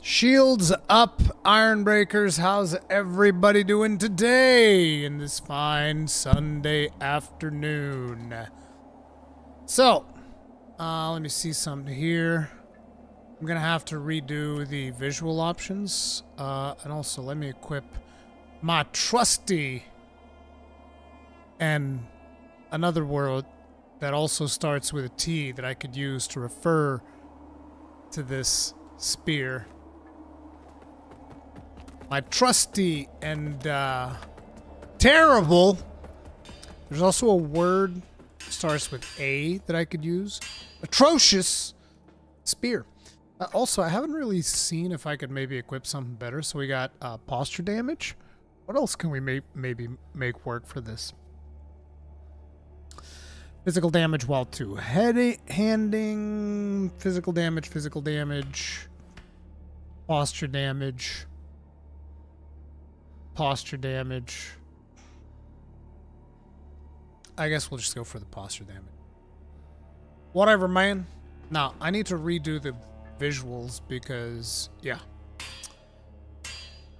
Shields up, Ironbreakers. How's everybody doing today in this fine Sunday afternoon? So, uh, let me see something here. I'm gonna have to redo the visual options, uh, and also let me equip my trusty and another word that also starts with a T that I could use to refer to this spear. My trusty and uh, terrible. There's also a word starts with A that I could use. Atrocious spear. Uh, also, I haven't really seen if I could maybe equip something better. So we got uh, posture damage. What else can we may- maybe make work for this? Physical damage while two head handing, physical damage, physical damage, posture damage, posture damage. I guess we'll just go for the posture damage. Whatever, man. Now, I need to redo the visuals because, yeah.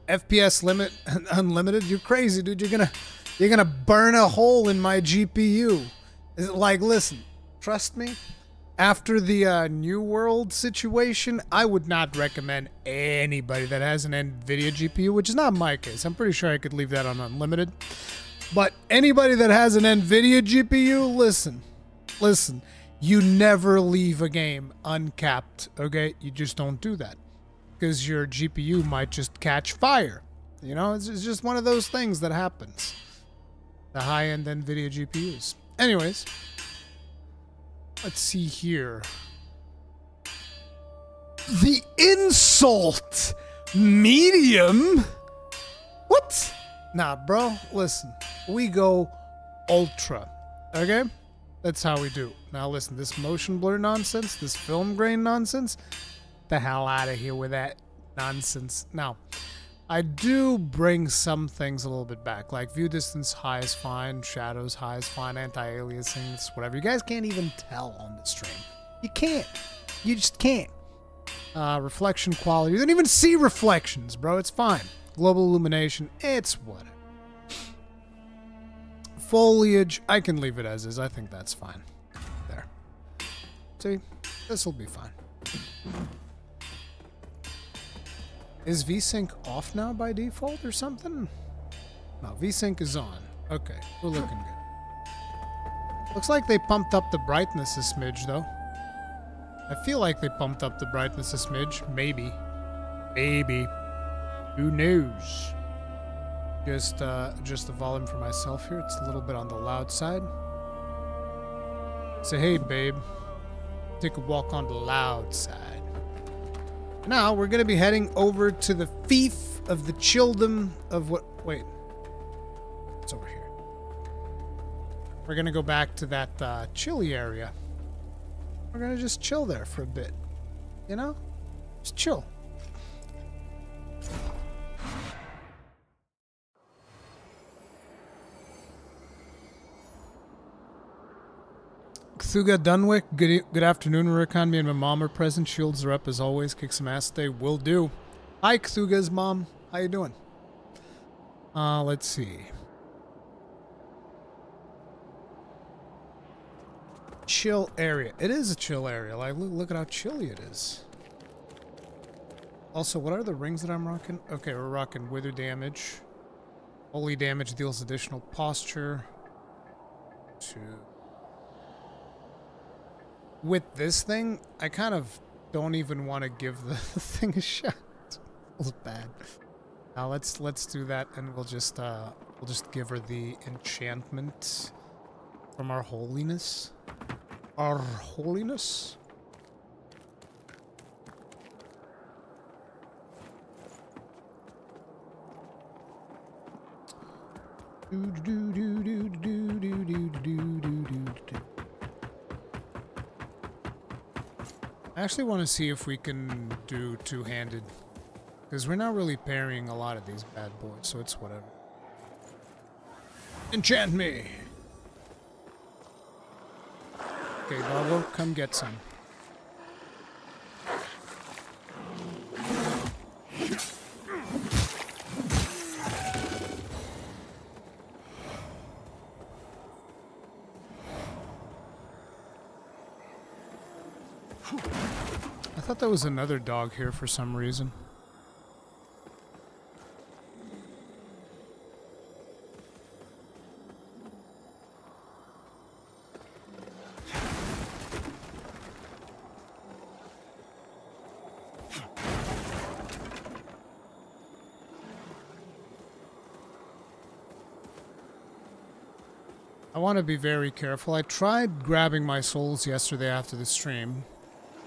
FPS limit unlimited? You're crazy, dude. You're gonna you're gonna burn a hole in my GPU. Like, listen, trust me. After the uh, New World situation, I would not recommend anybody that has an NVIDIA GPU, which is not my case. I'm pretty sure I could leave that on unlimited. But anybody that has an NVIDIA GPU, listen, listen, you never leave a game uncapped, okay? You just don't do that because your GPU might just catch fire. You know, it's, it's just one of those things that happens. The high end NVIDIA GPUs. Anyways, let's see here. The insult medium? What? Nah, bro, listen. We go ultra, okay? That's how we do. Now, listen, this motion blur nonsense, this film grain nonsense, the hell out of here with that nonsense. Now, I do bring some things a little bit back, like view distance high is fine, shadows high is fine, anti-aliasing, it's whatever. You guys can't even tell on the stream. You can't. You just can't. Uh, reflection quality. You don't even see reflections, bro. It's fine. Global illumination. It's whatever. Foliage. I can leave it as is. I think that's fine. There. See? This will be fine. Is VSync off now by default or something? No, VSync is on. Okay, we're looking good. Looks like they pumped up the brightness a smidge, though. I feel like they pumped up the brightness a smidge. Maybe. Maybe. Who knows? Just, uh, just the volume for myself here. It's a little bit on the loud side. Say, hey, babe. Take a walk on the loud side. Now we're gonna be heading over to the fief of the children of what? Wait, it's over here. We're gonna go back to that uh, chilly area. We're gonna just chill there for a bit. You know, just chill. Thuga Dunwick, good, good afternoon, Rurikhan. Me and my mom are present. Shields are up as always. Kick some ass They Will do. Hi, Thuga's mom. How you doing? Uh, let's see. Chill area. It is a chill area. Like, look, look at how chilly it is. Also, what are the rings that I'm rocking? Okay, we're rocking wither damage. Holy damage deals additional posture. Two with this thing, I kind of don't even want to give the thing a shot. Feels bad. Now let's let's do that, and we'll just uh we'll just give her the enchantment from our holiness. Our holiness. Do do do do do do do do do do do. I actually want to see if we can do two-handed. Because we're not really parrying a lot of these bad boys, so it's whatever. Enchant me! Okay, doggo, come get some. Thought there was another dog here for some reason. I want to be very careful. I tried grabbing my souls yesterday after the stream.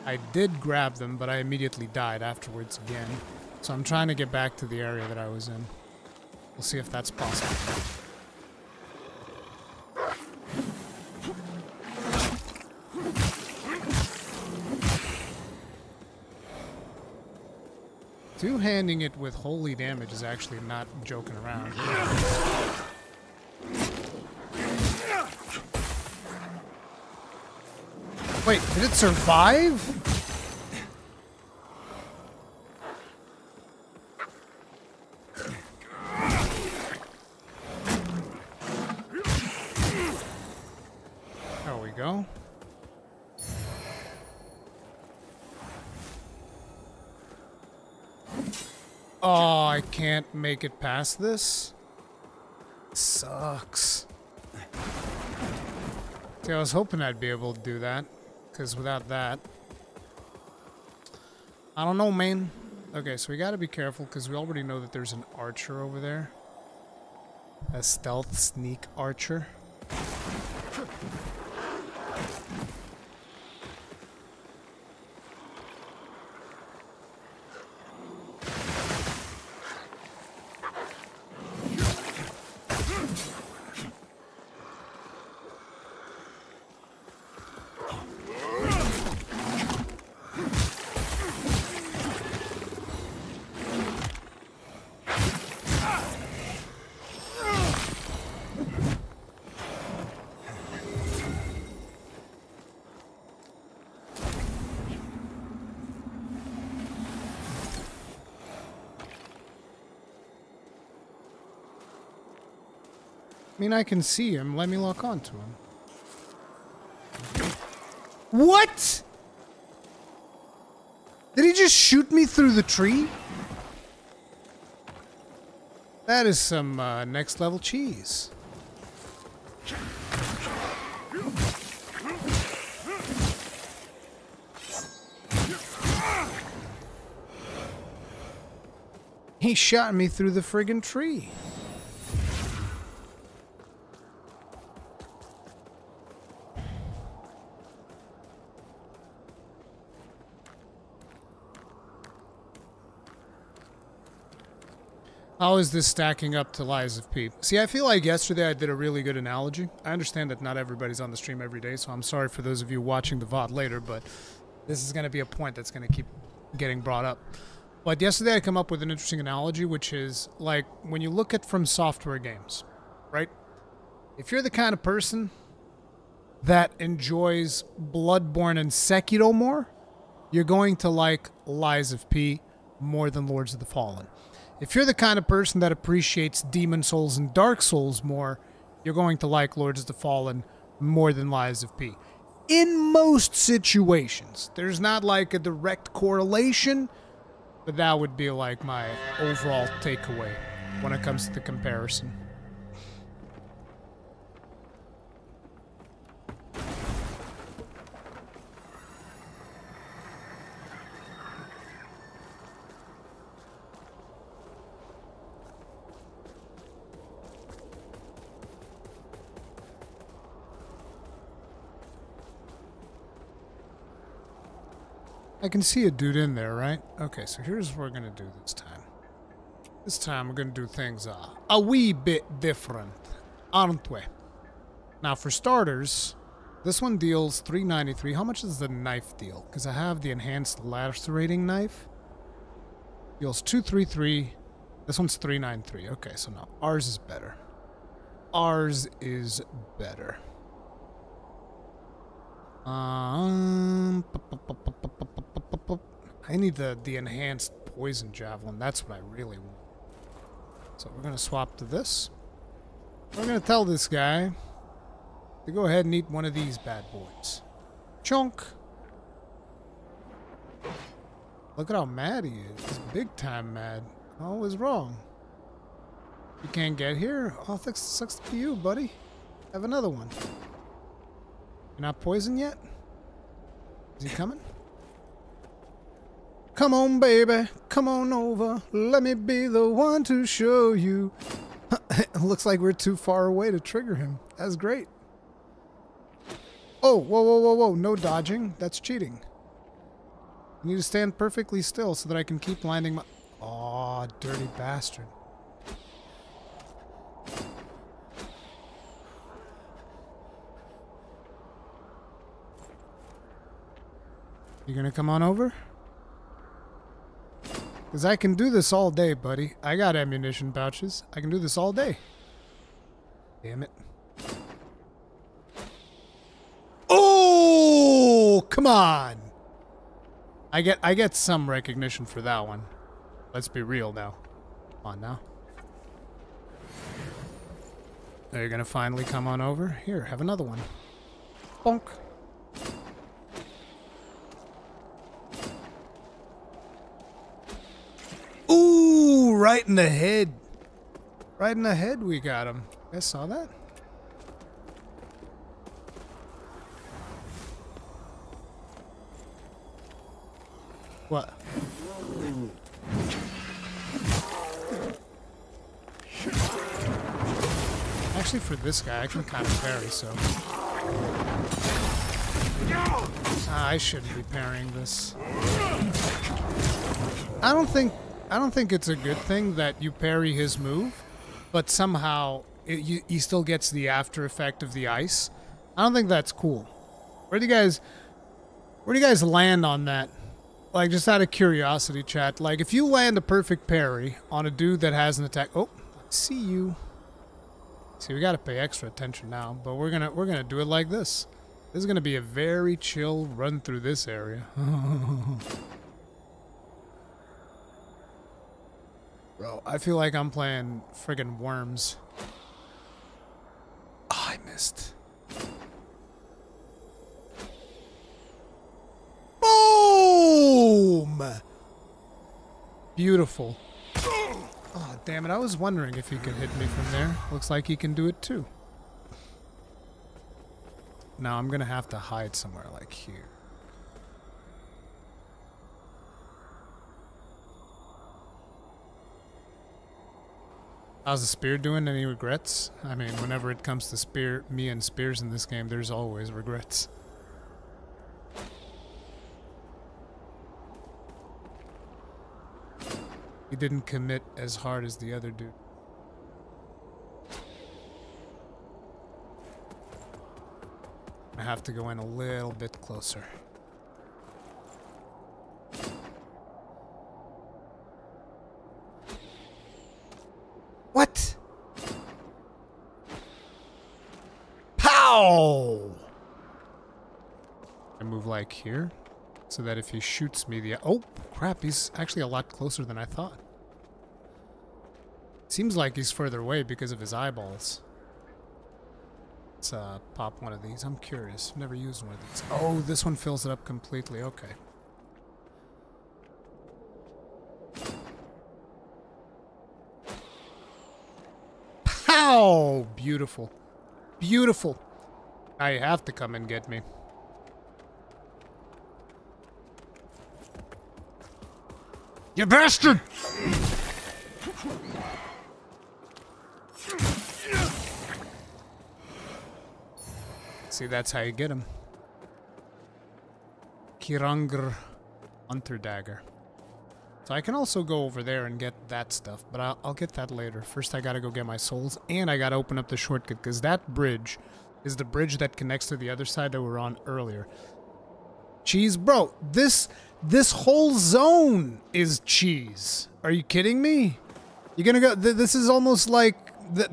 I did grab them, but I immediately died afterwards again. So I'm trying to get back to the area that I was in. We'll see if that's possible. Two-handing it with holy damage is actually not joking around. Wait, did it survive? There we go. Oh, I can't make it past this? Sucks. See, I was hoping I'd be able to do that. Because without that... I don't know, man. Okay, so we gotta be careful because we already know that there's an archer over there. A stealth sneak archer. Mean, I can see him. Let me lock onto him. What? Did he just shoot me through the tree? That is some uh, next level cheese. He shot me through the friggin' tree. How is this stacking up to Lies of P? See, I feel like yesterday I did a really good analogy. I understand that not everybody's on the stream every day, so I'm sorry for those of you watching the VOD later, but this is going to be a point that's going to keep getting brought up. But yesterday I come up with an interesting analogy, which is like when you look at FromSoftware games, right? If you're the kind of person that enjoys Bloodborne and Sekiro more, you're going to like Lies of P more than Lords of the Fallen. If you're the kind of person that appreciates Demon Souls and Dark Souls more, you're going to like Lords of the Fallen more than Lies of P. In most situations, there's not like a direct correlation, but that would be like my overall takeaway when it comes to the comparison. I can see a dude in there, right? Okay, so here's what we're going to do this time. This time we're going to do things uh, a wee bit different, aren't we? Now, for starters, this one deals 393. How much does the knife deal? Because I have the enhanced lacerating knife. Deals 233. This one's 393. Okay, so now ours is better. Ours is better. Um, I need the, the enhanced poison javelin. That's what I really want. So we're going to swap to this. We're going to tell this guy to go ahead and eat one of these bad boys. Chunk. Look at how mad he is. He's big time mad. Always wrong. You can't get here? Oh, that sucks to you, buddy. Have another one. You're not poisoned yet? Is he coming? Come on, baby. Come on over. Let me be the one to show you. looks like we're too far away to trigger him. That's great. Oh, whoa, whoa, whoa, whoa. No dodging. That's cheating. I need to stand perfectly still so that I can keep landing my... Aw, dirty bastard. You gonna come on over? Because I can do this all day, buddy. I got ammunition pouches. I can do this all day. Damn it. Oh, come on. I get I get some recognition for that one. Let's be real now. Come on now. Are you gonna finally come on over? Here, have another one. Bonk. Ooh, right in the head. Right in the head we got him. I saw that. What? Actually, for this guy, I can kind of parry, so... Ah, I shouldn't be parrying this. I don't think I don't think it's a good thing that you parry his move, but somehow it, you, he still gets the after effect of the ice. I don't think that's cool. Where do you guys where do you guys land on that? Like just out of curiosity, chat. Like if you land a perfect parry on a dude that has an attack. Oh, see you. See, we got to pay extra attention now, but we're gonna we're gonna do it like this. This is gonna be a very chill run through this area. Bro, I feel like I'm playing friggin' Worms. Oh, I missed. Boom! Beautiful. Oh, damn it. I was wondering if he could hit me from there. Looks like he can do it too. Now I'm gonna have to hide somewhere like here. How's the spear doing? Any regrets? I mean, whenever it comes to spear, me and spears in this game, there's always regrets. He didn't commit as hard as the other dude. I have to go in a little bit closer. What? Pow! I move like here, so that if he shoots me, the oh crap, he's actually a lot closer than I thought. Seems like he's further away because of his eyeballs. Let's uh, pop one of these. I'm curious. Never used one of these. Oh, this one fills it up completely. Okay. Oh, beautiful. Beautiful. I have to come and get me. You bastard! See, that's how you get him. Kirangr Hunter Dagger. So I can also go over there and get that stuff, but I'll, I'll get that later. First, I gotta go get my souls, and I gotta open up the shortcut, because that bridge is the bridge that connects to the other side that we were on earlier. Cheese, bro, this this whole zone is cheese. Are you kidding me? You're gonna go, th this is almost like,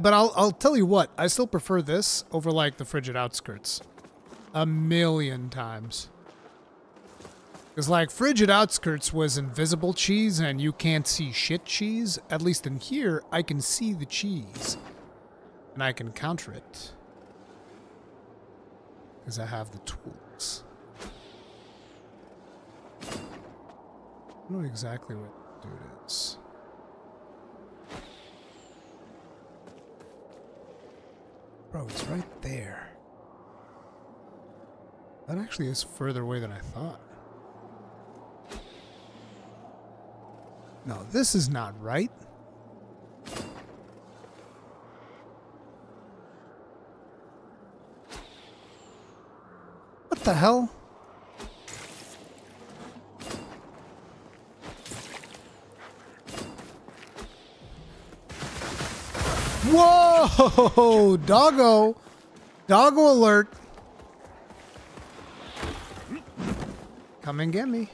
but I'll, I'll tell you what, I still prefer this over like the frigid outskirts. A million times. Because, like, Frigid Outskirts was invisible cheese and you can't see shit cheese. At least in here, I can see the cheese. And I can counter it. Because I have the tools. I don't know exactly what dude is. Bro, it's right there. That actually is further away than I thought. No, this is not right. What the hell? Whoa! Doggo! Doggo alert! Come and get me.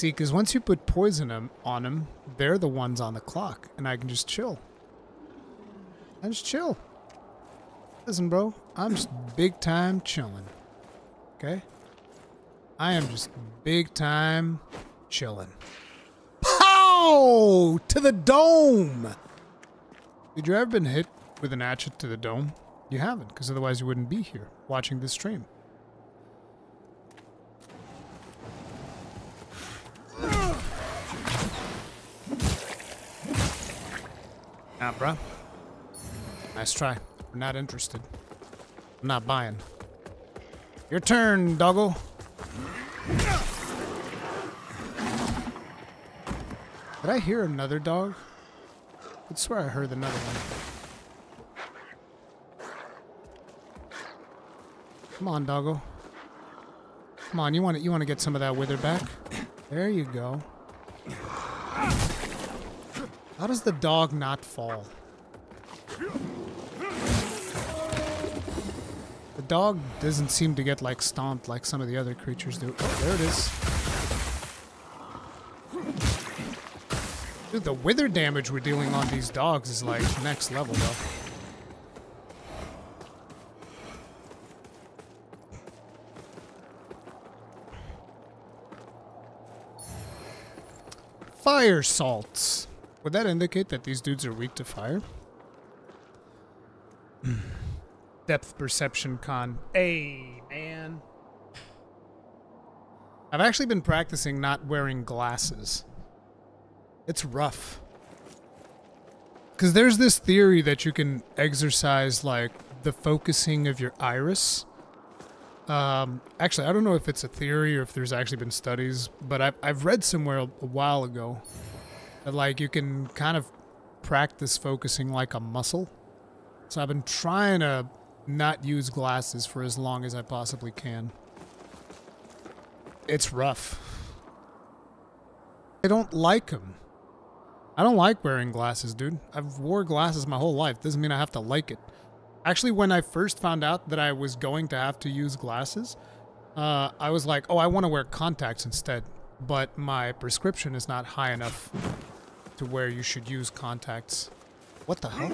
See, because once you put poison on them, they're the ones on the clock, and I can just chill. I just chill. Listen, bro, I'm just big time chilling. Okay? I am just big time chilling. Pow! To the dome! Did you ever been hit with an hatchet to the dome? You haven't, because otherwise you wouldn't be here watching this stream. Nah, bruh. Nice try. We're not interested. I'm not buying. Your turn, doggo. Did I hear another dog? I swear I heard another one. Come on, doggo. Come on, you want to you want to get some of that wither back? There you go. How does the dog not fall? The dog doesn't seem to get like stomped like some of the other creatures do. Oh, there it is. Dude, the wither damage we're dealing on these dogs is like next level though. Fire salts. Would that indicate that these dudes are weak to fire? Depth perception con. Hey, man. I've actually been practicing not wearing glasses. It's rough. Because there's this theory that you can exercise, like, the focusing of your iris. Um, actually, I don't know if it's a theory or if there's actually been studies, but I've, I've read somewhere a, while ago like, you can kind of practice focusing like a muscle. So I've been trying to not use glasses for as long as I possibly can. It's rough. I don't like them. I don't like wearing glasses, dude. I've wore glasses my whole life. Doesn't mean I have to like it. Actually, when I first found out that I was going to have to use glasses, uh, I was like, oh, I want to wear contacts instead. But my prescription is not high enough to where you should use contacts. What the hell?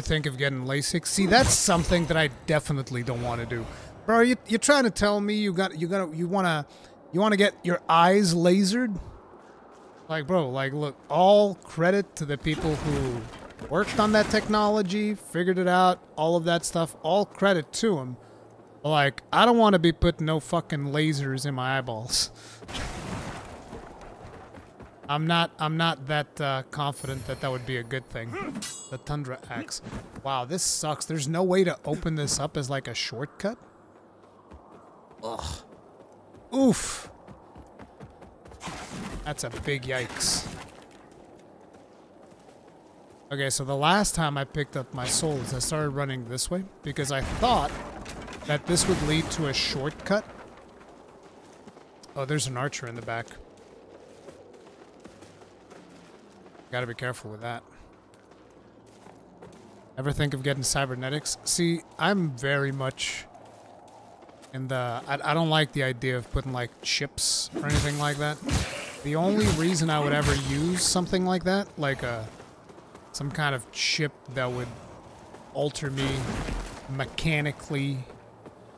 Ever think of getting LASIK? See, that's something that I definitely don't want to do. Bro, you, you're trying to tell me you got you got you want to you want to get your eyes lasered? Like, bro, like look, all credit to the people who worked on that technology, figured it out, all of that stuff, all credit to them. Like, I don't want to be putting no fucking lasers in my eyeballs. I'm not I'm not that uh, confident that that would be a good thing. The Tundra Axe. Wow, this sucks. There's no way to open this up as like a shortcut? Ugh. Oof. That's a big yikes. Okay, so the last time I picked up my souls, I started running this way because I thought that this would lead to a shortcut. Oh, there's an archer in the back. Gotta be careful with that. Ever think of getting cybernetics? See, I'm very much in the... I, I don't like the idea of putting, like, chips or anything like that. The only reason I would ever use something like that, like a some kind of chip that would alter me mechanically,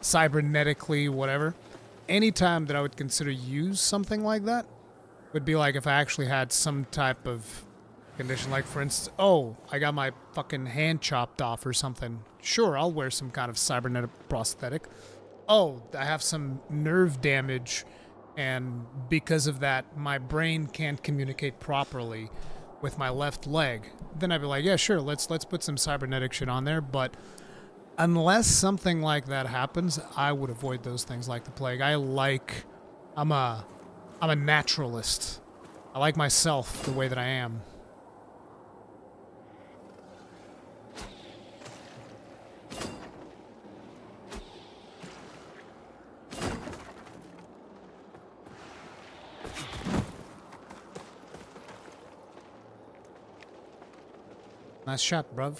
cybernetically, whatever. Anytime that I would consider use something like that would be like if I actually had some type of condition, like for instance, oh, I got my fucking hand chopped off or something. Sure, I'll wear some kind of cybernetic prosthetic. Oh, I have some nerve damage, and because of that, my brain can't communicate properly with my left leg. Then I'd be like, yeah, sure, let's let's put some cybernetic shit on there, but unless something like that happens, I would avoid those things like the plague. I like I'm a I'm a naturalist. I like myself the way that I am. Nice shot, bruv.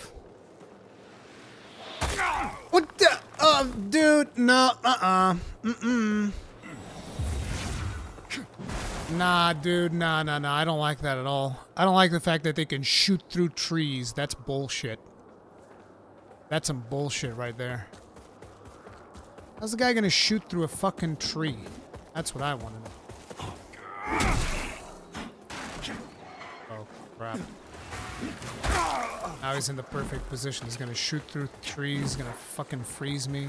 What the? Oh, dude, no, uh-uh. Mm-mm. Nah, dude, nah, nah, nah. I don't like that at all. I don't like the fact that they can shoot through trees. That's bullshit. That's some bullshit right there. How's the guy gonna shoot through a fucking tree? That's what I want to know. Oh, crap. Now he's in the perfect position. He's gonna shoot through trees, gonna fucking freeze me.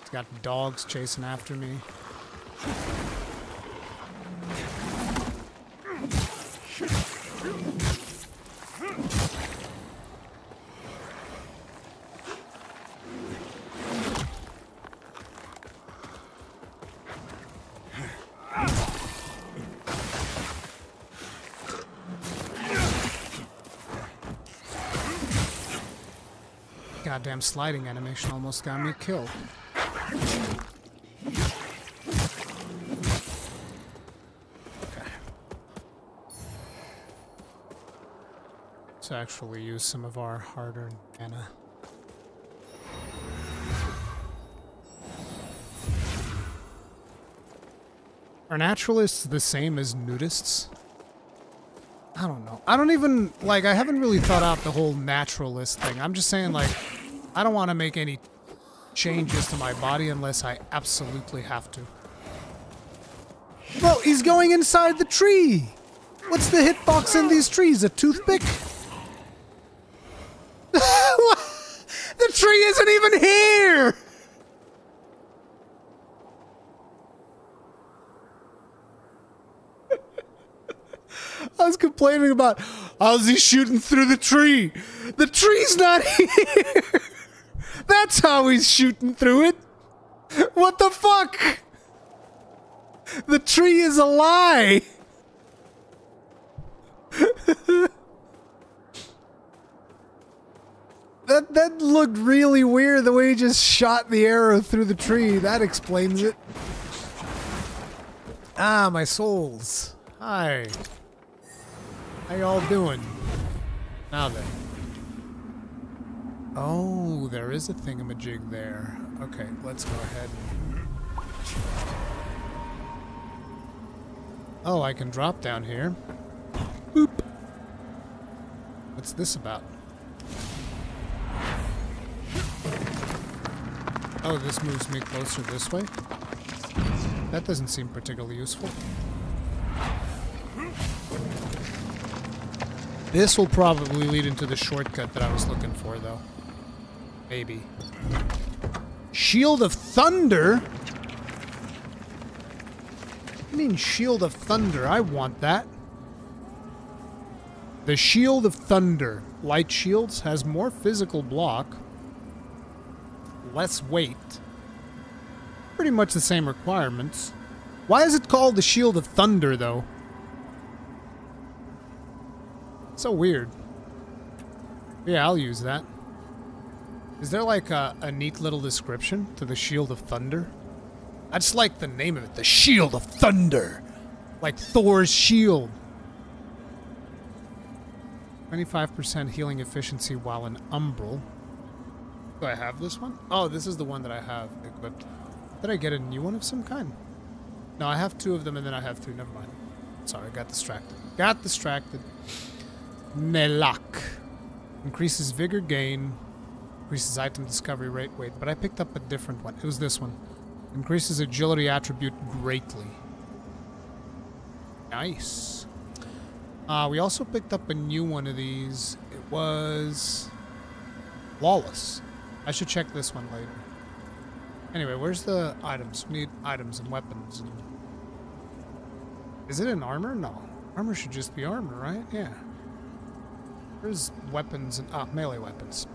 He's got dogs chasing after me. Goddamn sliding animation almost got me killed. Let's actually use some of our hard-earned mana. Are naturalists the same as nudists? I don't know. I don't even, like, I haven't really thought out the whole naturalist thing. I'm just saying, like, I don't want to make any changes to my body unless I absolutely have to. Well, he's going inside the tree! What's the hitbox in these trees? A toothpick? the tree isn't even here! I was complaining about how's he shooting through the tree? The tree's not here! That's how he's shooting through it! What the fuck? The tree is a lie! that that looked really weird the way he just shot the arrow through the tree. That explains it. Ah, my souls. Hi. How y'all doing? Now then. Oh, there is a thingamajig there. Okay, let's go ahead. Oh, I can drop down here. Boop. What's this about? Oh, this moves me closer this way? That doesn't seem particularly useful. This will probably lead into the shortcut that I was looking for, though. Maybe. Shield of Thunder? I mean Shield of Thunder. I want that. The Shield of Thunder. Light shields has more physical block. Less weight. Pretty much the same requirements. Why is it called the Shield of Thunder, though? So weird. Yeah, I'll use that. Is there like a, a, neat little description to the Shield of Thunder? I just like the name of it, the Shield of Thunder. Like Thor's shield. 25% healing efficiency while in Umbral. Do I have this one? Oh, this is the one that I have equipped. Did I get a new one of some kind? No, I have two of them and then I have three. Never mind. Sorry, I got distracted. Got distracted. Nelak. Increases vigor gain. Increases item discovery rate. Wait, but I picked up a different one. It was this one. Increases agility attribute greatly. Nice. Uh, we also picked up a new one of these. It was... Lawless. I should check this one later. Anyway, where's the items? We need items and weapons. Is it an armor? No. Armor should just be armor, right? Yeah. Where's weapons and... Ah, melee weapons.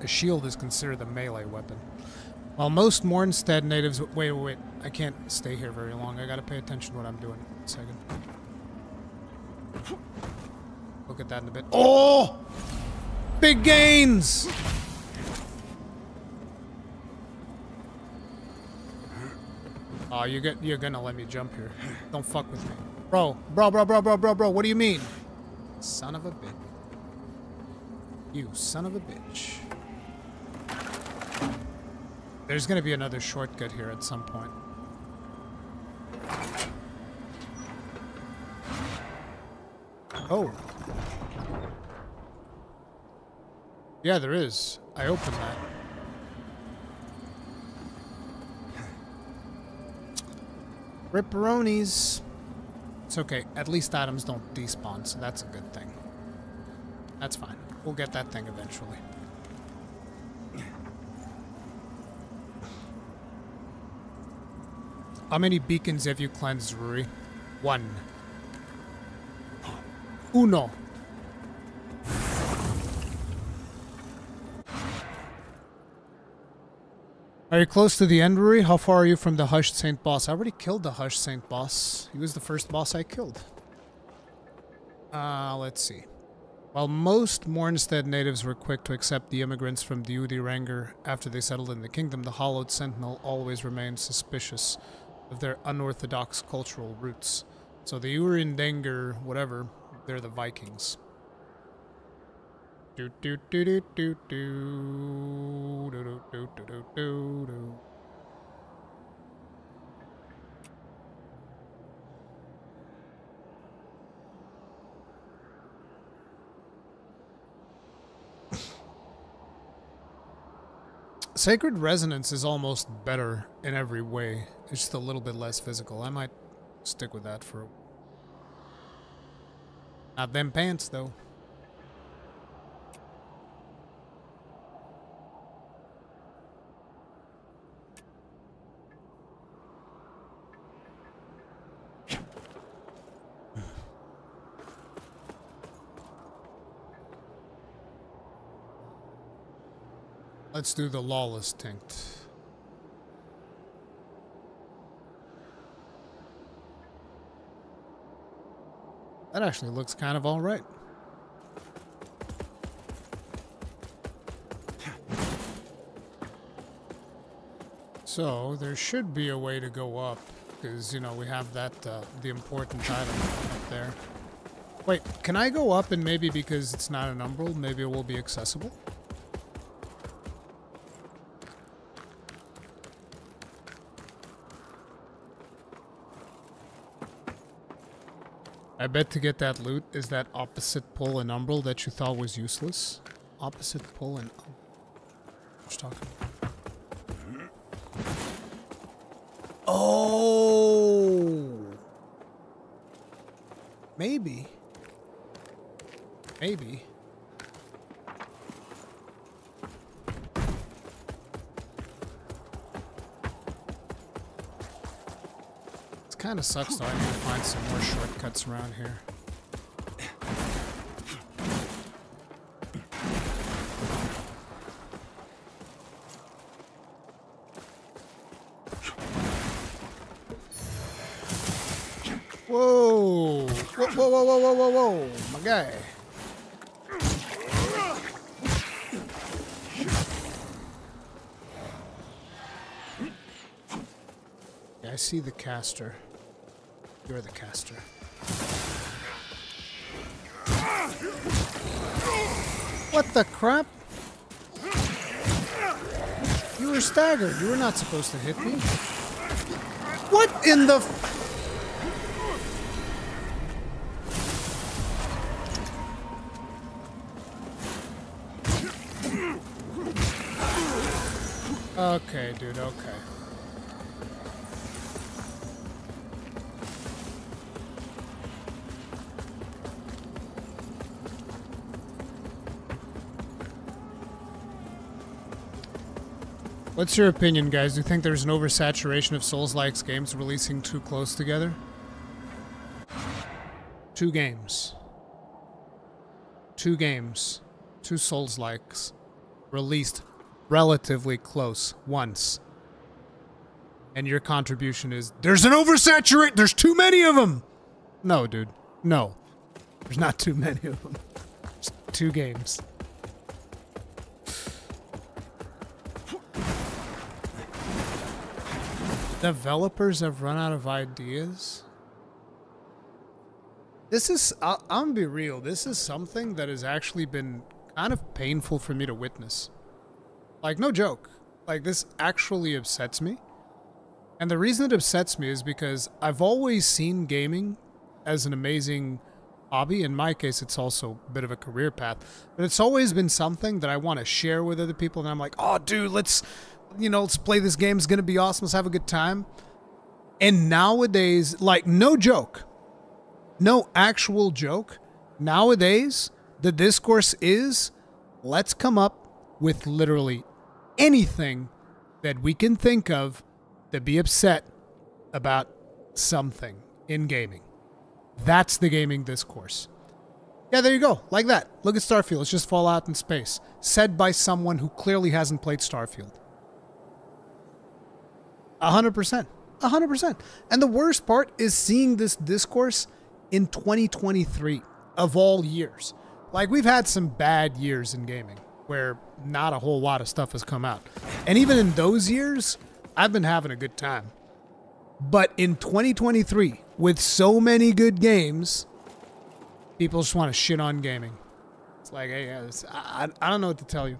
A shield is considered a melee weapon. While most Mornstead natives... Wait, wait, wait. I can't stay here very long. I gotta pay attention to what I'm doing. One second. Look at that in a bit. Oh! Big gains! Oh, you get you're gonna let me jump here. Don't fuck with me. Bro, bro, bro, bro, bro, bro, bro, what do you mean? Son of a bitch. You son of a bitch. There's gonna be another shortcut here at some point. Oh. Yeah, there is. I opened that. Ripperonis. It's okay. At least atoms don't despawn, so that's a good thing. That's fine. We'll get that thing eventually. How many beacons have you cleansed, Ruri? One. Uno. Are you close to the end, Ruri? How far are you from the Hushed Saint boss? I already killed the Hushed Saint boss. He was the first boss I killed. Uh, let's see. While most Mornstead natives were quick to accept the immigrants from the Ranger after they settled in the kingdom, the Hallowed Sentinel always remained suspicious of their unorthodox cultural roots. So the Urindanger, whatever, they're the Vikings. Do do do do do do do do do do do do. Sacred Resonance is almost better in every way. It's just a little bit less physical. I might stick with that for... Not them pants, though. Let's do the lawless tinct. That actually looks kind of alright. So, there should be a way to go up, because, you know, we have that, uh, the important item up there. Wait, can I go up and maybe because it's not an umbral, maybe it will be accessible? I bet to get that loot is that opposite pull and umbral that you thought was useless. Opposite pull and... You talking Oh! Maybe. Maybe. Kind of sucks though. I need to find some more shortcuts around here. Whoa! Whoa, whoa, whoa, whoa, whoa, whoa, whoa! My guy. I see the caster. You're the caster. What the crap? You were staggered. You were not supposed to hit me. What in the... Okay, dude, okay. What's your opinion, guys? Do you think there's an oversaturation of Souls-likes games releasing too close together? Two games. Two games. Two Souls-likes. Released relatively close once. And your contribution is, there's an oversaturate, there's too many of them! No, dude. No. There's not too many of them. There's two games. Developers have run out of ideas. This is, I'll, I'm gonna be real, this is something that has actually been kind of painful for me to witness. Like, no joke. Like, this actually upsets me. And the reason it upsets me is because I've always seen gaming as an amazing hobby. In my case, it's also a bit of a career path. But it's always been something that I want to share with other people. And I'm like, oh, dude, let's you know, let's play this game. It's going to be awesome. Let's have a good time. And nowadays, like, no joke, no actual joke, nowadays, the discourse is let's come up with literally anything that we can think of to be upset about something in gaming. That's the gaming discourse. Yeah, there you go. Like that. Look at Starfield. It's just Fallout in space. Said by someone who clearly hasn't played Starfield. Hundred percent. Hundred percent. And the worst part is seeing this discourse in 2023 of all years. Like we've had some bad years in gaming where not a whole lot of stuff has come out. And even in those years, I've been having a good time. But in 2023, with so many good games, people just want to shit on gaming. It's like, hey, I, I don't know what to tell you.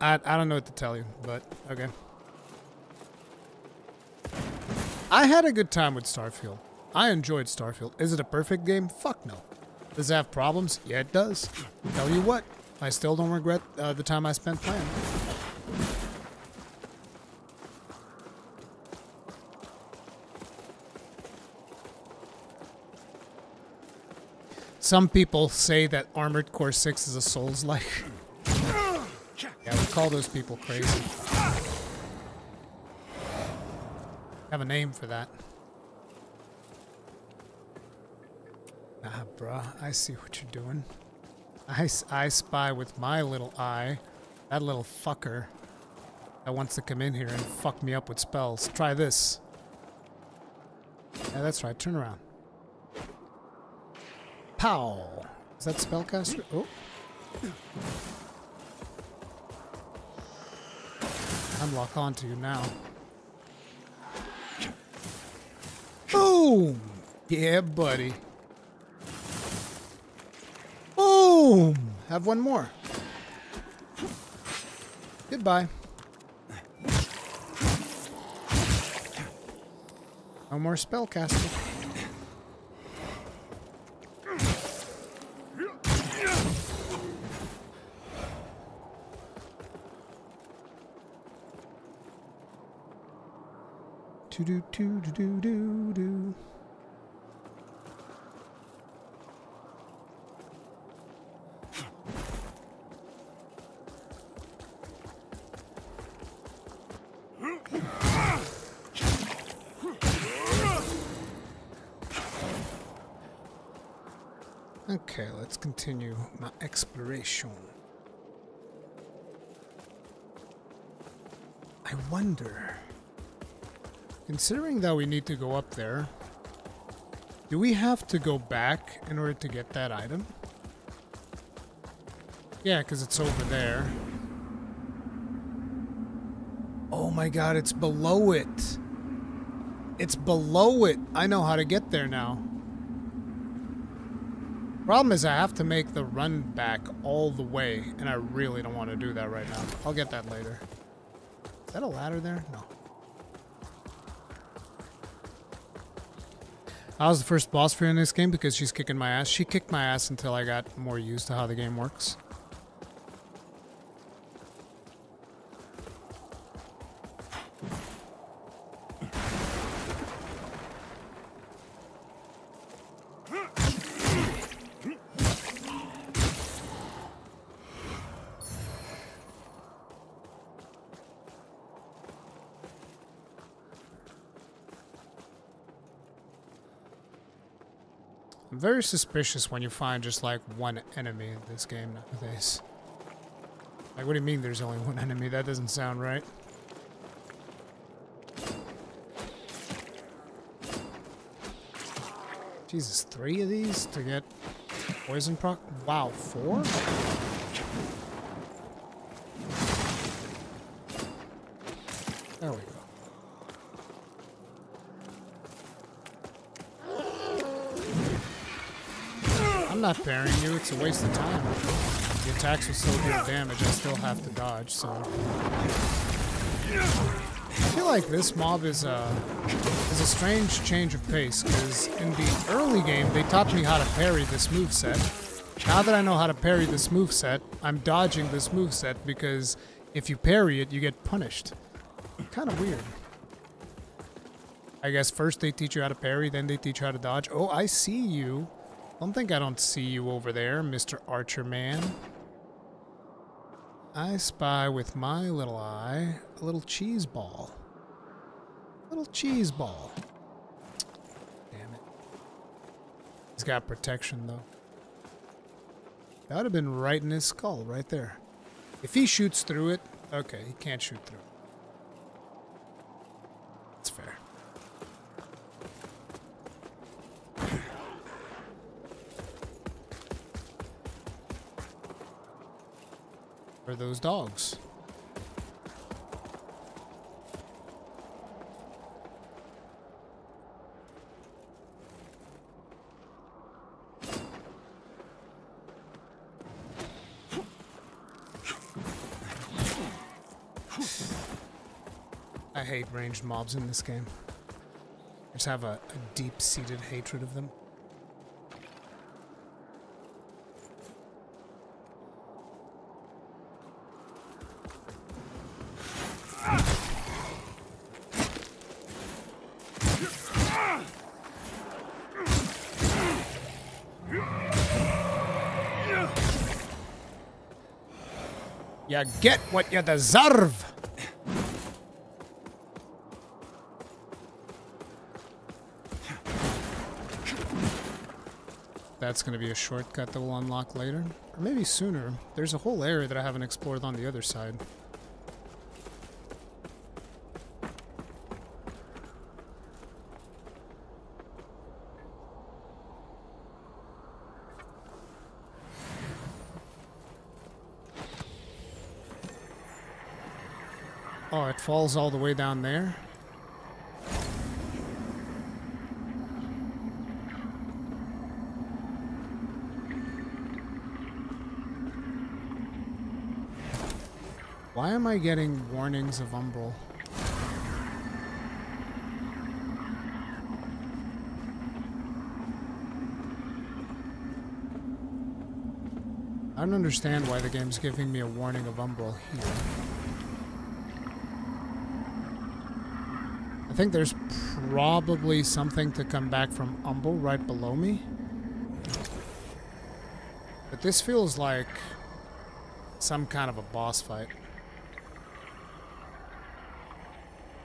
I, I don't know what to tell you, but okay. I had a good time with Starfield. I enjoyed Starfield. Is it a perfect game? Fuck no. Does it have problems? Yeah, it does. Tell you what, I still don't regret uh, the time I spent playing. Some people say that Armored Core 6 is a Souls-like. Yeah, we call those people crazy. Have a name for that. Ah, bruh, I see what you're doing. I, I spy with my little eye. That little fucker that wants to come in here and fuck me up with spells. Try this. Yeah, that's right. Turn around. Pow! Is that spellcaster? Oh. I'm lock onto you now. Boom! Yeah, buddy. Boom! Have one more. Goodbye. No more spellcaster. Do do do do do do. Okay, let's continue my exploration. I wonder... Considering that we need to go up there, do we have to go back in order to get that item? Yeah, because it's over there. Oh my god, it's below it. It's below it. I know how to get there now. Problem is I have to make the run back all the way, and I really don't want to do that right now. I'll get that later. Is that a ladder there? No. I was the first boss for in this game because she's kicking my ass. She kicked my ass until I got more used to how the game works. I'm very suspicious when you find just like one enemy in this game nowadays. Like, what do you mean there's only one enemy? That doesn't sound right. Jesus, three of these to get poison proc? Wow, four? There we go. I'm not parrying you, it's a waste of time. The attacks will still deal damage, I still have to dodge, so... I feel like this mob is a, is a strange change of pace, because in the early game, they taught me how to parry this move set. Now that I know how to parry this move set, I'm dodging this move set because if you parry it, you get punished. Kind of weird. I guess first they teach you how to parry, then they teach you how to dodge. Oh, I see you. Don't think I don't see you over there, Mr. Archer Man. I spy with my little eye a little cheese ball. Little cheese ball. Damn it. He's got protection, though. That would have been right in his skull, right there. If he shoots through it, okay, he can't shoot through it. Are those dogs? I hate ranged mobs in this game. I just have a, a deep-seated hatred of them. You get what you deserve. That's going to be a shortcut that we'll unlock later. Or maybe sooner. There's a whole area that I haven't explored on the other side. Falls all the way down there? Why am I getting warnings of Umbral? I don't understand why the game's giving me a warning of Umbral here. Think there's probably something to come back from Umbral right below me. But this feels like some kind of a boss fight.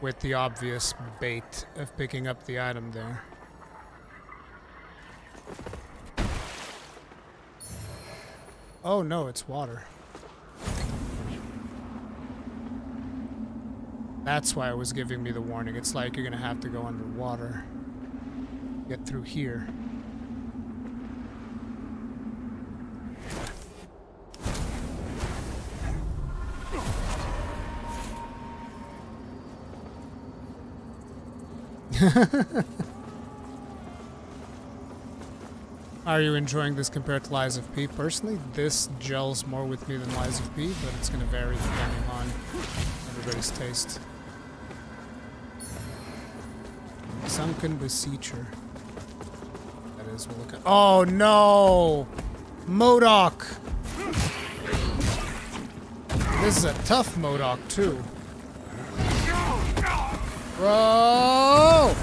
With the obvious bait of picking up the item there. Oh no, it's water. That's why it was giving me the warning. It's like you're gonna have to go underwater. Get through here. Are you enjoying this compared to Lies of P? Personally, this gels more with me than Lies of P, but it's going to vary depending on everybody's taste. Sunken Beseecher. that is. We'll look at. Oh no, Modok. This is a tough Modok too. Bro.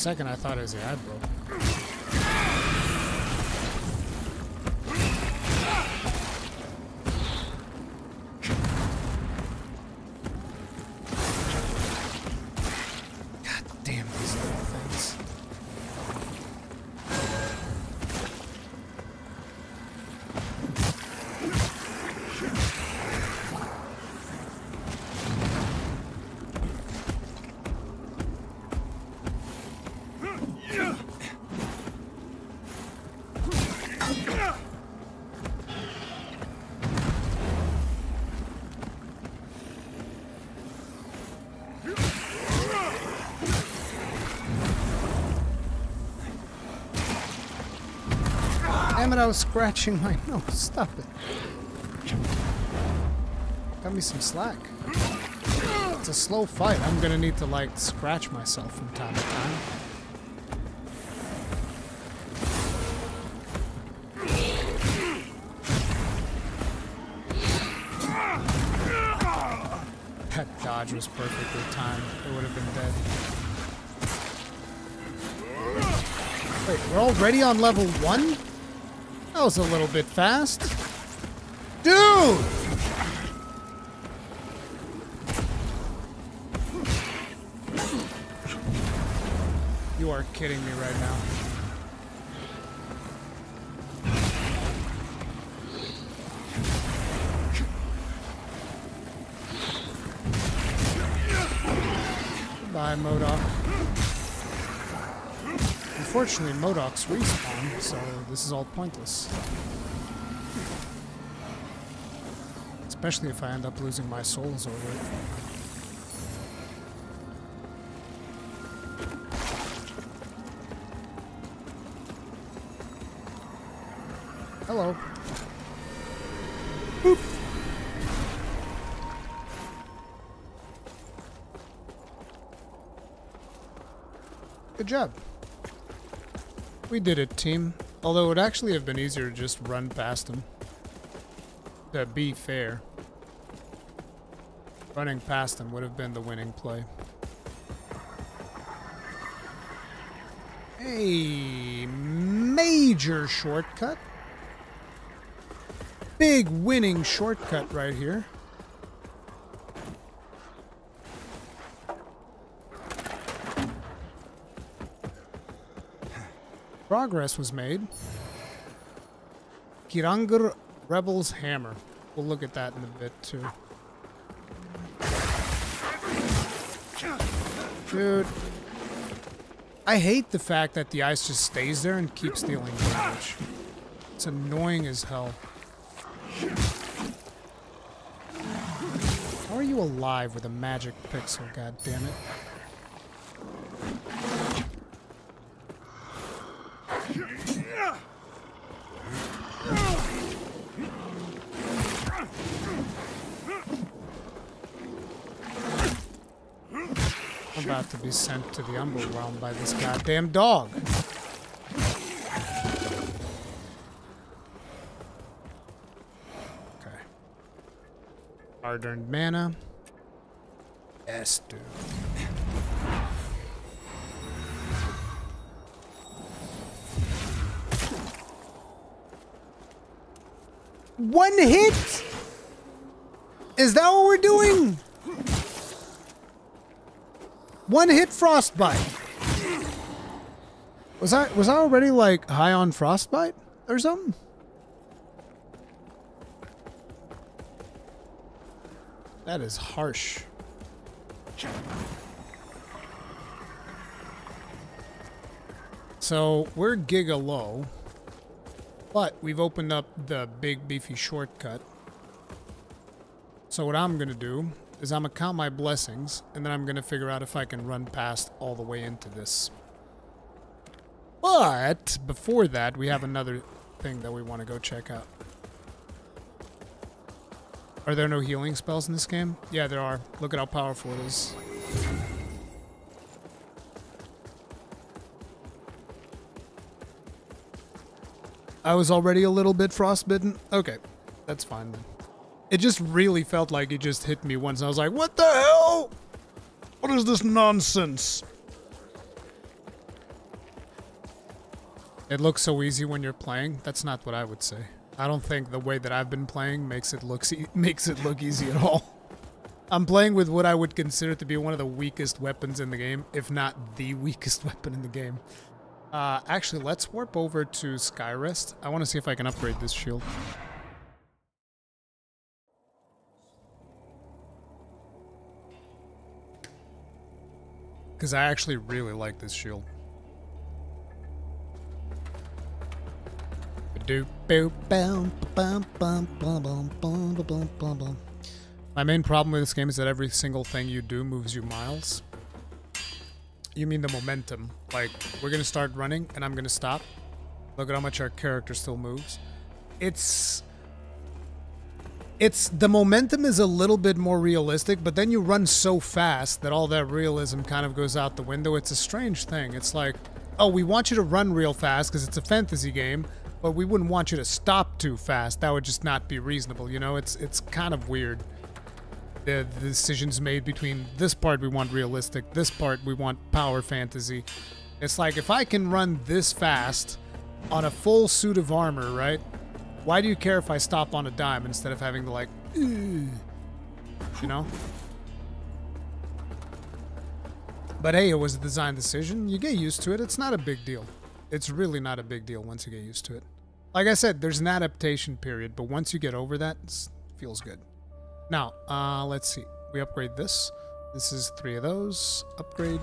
Second, I thought his ad broke. Damn it, I was scratching my nose. Stop it. Got me some slack. It's a slow fight. I'm gonna need to, like, scratch myself from time to time. That dodge was perfectly timed. It would have been dead. Wait, we're already on level one? That was a little bit fast. Dude! You are kidding me right Unfortunately, Modok's respawn, so this is all pointless. Especially if I end up losing my souls over it. Hello. Boop. Good job. We did it, team. Although it would actually have been easier to just run past him. To be fair. Running past him would have been the winning play. A major shortcut. Big winning shortcut right here. Progress was made. Kirangur Rebel's Hammer. We'll look at that in a bit too. Dude. I hate the fact that the ice just stays there and keeps dealing damage. It's annoying as hell. How are you alive with a magic pixel, god damn it? Be sent to the Umbral Realm by this goddamn dog. Okay. Hard-earned mana. Yes, dude. One hit? Is that what we're doing? One hit frostbite. Was I was I already like high on frostbite or something? That is harsh. So we're giga low, but we've opened up the big beefy shortcut. So what I'm gonna do is I'm gonna count my blessings, and then I'm gonna figure out if I can run past all the way into this. But before that, we have another thing that we want to go check out. Are there no healing spells in this game? Yeah, there are. Look at how powerful it is. I was already a little bit frostbitten. Okay, that's fine then. It just really felt like it just hit me once. I was like, what the hell? What is this nonsense? It looks so easy when you're playing. That's not what I would say. I don't think the way that I've been playing makes it look e makes it look easy at all. I'm playing with what I would consider to be one of the weakest weapons in the game, if not the weakest weapon in the game. Uh, actually, let's warp over to Skyrest. I want to see if I can upgrade this shield. Because I actually really like this shield. My main problem with this game is that every single thing you do moves you miles. You mean the momentum. Like, we're gonna start running, and I'm gonna stop. Look at how much our character still moves. It's it's the momentum is a little bit more realistic, but then you run so fast that all that realism kind of goes out the window. It's a strange thing. It's like, oh, we want you to run real fast because it's a fantasy game, but we wouldn't want you to stop too fast. That would just not be reasonable, you know? It's it's kind of weird. The, the decisions made between this part we want realistic, this part we want power fantasy. It's like if I can run this fast on a full suit of armor, right? Why do you care if I stop on a dime instead of having to like, you know? But hey, it was a design decision. You get used to it. It's not a big deal. It's really not a big deal once you get used to it. Like I said, there's an adaptation period, but once you get over that, it feels good. Now, uh, let's see. We upgrade this. This is three of those. Upgrade.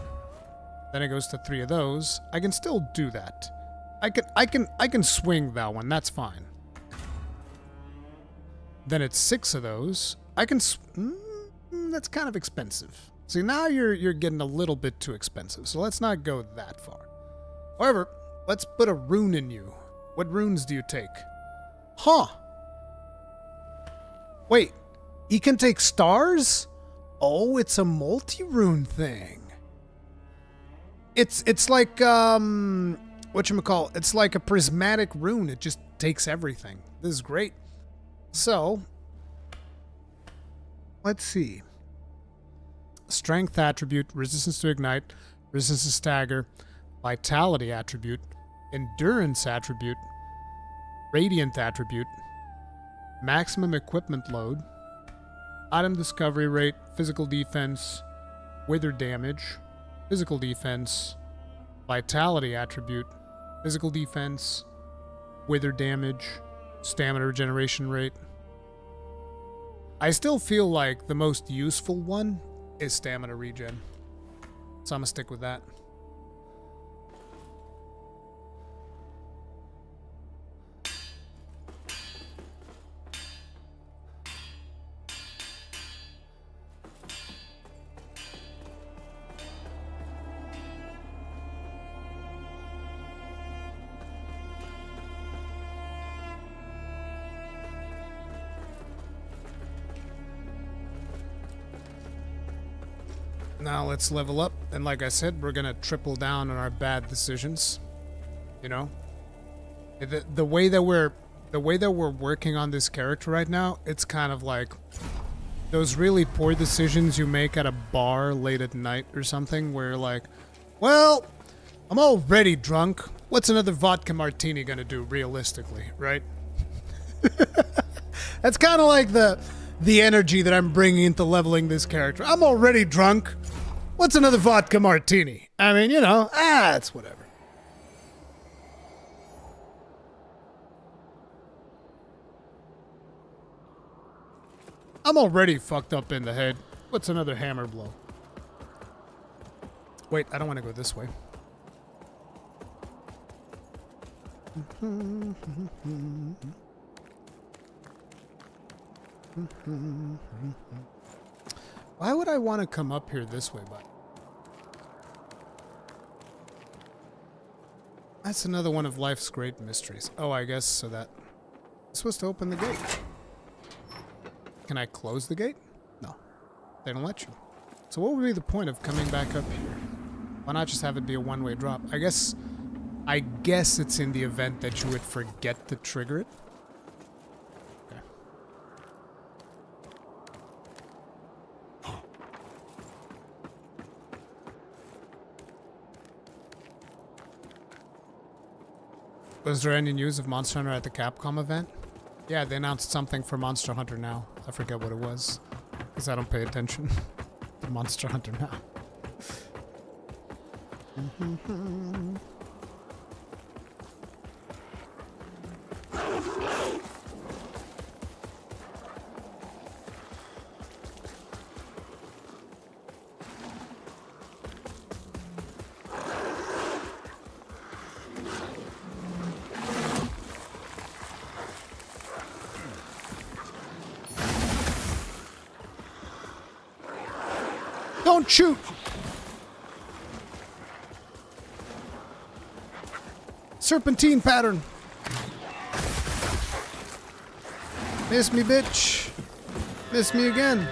Then it goes to three of those. I can still do that. I can, I can, I can swing that one. That's fine. Then it's six of those. I can. Mm, that's kind of expensive. See, now you're you're getting a little bit too expensive. So let's not go that far. However, let's put a rune in you. What runes do you take? Huh. Wait, he can take stars? Oh, it's a multi-rune thing. It's it's like um what you call it's like a prismatic rune. It just takes everything. This is great. So, let's see. Strength attribute, resistance to ignite, resistance to stagger, vitality attribute, endurance attribute, radiant attribute, maximum equipment load, item discovery rate, physical defense, wither damage, physical defense, vitality attribute, physical defense, wither damage, stamina regeneration rate. I still feel like the most useful one is stamina regen. So I'm gonna stick with that. Now let's level up, and like I said, we're gonna triple down on our bad decisions. You know? The, the way that we're the way that we're working on this character right now, it's kind of like those really poor decisions you make at a bar late at night or something where you're like, well, I'm already drunk. What's another vodka martini gonna do realistically, right? That's kind of like the the energy that I'm bringing into leveling this character. I'm already drunk. What's another vodka martini? I mean, you know, ah, it's whatever. I'm already fucked up in the head. What's another hammer blow? Wait, I don't want to go this way. Why would I want to come up here this way, bud? That's another one of life's great mysteries. Oh, I guess so that... This was to open the gate. Can I close the gate? No. They don't let you. So what would be the point of coming back up here? Why not just have it be a one-way drop? I guess... I guess it's in the event that you would forget to trigger it. Was there any news of Monster Hunter at the Capcom event? Yeah, they announced something for Monster Hunter now. I forget what it was. Because I don't pay attention to Monster Hunter now. shoot! Serpentine pattern. Miss me, bitch. Miss me again.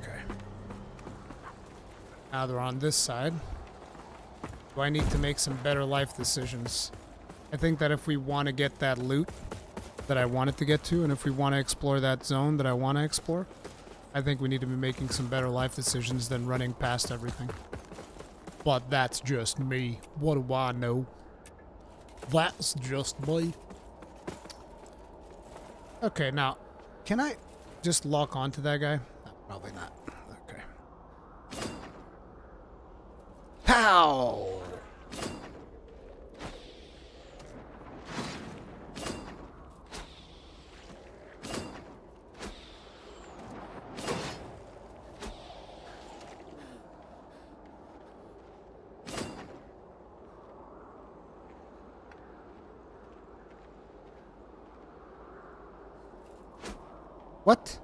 Okay. Now they're on this side. Do I need to make some better life decisions? I think that if we want to get that loot that I wanted to get to, and if we want to explore that zone that I want to explore, I think we need to be making some better life decisions than running past everything. But that's just me. What do I know? That's just me. Okay, now, can I just lock onto that guy? No, probably not. Okay. Pow! What?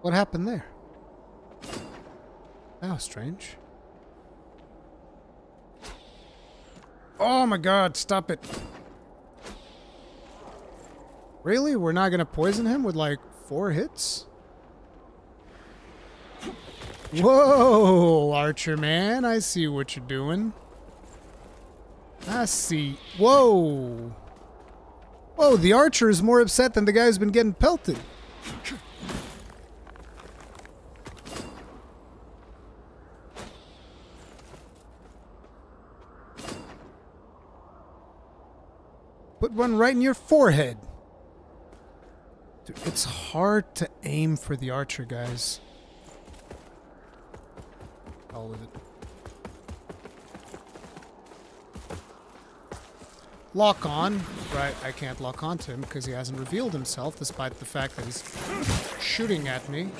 What happened there? That was strange. Oh my god, stop it. Really? We're not gonna poison him with like four hits? Whoa, Archer man, I see what you're doing. I see. Whoa. Whoa, the Archer is more upset than the guy who's been getting pelted. Put one right in your forehead. Dude, it's hard to aim for the archer, guys. All of it. Lock on. Right, I can't lock onto him because he hasn't revealed himself, despite the fact that he's shooting at me.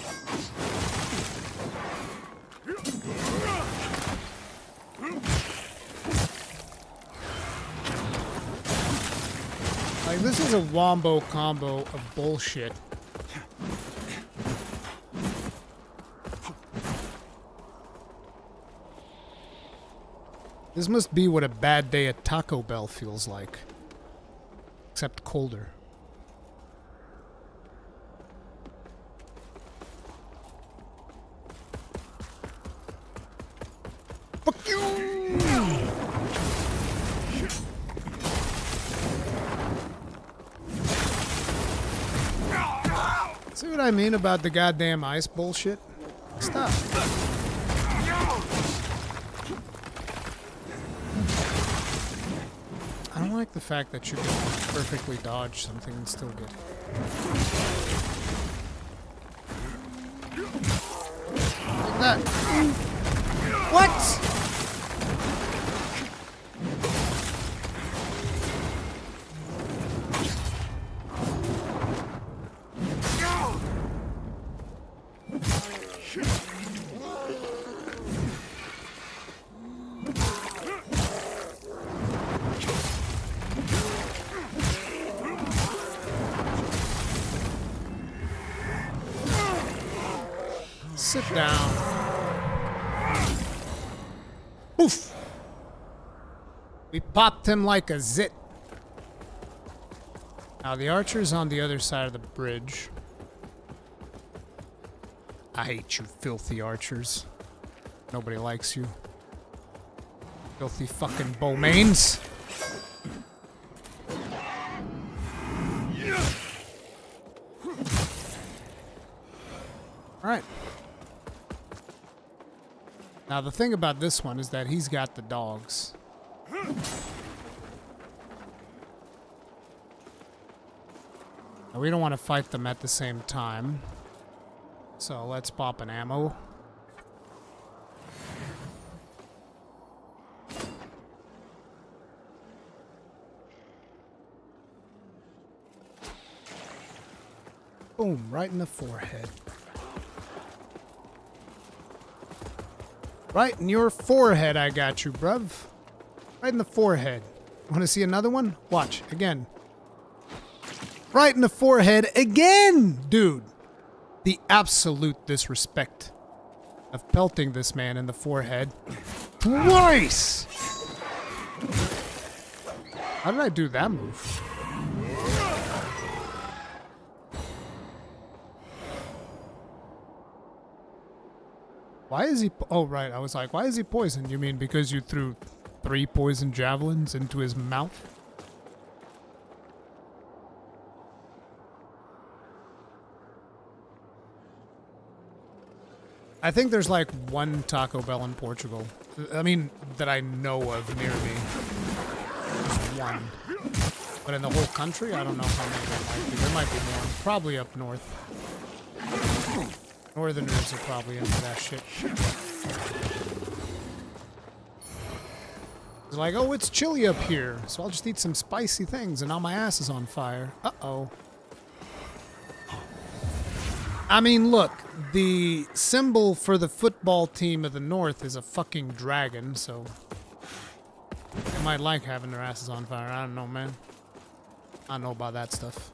Like, this is a wombo combo of bullshit. This must be what a bad day at Taco Bell feels like. Except colder. Fuck you! See what I mean about the goddamn ice bullshit? Stop. Like the fact that you can perfectly dodge something and still get Like that. What? Down. We popped him like a zit. Now the archer's on the other side of the bridge. I hate you filthy archers. Nobody likes you. Filthy fucking bowmains. Alright. Now the thing about this one is that he's got the dogs. Now, we don't want to fight them at the same time. So let's pop an ammo. Boom, right in the forehead. Right in your forehead, I got you, bruv. Right in the forehead. Want to see another one? Watch, again. Right in the forehead again, dude. The absolute disrespect of pelting this man in the forehead twice. How did I do that move? Why is he? Oh, right. I was like, why is he poisoned? You mean because you threw three poison javelins into his mouth? I think there's like one Taco Bell in Portugal. I mean, that I know of near me. One. But in the whole country, I don't know how many there might be. There might be more. Probably up north. Northerners are probably into that shit. It's like, oh, it's chilly up here, so I'll just eat some spicy things, and now my ass is on fire. Uh-oh. I mean, look, the symbol for the football team of the North is a fucking dragon, so... They might like having their asses on fire. I don't know, man. I know about that stuff.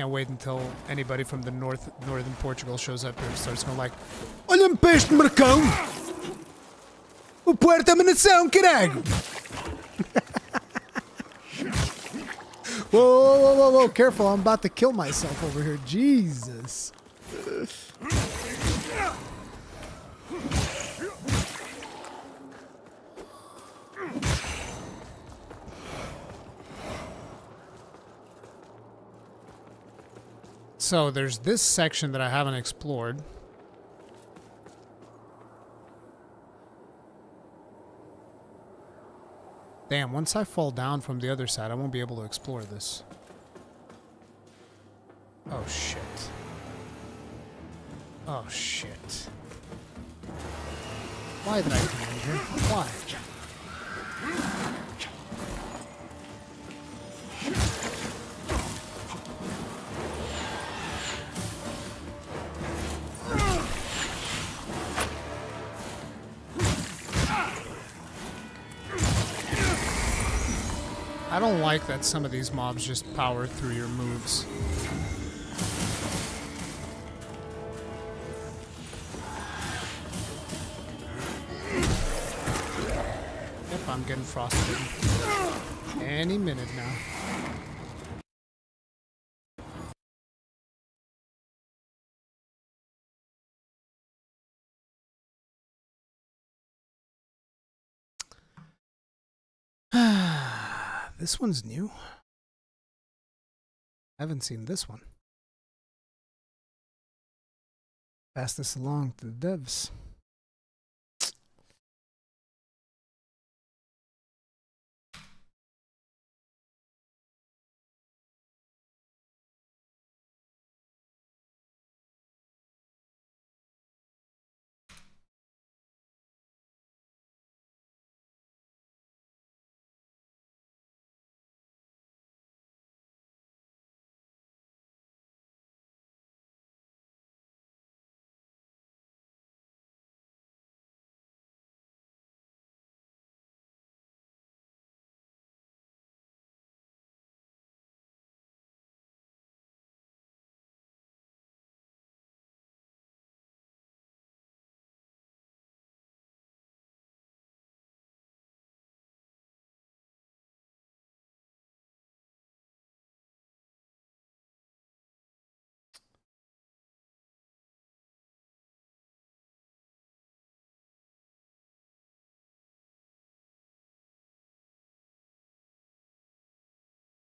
Can't wait until anybody from the north northern Portugal shows up here and starts going like Olha um peixe no marcão! O Porto é uma nação, caralho! whoa, whoa, whoa, whoa, careful, I'm about to kill myself over here. Jesus. So there's this section that I haven't explored. Damn, once I fall down from the other side, I won't be able to explore this. Oh, shit. Oh, shit. Why did I come in here? Why? I don't like that some of these mobs just power through your moves. Yep, I'm getting frostbitten. Any minute now. This one's new. I haven't seen this one. Pass this along to the devs.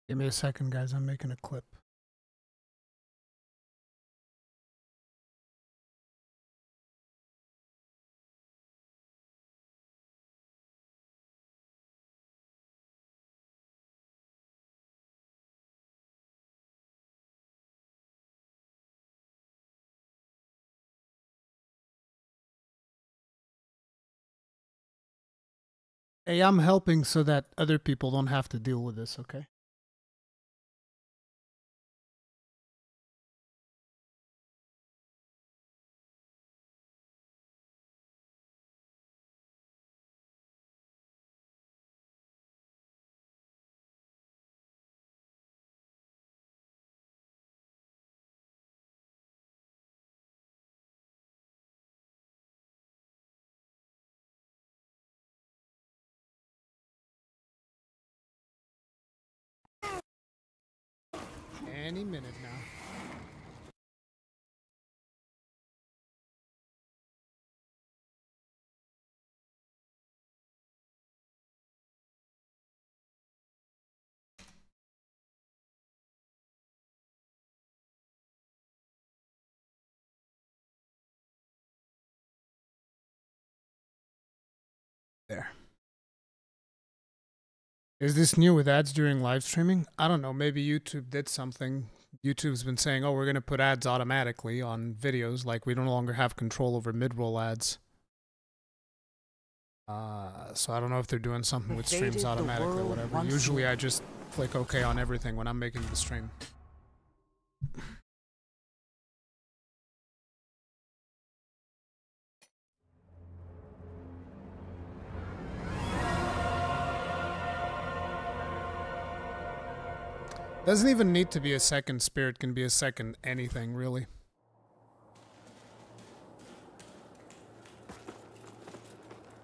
Give me a second, guys. I'm making a clip. Hey, I'm helping so that other people don't have to deal with this, okay? Any minute now. Is this new with ads during live streaming? I don't know. Maybe YouTube did something. YouTube's been saying, oh, we're going to put ads automatically on videos. Like we don't no longer have control over mid roll ads. Uh, so I don't know if they're doing something with streams automatically or whatever. Usually I just click OK on everything when I'm making the stream. Doesn't even need to be a second spirit, can be a second anything, really.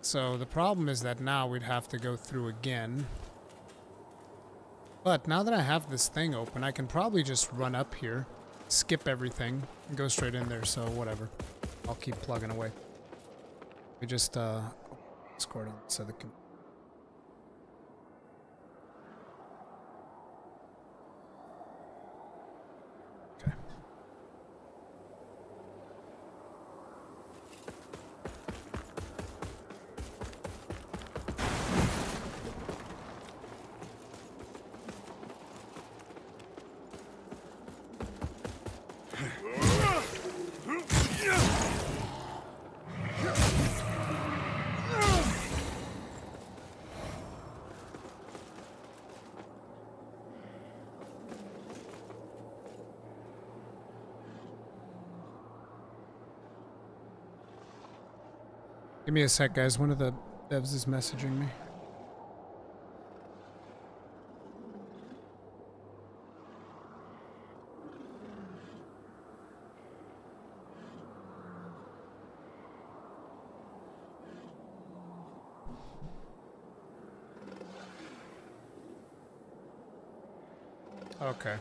So the problem is that now we'd have to go through again. But now that I have this thing open, I can probably just run up here, skip everything, and go straight in there, so whatever. I'll keep plugging away. We just, uh, Discord on so the Give me a sec, guys. One of the devs is messaging me. Okay.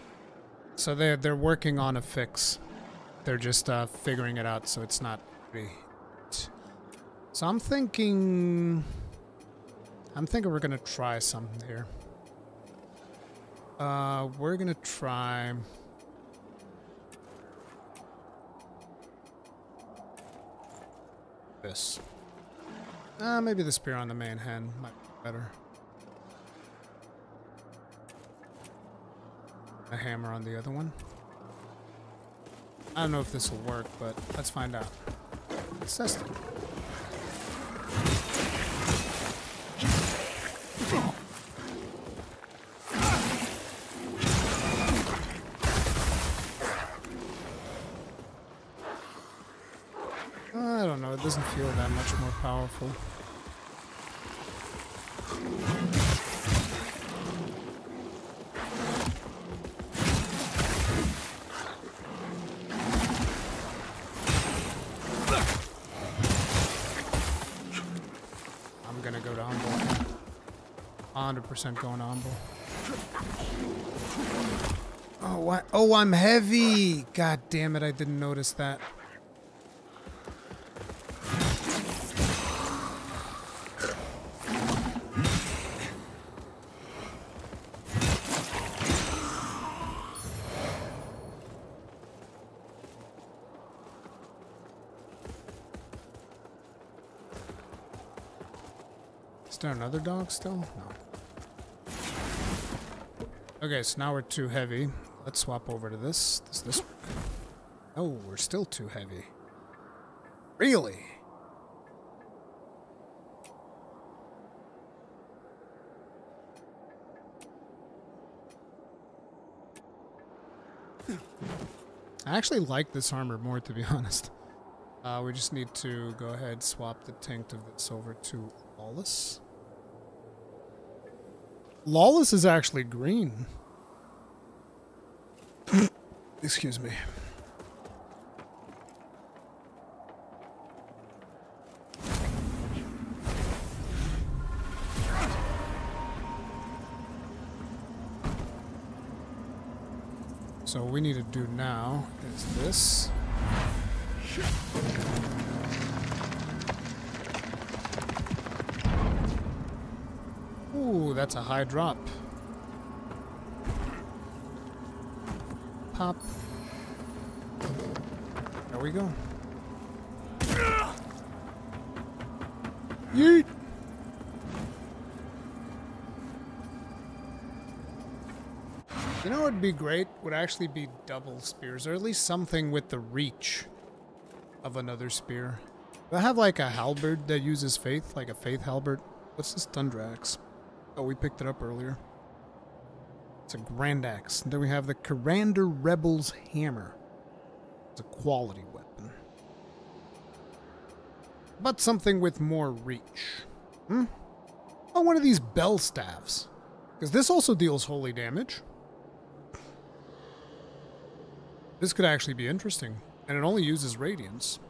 So they're, they're working on a fix. They're just uh, figuring it out, so it's not really so I'm thinking... I'm thinking we're gonna try something here. Uh, we're gonna try. This. Uh, maybe the spear on the main hand might be better. A hammer on the other one. I don't know if this will work, but let's find out. Let's test it. I don't know, it doesn't feel that much more powerful. I'm gonna go to humble. 100% going to humble. Oh, what? Oh, I'm heavy! God damn it, I didn't notice that. Still? No. Okay, so now we're too heavy. Let's swap over to this. Does this work? Oh, we're still too heavy. Really? I actually like this armor more, to be honest. Uh, we just need to go ahead swap the tank of this over to Lawless. Lawless is actually green. Excuse me. So what we need to do now is this. Ooh, that's a high drop. Pop. There we go. Yeet! You know what would be great? Would actually be double spears, or at least something with the reach of another spear. Do I have like a halberd that uses faith, like a faith halberd? What's this Tundrax? Oh, we picked it up earlier. It's a Grand Axe. And then we have the Karander Rebel's Hammer. It's a quality weapon. But something with more reach. Hmm? Oh, one of these bell staffs. Because this also deals holy damage. This could actually be interesting. And it only uses radiance.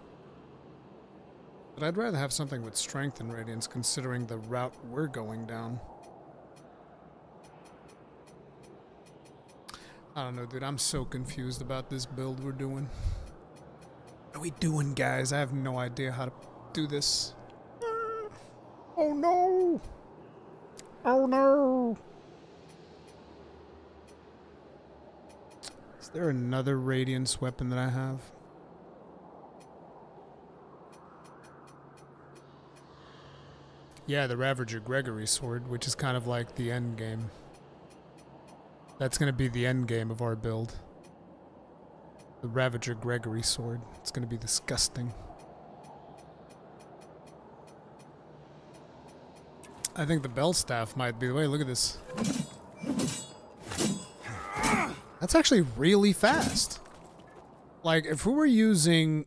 But I'd rather have something with strength and radiance considering the route we're going down. I don't know, dude. I'm so confused about this build we're doing. What are we doing, guys? I have no idea how to do this. Oh no! Oh no! Is there another radiance weapon that I have? Yeah, the Ravager Gregory sword, which is kind of like the end game. That's going to be the end game of our build. The Ravager Gregory sword. It's going to be disgusting. I think the bell staff might be the way. Look at this. That's actually really fast. Like, if we were using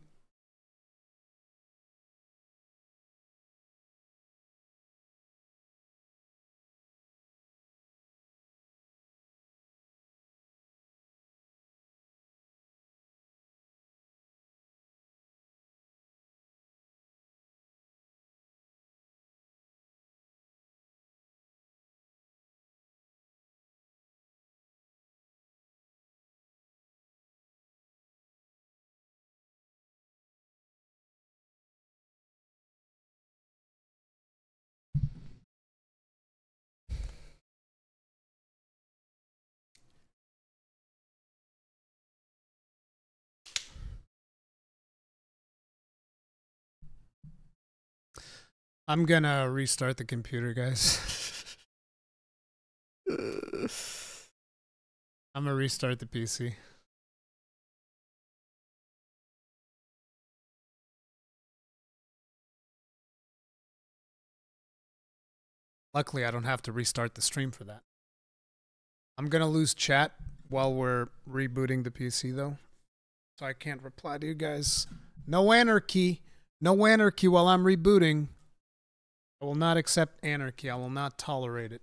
I'm gonna restart the computer, guys. I'm gonna restart the PC. Luckily, I don't have to restart the stream for that. I'm gonna lose chat while we're rebooting the PC, though. So I can't reply to you guys. No anarchy. No anarchy while I'm rebooting. I will not accept anarchy. I will not tolerate it.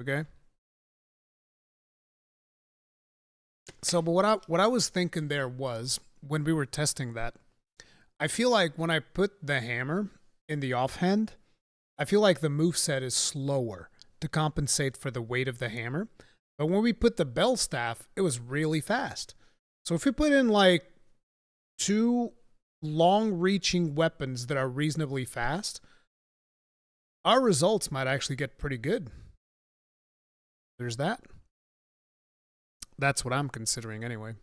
Okay? So, but what I what I was thinking there was when we were testing that, I feel like when I put the hammer in the offhand, I feel like the move set is slower to compensate for the weight of the hammer. But when we put the bell staff, it was really fast. So if we put in like two long reaching weapons that are reasonably fast, our results might actually get pretty good. There's that. That's what I'm considering anyway.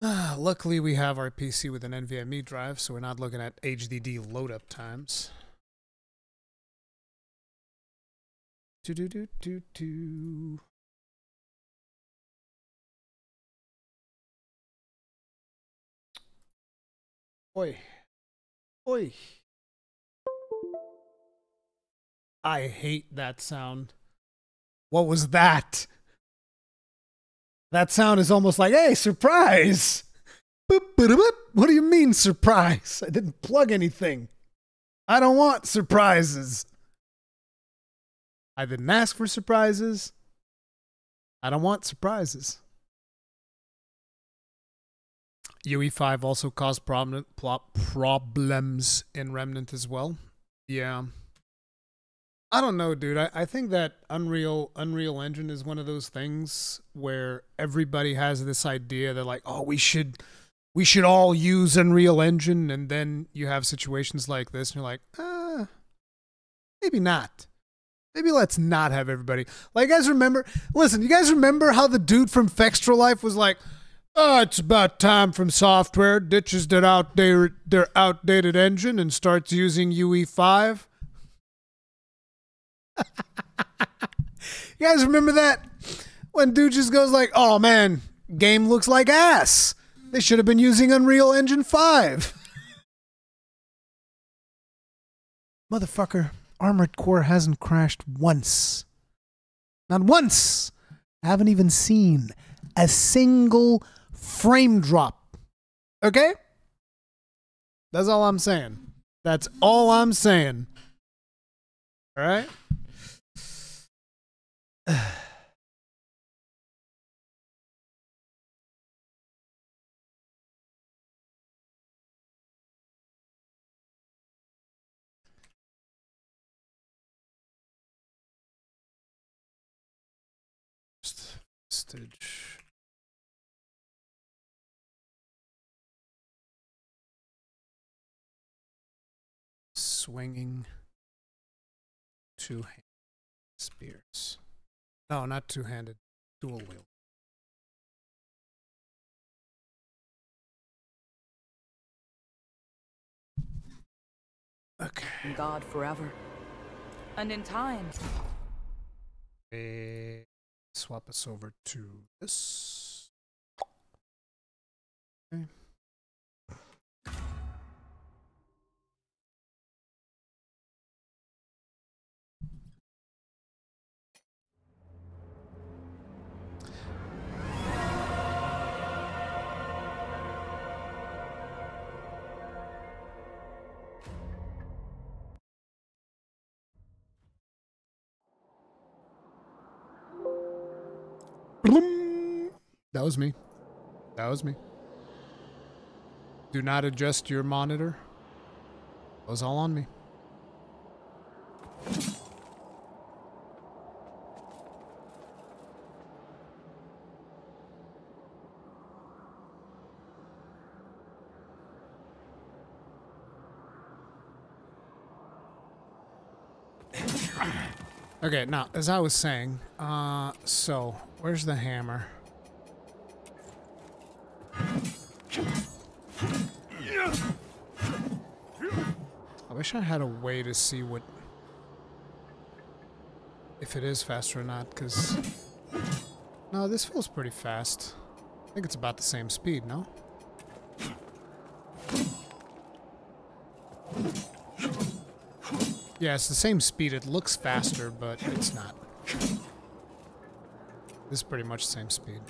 Luckily, we have our PC with an NVMe drive, so we're not looking at HDD load up times. Do do do do do. Oi. Oi. I hate that sound. What was that? That sound is almost like, hey, surprise. What do you mean, surprise? I didn't plug anything. I don't want surprises. I didn't ask for surprises. I don't want surprises. UE5 also caused problem, problems in Remnant as well. Yeah. I don't know, dude. I, I think that Unreal Unreal Engine is one of those things where everybody has this idea that like, oh, we should we should all use Unreal Engine, and then you have situations like this, and you're like, ah, maybe not. Maybe let's not have everybody. Like, guys remember? Listen, you guys remember how the dude from Fextralife was like, "Oh, it's about time FromSoftware ditches their outdated their outdated engine and starts using UE5." you guys remember that? When dude just goes like, "Oh man, game looks like ass. They should have been using Unreal Engine 5." Motherfucker, Armored Core hasn't crashed once. Not once. I haven't even seen a single frame drop. Okay? That's all I'm saying. That's all I'm saying. All right? Stitch. Swinging two hand spears. No, not two handed, dual wield. Okay. in God forever. And in time, Eh, swap us over to this. Okay. That was me. That was me. Do not adjust your monitor. It was all on me. Okay, now, as I was saying, uh, so, where's the hammer? Wish I had a way to see what if it is faster or not, because no, this feels pretty fast. I think it's about the same speed, no? Yeah, it's the same speed. It looks faster, but it's not. This is pretty much the same speed.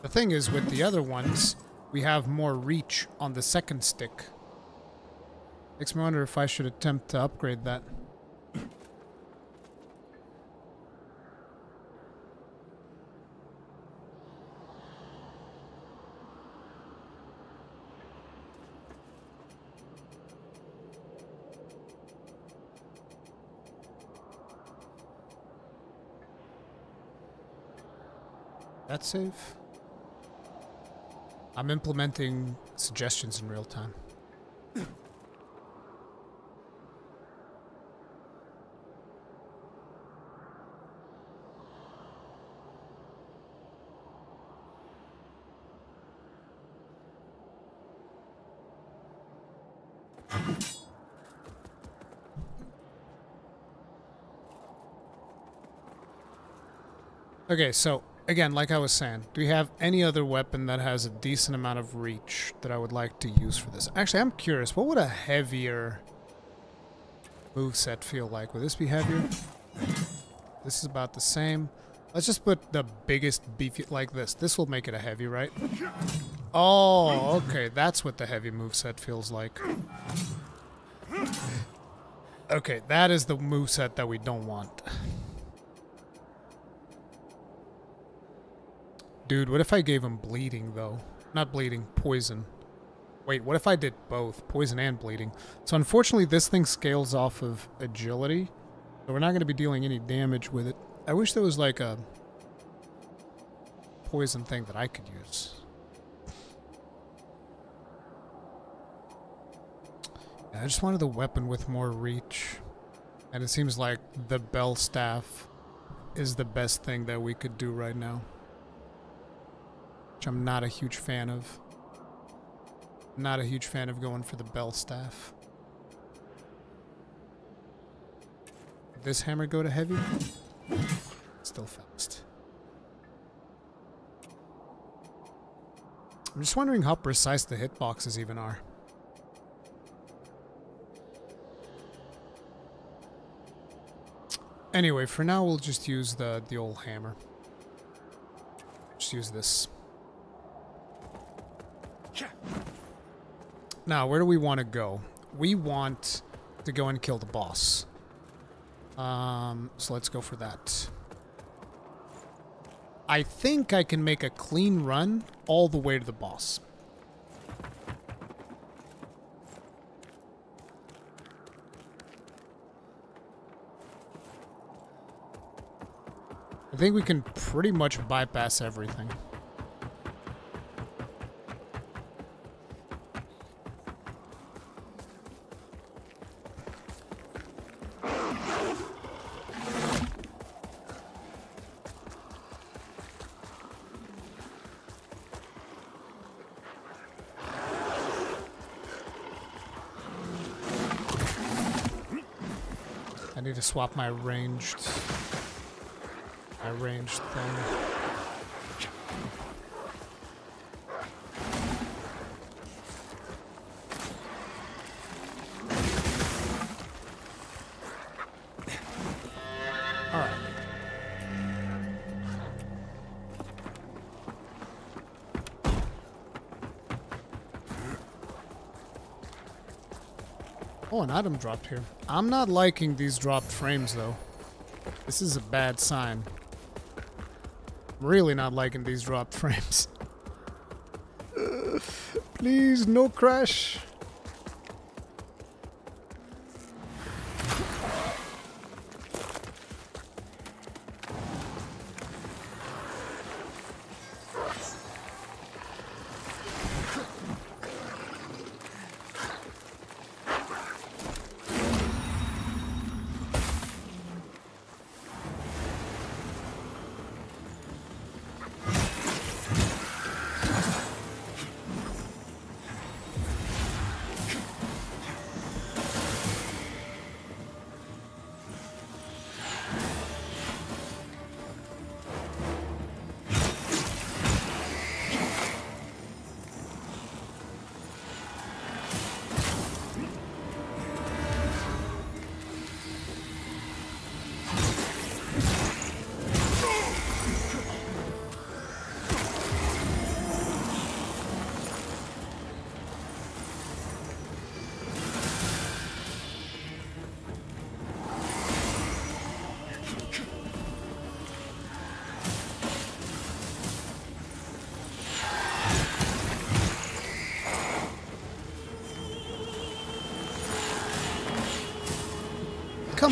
The thing is, with the other ones, we have more reach on the second stick. Makes me wonder if I should attempt to upgrade that. That's safe. I'm implementing suggestions in real time. Okay, so again, like I was saying, do we have any other weapon that has a decent amount of reach that I would like to use for this? Actually, I'm curious, what would a heavier move set feel like? Would this be heavier? This is about the same. Let's just put the biggest beefy like this. This will make it a heavy, right? Oh, okay. That's what the heavy move set feels like. Okay, that is the move set that we don't want. Dude, what if I gave him bleeding, though? Not bleeding, poison. Wait, what if I did both? Poison and bleeding. So unfortunately, this thing scales off of agility. So we're not going to be dealing any damage with it. I wish there was like a poison thing that I could use. I just wanted the weapon with more reach. And it seems like the bell staff is the best thing that we could do right now which I'm not a huge fan of. Not a huge fan of going for the bell staff. this hammer go to heavy? Still fast. I'm just wondering how precise the hitboxes even are. Anyway, for now we'll just use the, the old hammer. Just use this. Now, where do we want to go? We want to go and kill the boss. Um, so let's go for that. I think I can make a clean run all the way to the boss. I think we can pretty much bypass everything. Swap my ranged my ranged thing. Oh, an item dropped here. I'm not liking these dropped frames, though. This is a bad sign. I'm really not liking these dropped frames. please, no crash.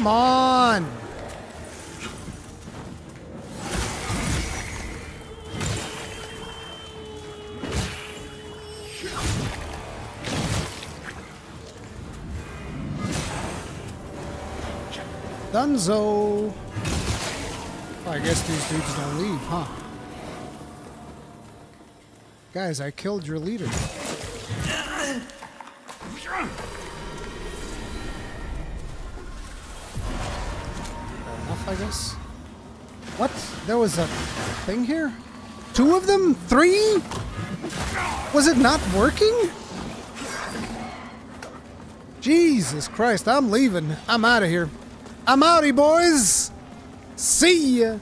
Come on! Dunzo! I guess these dudes don't leave, huh? Guys, I killed your leader. I guess. What? There was a thing here? Two of them? Three? Was it not working? Jesus Christ, I'm leaving. I'm out of here. I'm outie, boys. See ya.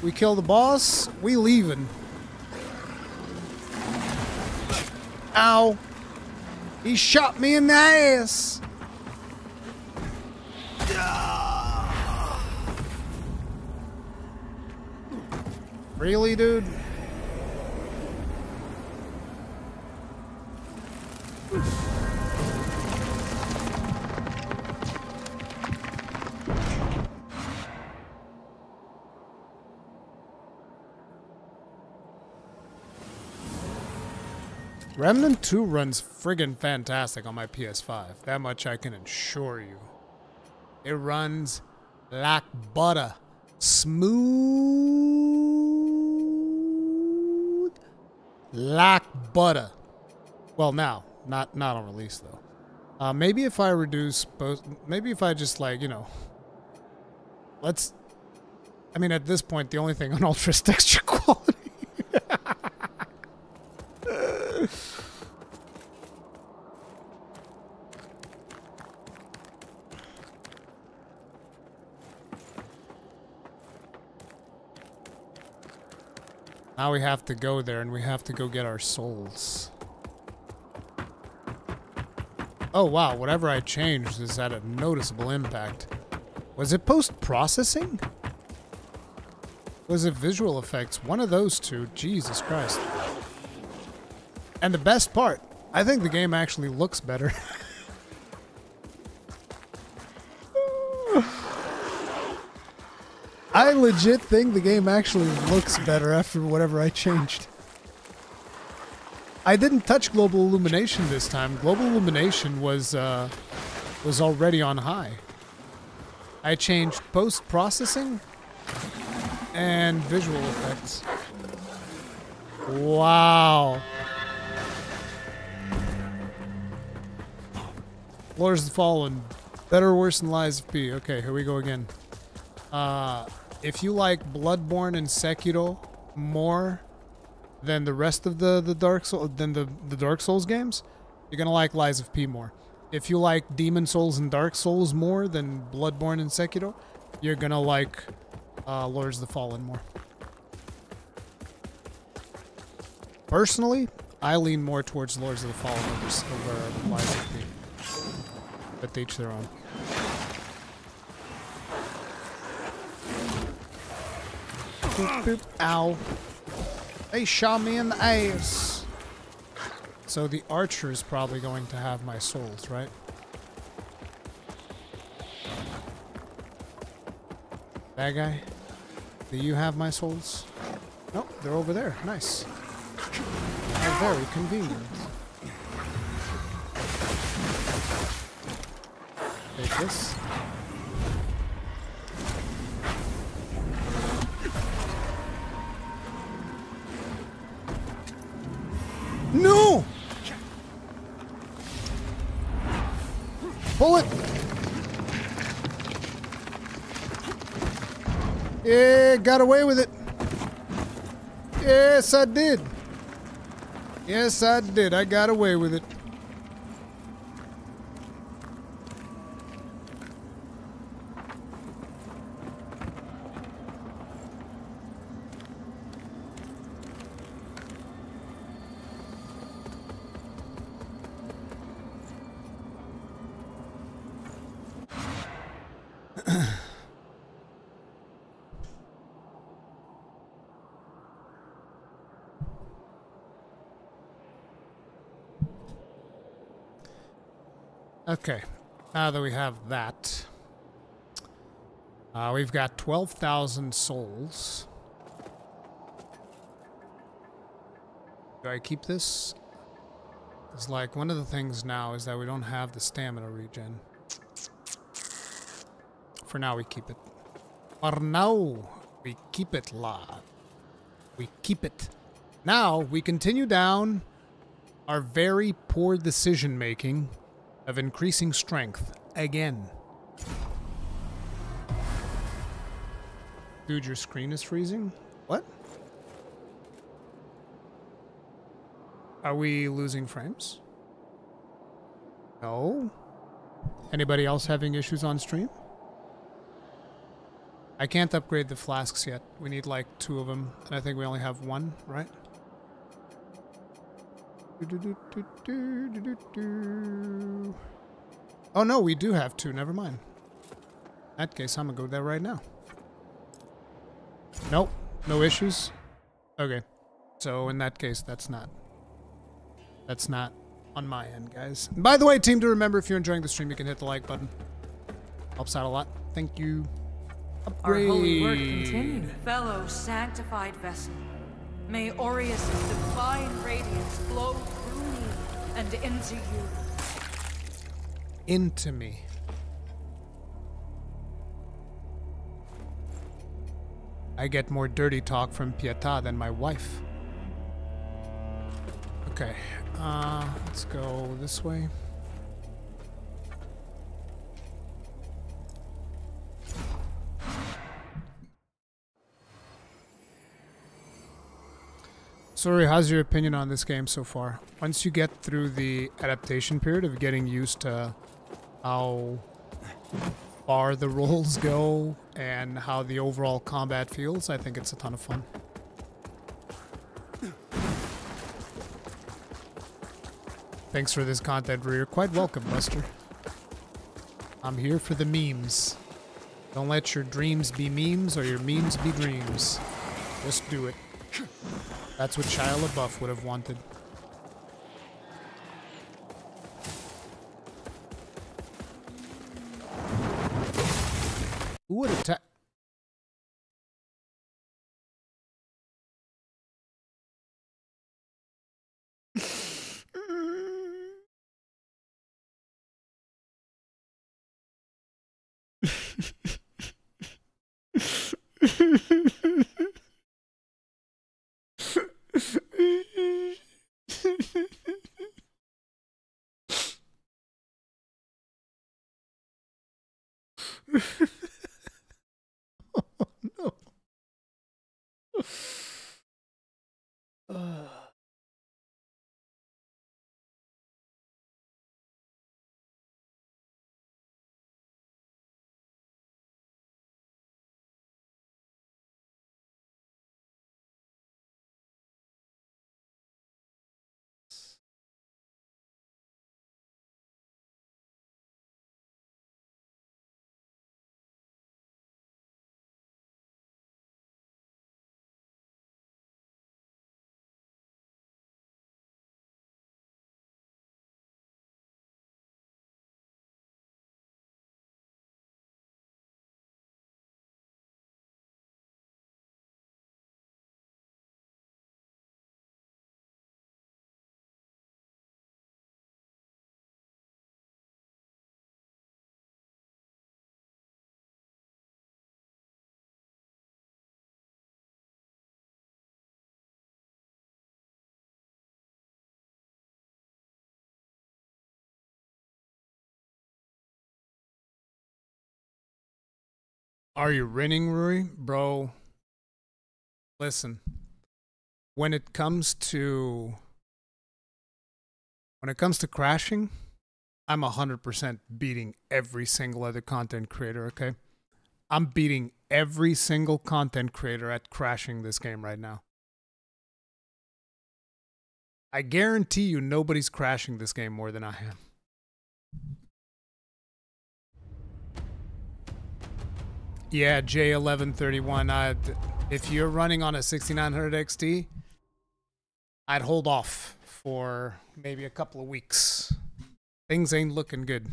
We kill the boss. We leaving. Ow. He shot me in the ass. Really, dude? Remnant 2 runs friggin' fantastic on my PS5. That much I can assure you. It runs like butter. Smooth like butter. Well, now, not not on release though. Uh, maybe if I reduce both, maybe if I just like you know, let's. I mean, at this point, the only thing on ultra is texture quality. Now we have to go there and we have to go get our souls. Oh wow, whatever I changed is at a noticeable impact. Was it post-processing? Was it visual effects? One of those two. Jesus Christ. And the best part, I think the game actually looks better. legit thing, the game actually looks better after whatever I changed. I didn't touch global illumination this time. Global illumination was uh, was already on high. I changed post processing and visual effects. Wow. Lords Fallen. Better or worse than Lies of P. Okay, here we go again. Uh, if you like Bloodborne and Sekiro more than the rest of the the Dark Soul than the the Dark Souls games, you're gonna like Lies of P more. If you like Demon Souls and Dark Souls more than Bloodborne and Sekiro, you're gonna like uh, Lords of the Fallen more. Personally, I lean more towards Lords of the Fallen over, over Lies of P. But they each their own. Boop, boop. Ow. They shot me in the ass. So the archer is probably going to have my souls, right? That guy? Do you have my souls? Nope, they're over there. Nice. How very convenient. Take this. Got away with it. Yes, I did. Yes, I did. I got away with it. Now that we have that, uh, we've got 12,000 souls. Do I keep this? It's like one of the things now is that we don't have the stamina regen. For now, we keep it. For now, we keep it, lad. We keep it. Now, we continue down our very poor decision making of increasing strength again. Dude, your screen is freezing? What? Are we losing frames? No. Anybody else having issues on stream? I can't upgrade the flasks yet. We need like two of them, and I think we only have one, right? Oh no, we do have two. Never mind. In that case, I'm gonna go there right now. Nope, no issues. Okay, so in that case, that's not. That's not on my end, guys. And by the way, team, to remember if you're enjoying the stream, you can hit the like button. Helps out a lot. Thank you. Our holy work Upgrade. Fellow sanctified vessel, may Orius' divine radiance flow through me and into you. into me. I get more dirty talk from Pietà than my wife. Okay, uh, let's go this way. Sorry, how's your opinion on this game so far? Once you get through the adaptation period of getting used to how far the rolls go and how the overall combat feels, I think it's a ton of fun. Thanks for this content. You're quite welcome, Buster. I'm here for the memes. Don't let your dreams be memes or your memes be dreams. Just do it. That's what Shia LaBeouf would have wanted. Who would attack? no. Are you renting, Rui? Bro, listen. When it comes to when it comes to crashing, I'm 100% beating every single other content creator, okay? I'm beating every single content creator at crashing this game right now. I guarantee you nobody's crashing this game more than I am. Yeah, J1131. I'd, if you're running on a 6900 XT, I'd hold off for maybe a couple of weeks Things ain't looking good.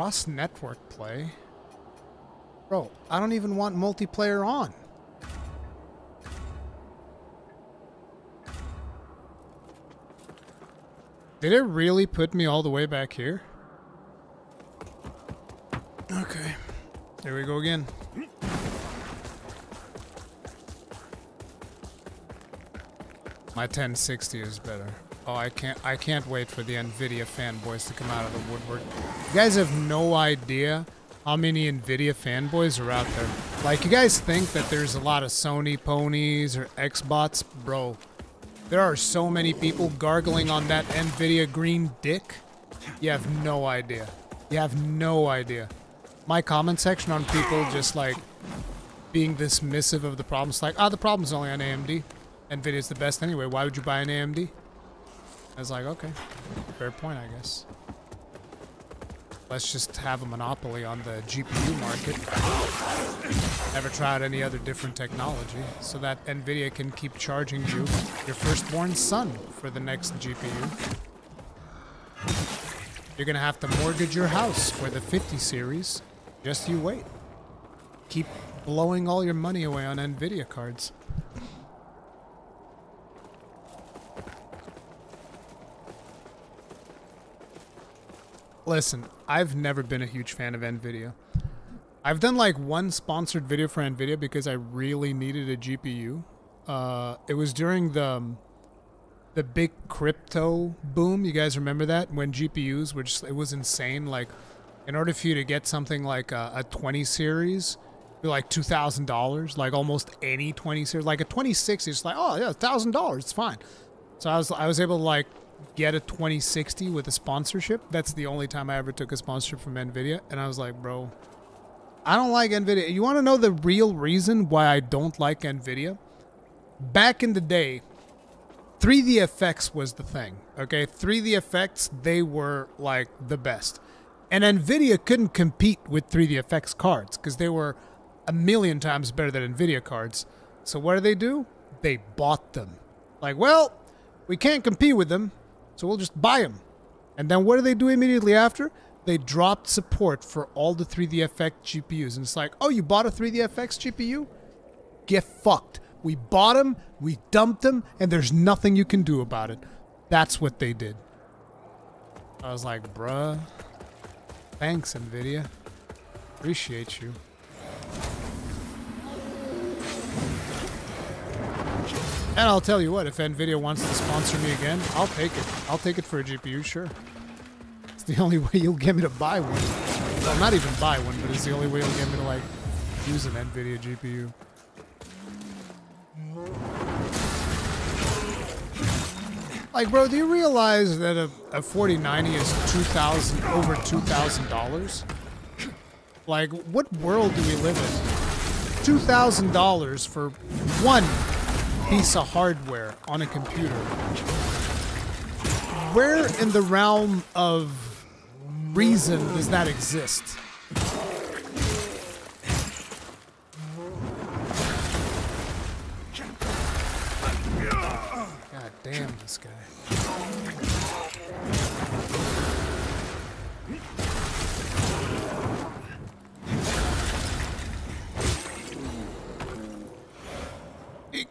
Wait, cross network play? Bro, I don't even want multiplayer on. Did it really put me all the way back here? Okay. Here we go again. My 1060 is better. Oh, I can't I can't wait for the Nvidia fanboys to come out of the woodwork. You guys have no idea how many Nvidia fanboys are out there. Like you guys think that there's a lot of Sony ponies or Xbots, bro. There are so many people gargling on that Nvidia green dick. You have no idea. You have no idea. My comment section on people just like being dismissive of the problems, like, ah, oh, the problem's only on AMD. Nvidia's the best anyway. Why would you buy an AMD? Was like, okay, fair point, I guess. Let's just have a monopoly on the GPU market. Never tried any other different technology, so that NVIDIA can keep charging you your firstborn son for the next GPU. You're gonna have to mortgage your house for the 50 series. Just you wait. Keep blowing all your money away on NVIDIA cards. Listen, I've never been a huge fan of NVIDIA. I've done like one sponsored video for NVIDIA because I really needed a GPU. Uh, it was during the um, the big crypto boom. You guys remember that when GPUs, which it was insane. Like, in order for you to get something like a, a 20 series, like two thousand dollars, like almost any 20 series, like a 2060, it's like oh yeah, thousand dollars, it's fine. So I was I was able to like get a 2060 with a sponsorship. That's the only time I ever took a sponsorship from Nvidia, and I was like, bro, I don't like Nvidia. You want to know the real reason why I don't like Nvidia? Back in the day, 3DFX was the thing. Okay, 3DFX they were like the best, and Nvidia couldn't compete with 3DFX cards because they were a million times better than Nvidia cards. So what do they do? They bought them. Like, well, we can't compete with them. So we'll just buy them. And then what do they do immediately after? They dropped support for all the 3DFX GPUs. And it's like, oh, you bought a 3DFX GPU? Get fucked. We bought them, we dumped them, and there's nothing you can do about it. That's what they did. I was like, bruh, thanks, NVIDIA. Appreciate you. And I'll tell you what, if Nvidia wants to sponsor me again, I'll take it. I'll take it for a GPU, sure. It's the only way you'll get me to buy one. Well, not even buy one, but it's the only way you'll get me to, like, use an Nvidia GPU. Like, bro, do you realize that a, a 4090 is 2000 over $2,000? Like, what world do we live in? $2,000 for one piece of hardware on a computer. Where in the realm of reason does that exist? God damn this guy.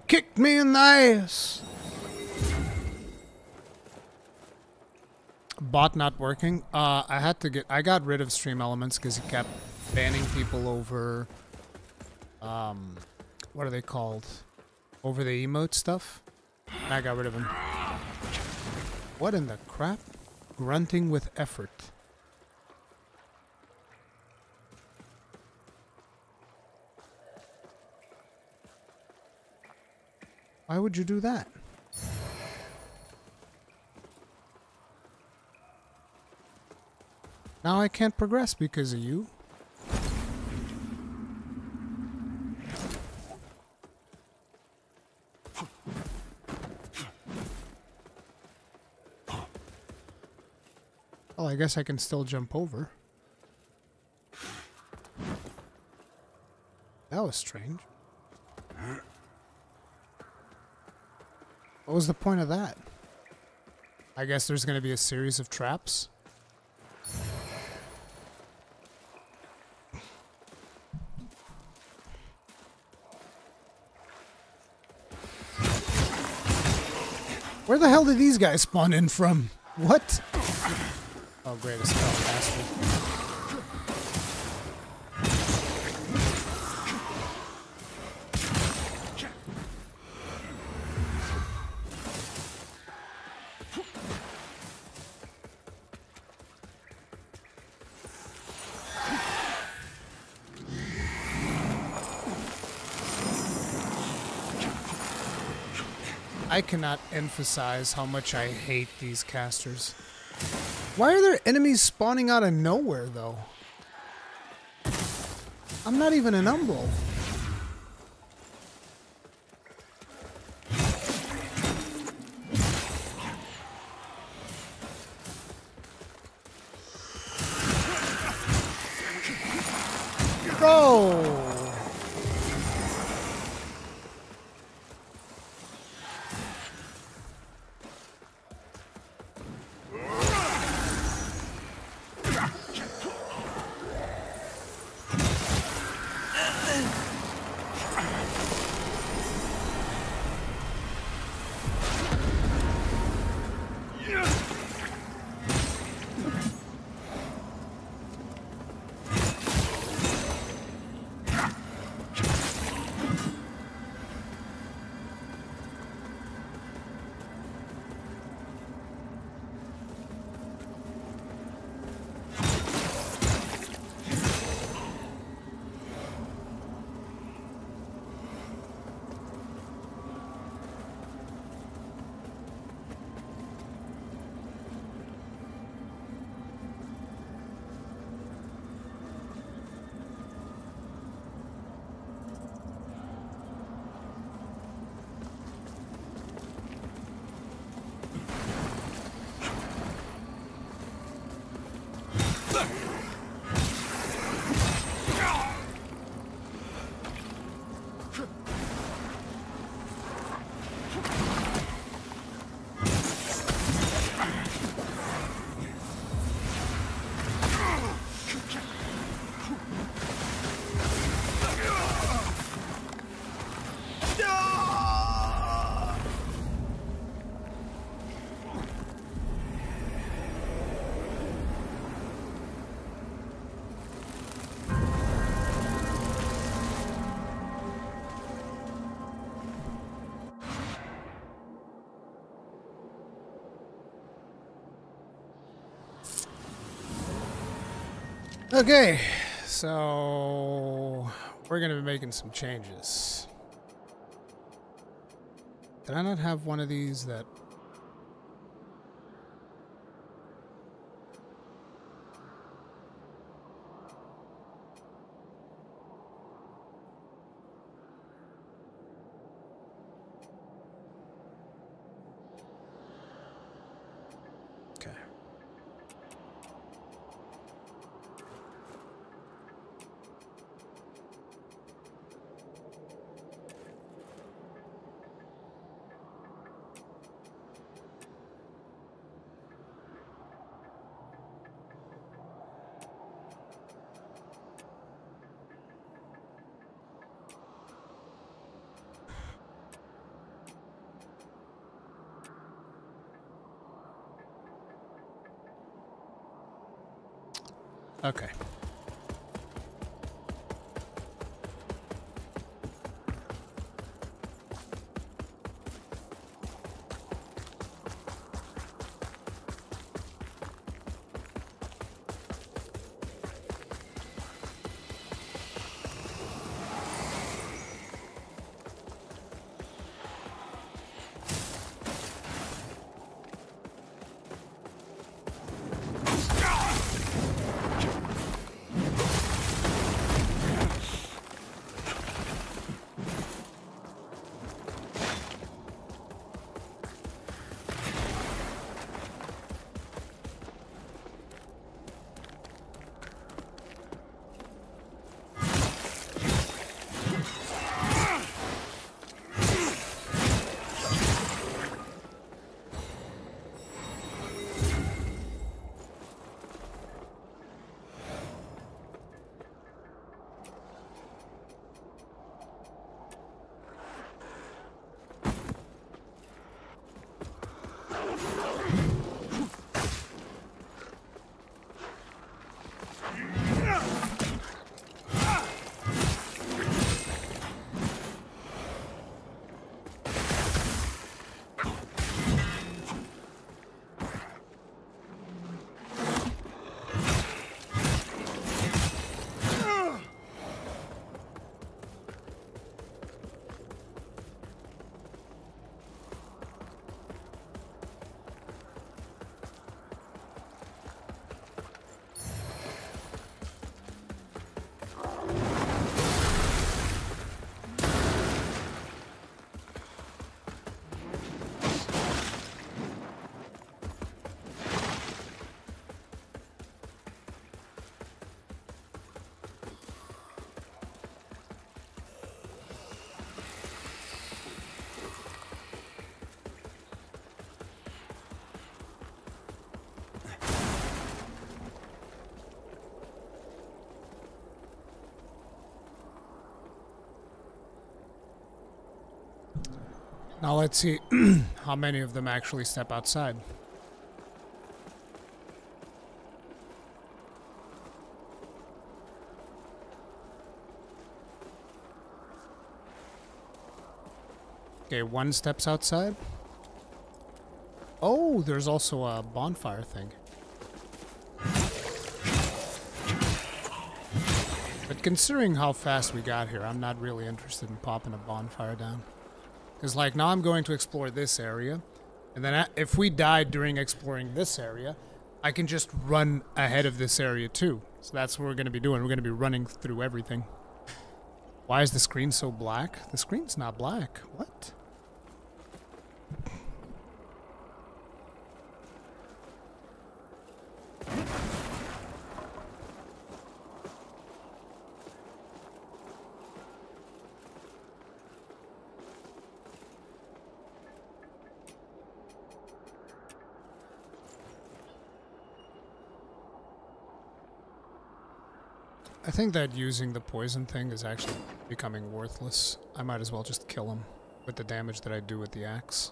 Kicked me in the ass. Bot not working. Uh, I had to get. I got rid of StreamElements because he kept banning people over. Um, what are they called? Over the emote stuff. I got rid of him. What in the crap? Grunting with effort. Why would you do that? Now I can't progress because of you. Well, I guess I can still jump over. That was strange. What was the point of that? I guess there's going to be a series of traps. Where the hell did these guys spawn in from? What? Oh, great, a spell bastard. I cannot emphasize how much I hate these casters. Why are there enemies spawning out of nowhere, though? I'm not even an umbral. Okay, so we're gonna be making some changes. Did I not have one of these that? Now let's see how many of them actually step outside. Okay, one steps outside. Oh, there's also a bonfire thing. But considering how fast we got here, I'm not really interested in popping a bonfire down. Because, like, now I'm going to explore this area. And then if we die during exploring this area, I can just run ahead of this area too. So that's what we're going to be doing. We're going to be running through everything. Why is the screen so black? The screen's not black. What? Think that using the poison thing is actually becoming worthless. I might as well just kill him with the damage that I do with the axe.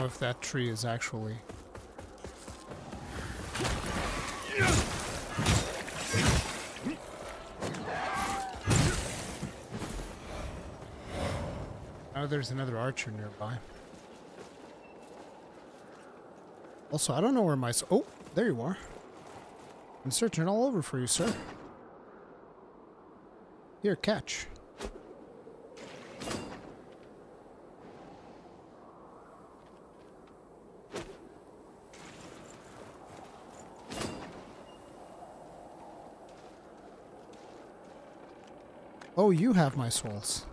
Know if that tree is actually. Oh, there's another archer nearby. Also, I don't know where my. Oh, there you are. I'm searching all over for you, sir. Here, catch. Oh, you have my souls.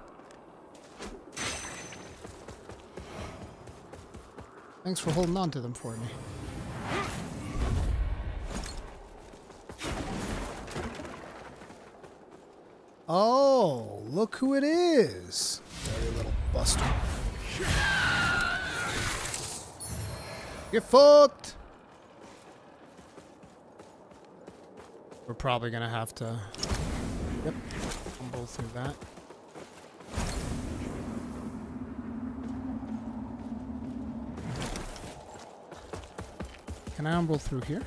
Thanks for holding on to them for me. Oh, look who it is. Dirty little buster. Get fucked. We're probably gonna have to. Through that. Can I umble through here?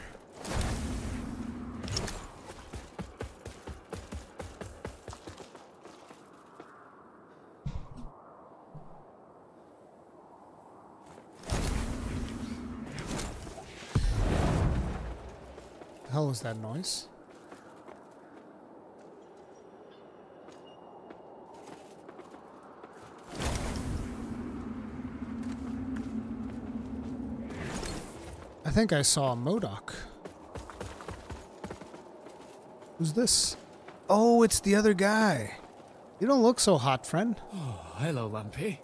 Hell was that noise? I think I saw a Modoc. Who's this? Oh, it's the other guy. You don't look so hot, friend. Oh, hello, Lampy.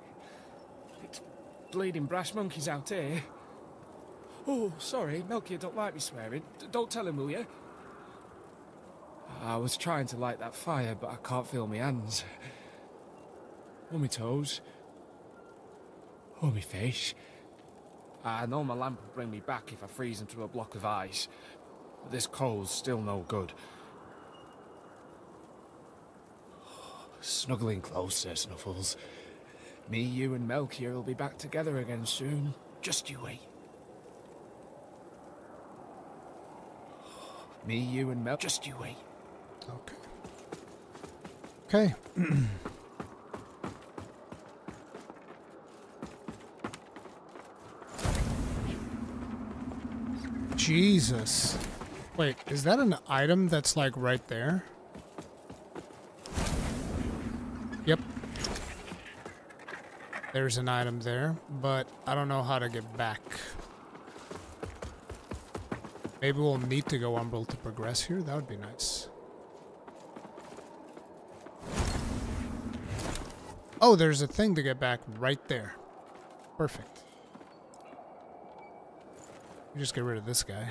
It's bleeding brash monkeys out here. Oh, sorry, Melchior don't like me swearing. D- don't tell him, will you? I was trying to light that fire, but I can't feel my hands. Or my toes. Or my face. I know my lamp will bring me back if I freeze into a block of ice. But this cold's still no good. Snuggling closer, Snuffles. Me, you, and Melchior will be back together again soon. Just you wait. Me, you, and Mel. Just you wait. Okay. Okay. Jesus. Wait, is that an item that's like right there? Yep. There's an item there, but I don't know how to get back. Maybe we'll need to go Umbral to progress here. That would be nice. Oh, there's a thing to get back right there. Perfect. Just get rid of this guy.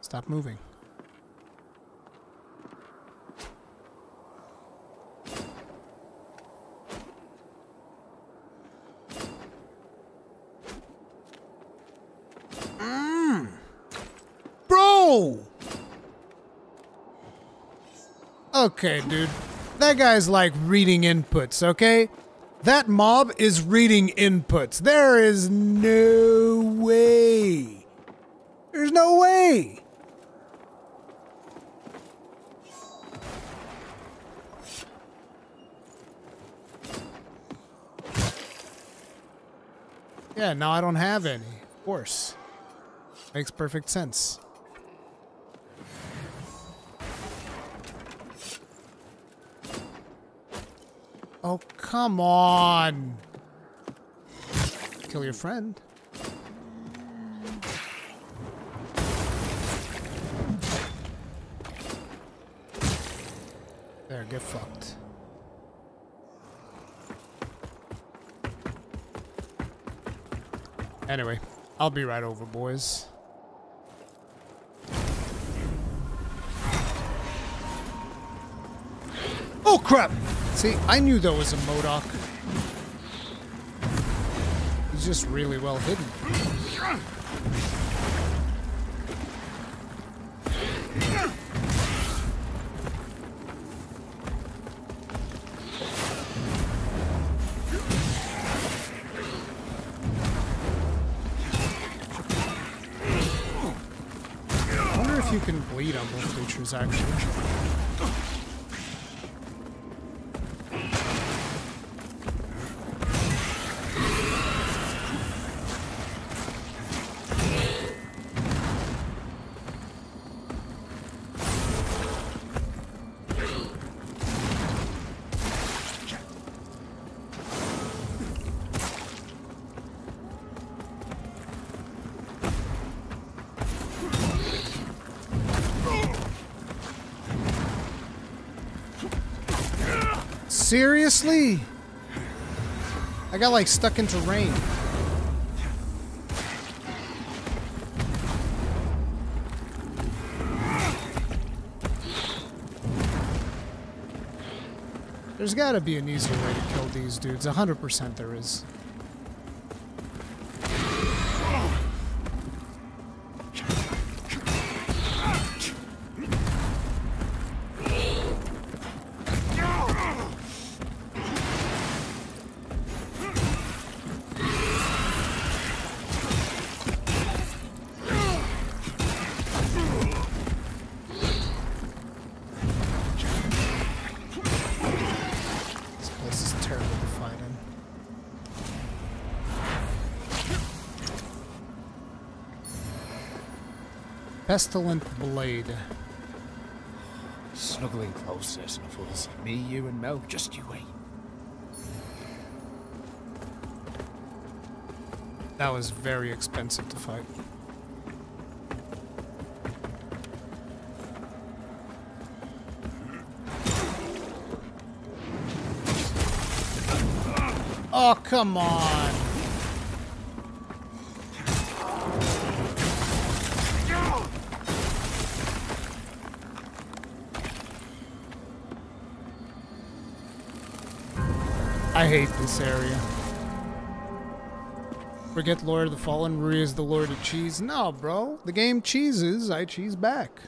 Stop moving. Mm. Bro! Okay, dude. That guy's like reading inputs, okay? That mob is reading inputs. There is no way. There's no way. Yeah, now I don't have any. Of course. Makes perfect sense. Oh, come on. Kill your friend. There, get fucked. Anyway, I'll be right over, boys. Oh crap! See, I knew there was a Modoc. He's just really well hidden. I wonder if you can bleed on both creatures, actually. Seriously? I got like stuck into rain. There's gotta be an easier way to kill these dudes. 100% there is. Pestilent Blade. Snuggling closer, Snuffles. Me, you, and Mel. Just you wait. That was very expensive to fight. Oh, come on. This area. Forget Lord of the Fallen, Rui is the Lord of Cheese. No, bro. The game cheeses, I cheese back.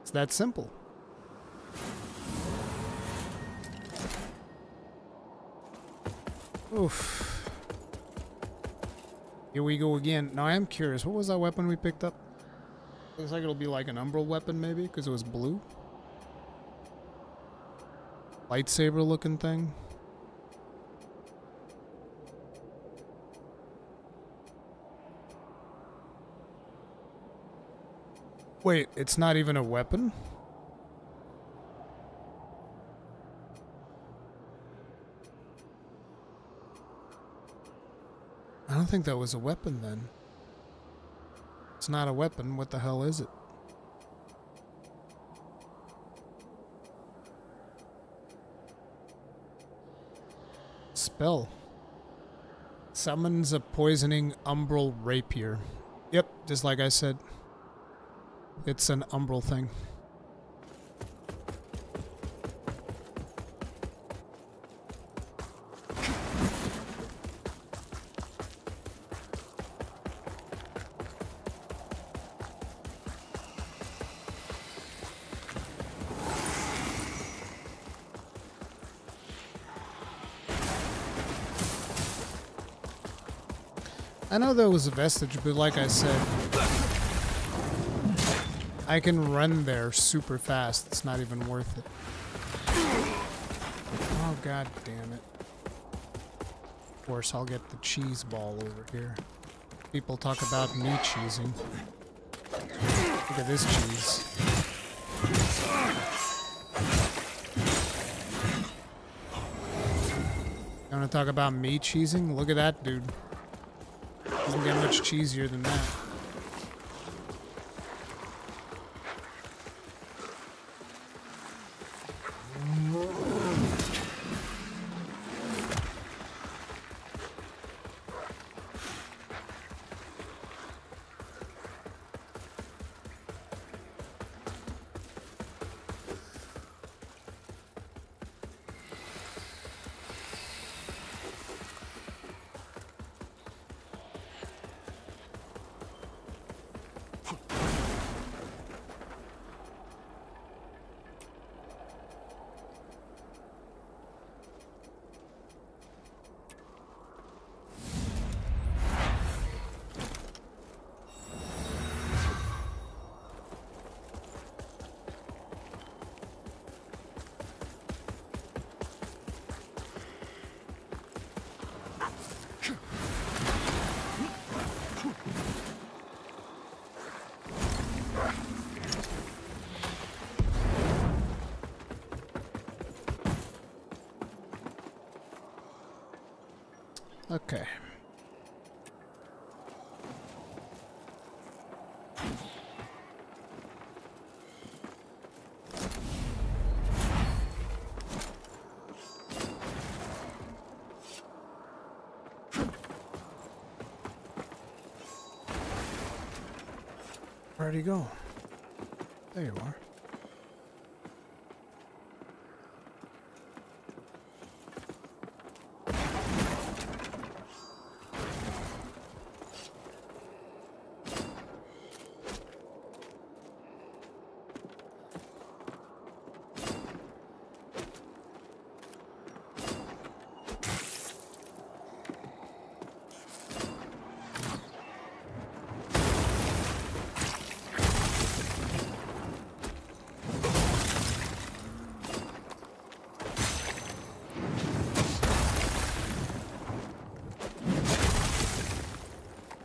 It's that simple. Oof. Here we go again. Now I am curious. What was that weapon we picked up? Looks like it'll be like an umbral weapon maybe because it was blue. Lightsaber looking thing. Wait, it's not even a weapon? I don't think that was a weapon then. It's not a weapon. What the hell is it? Spell. Summons a poisoning umbral rapier. Yep, just like I said. It's an umbral thing. I know there was a vestige, but like I said, I can run there super fast. It's not even worth it. Oh, god damn it. Of course, I'll get the cheese ball over here. People talk about me cheesing. Look at this cheese. You want to talk about me cheesing? Look at that dude. Doesn't get much cheesier than that. He go? There you are.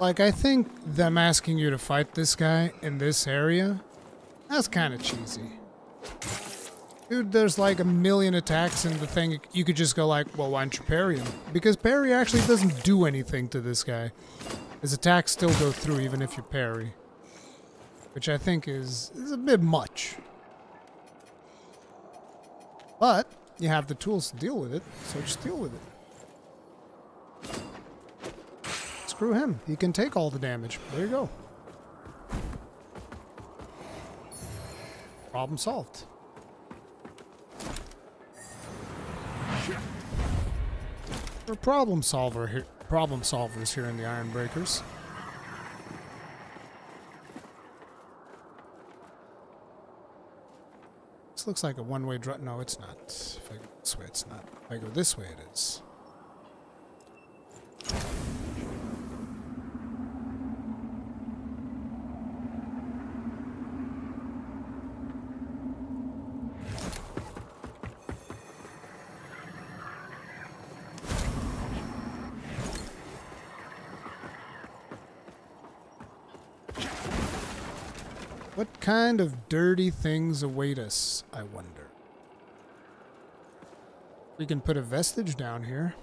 Like, I think them asking you to fight this guy in this area, that's kind of cheesy. Dude, there's like a million attacks in the thing. You could just go like, well, why don't you parry him? Because parry actually doesn't do anything to this guy. His attacks still go through even if you parry. Which I think is, is a bit much. But, you have the tools to deal with it, so just deal with it. Screw him. He can take all the damage. There you go. Problem solved. We're problem solver here, problem solvers here in the Iron Breakers. This looks like a one-way drive. No, it's not. If I go this way, it's not. If I go this way, it is. Kind of dirty things await us, I wonder? We can put a vestige down here.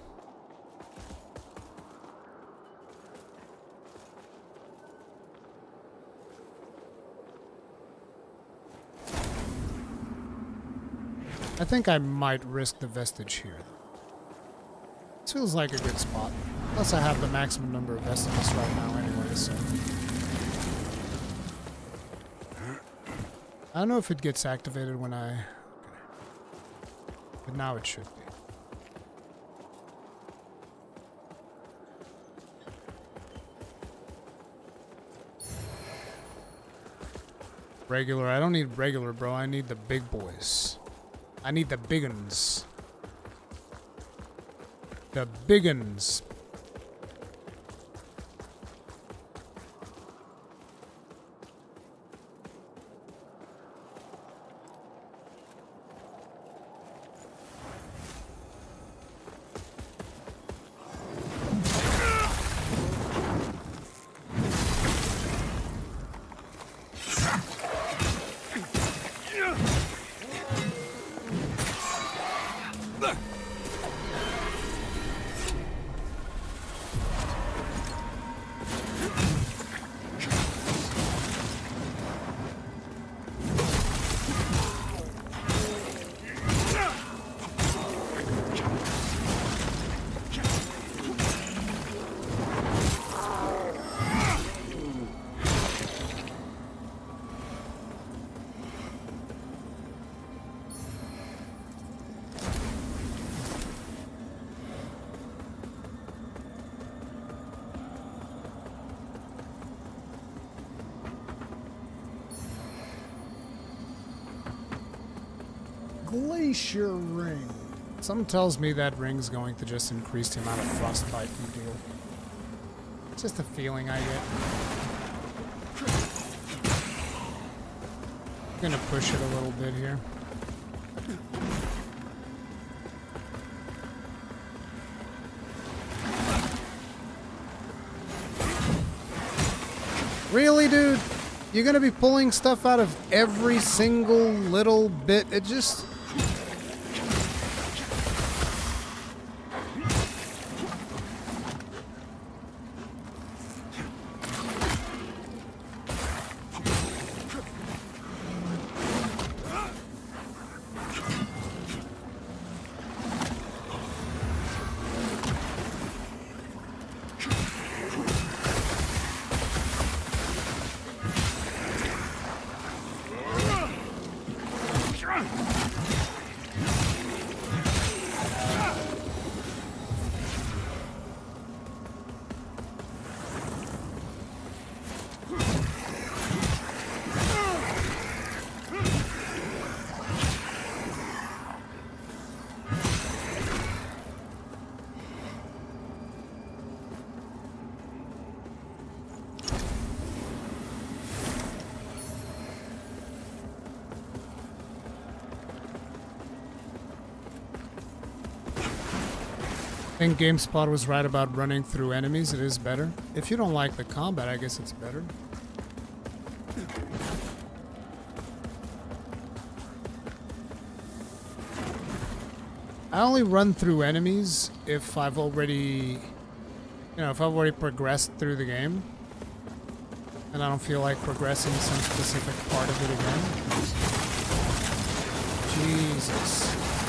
I think I might risk the vestige here. This feels like a good spot. Plus I have the maximum number of vestiges right now anyway, so... I don't know if it gets activated when I... But now it should be. Regular. I don't need regular, bro. I need the big boys. I need the big. The big. Glacier Ring. Something tells me that ring's going to just increase the amount of frostbite you deal. It's just a feeling I get. I'm gonna push it a little bit here. Really, dude? You're gonna be pulling stuff out of every single little bit. It just. Think GameSpot was right about running through enemies. It is better. If you don't like the combat, I guess it's better. I only run through enemies if I've already, you know, if I've already progressed through the game. And I don't feel like progressing some specific part of it again. Jesus.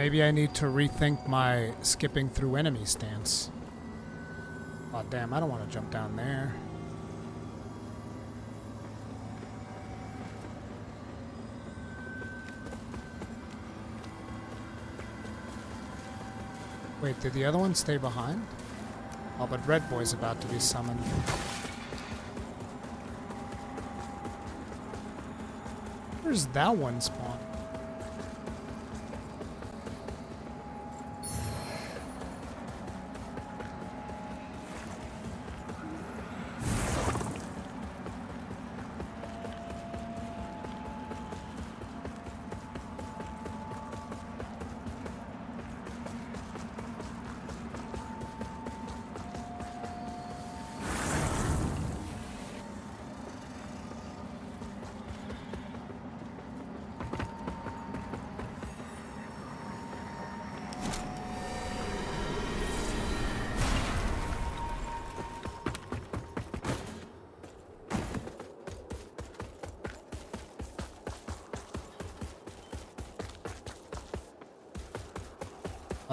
Maybe I need to rethink my skipping through enemy stance. Oh damn, I don't want to jump down there. Wait, did the other one stay behind? Oh, but Red Boy's about to be summoned. Where's that one spawn?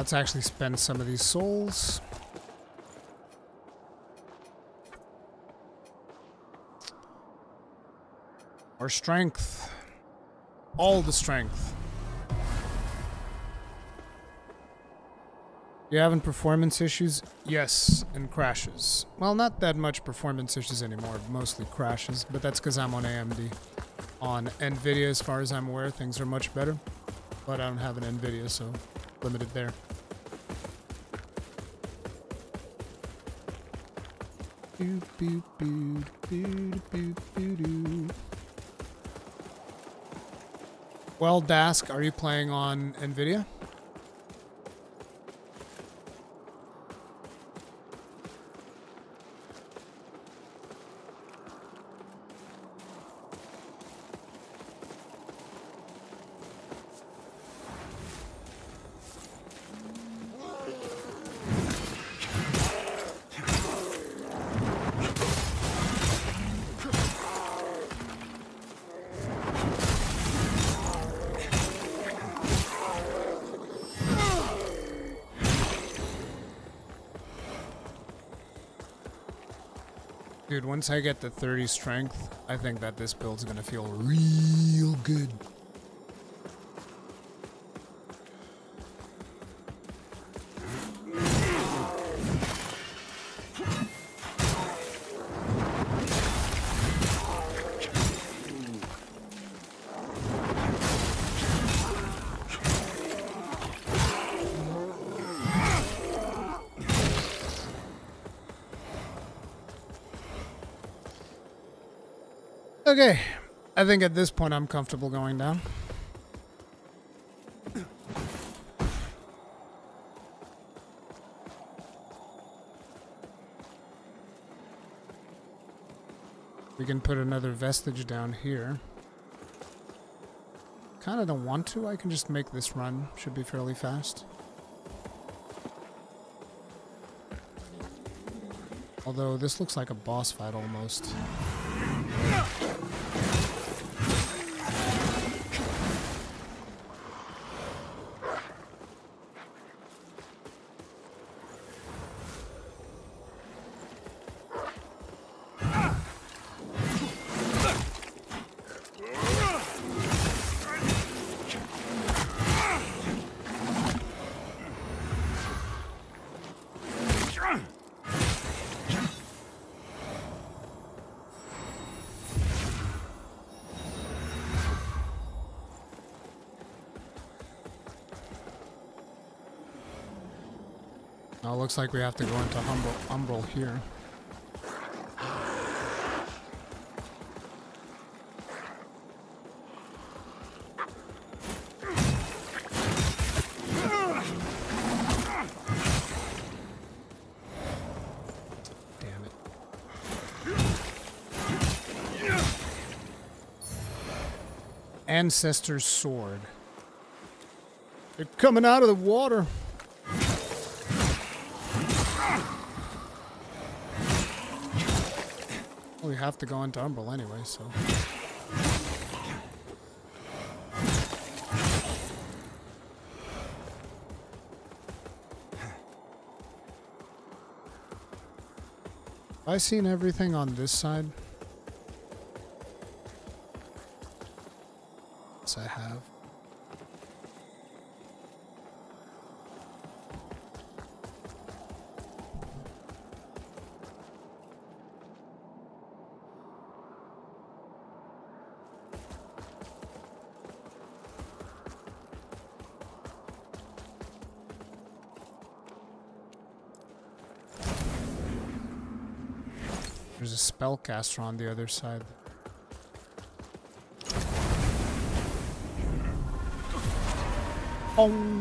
Let's actually spend some of these souls. Our strength. All the strength. You having performance issues? Yes, and crashes. Well, not that much performance issues anymore, mostly crashes, but that's because I'm on AMD. On NVIDIA, as far as I'm aware, things are much better, but I don't have an NVIDIA, so limited there. Well, Dask, are you playing on NVIDIA? Once I get the 30 strength, I think that this build's gonna feel real good. I think at this point I'm comfortable going down. We can put another vestige down here. Kinda don't want to, I can just make this run. Should be fairly fast. Although this looks like a boss fight almost. Looks like we have to go into Umbral, Umbral here. Ancestor's Sword. They're coming out of the water. Well, we have to go into Umbral anyway, so. Have I seen everything on this side? Spellcaster on the other side. Oh.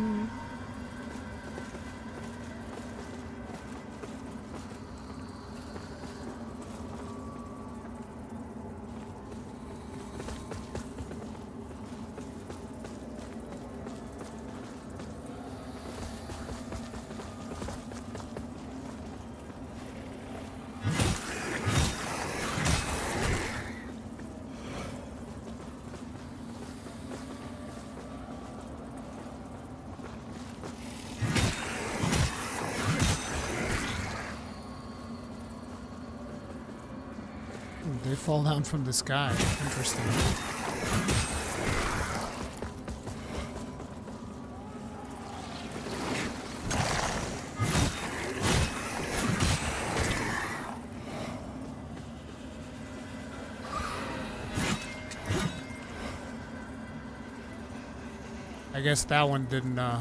They fall down from the sky. Interesting. I guess that one didn't uh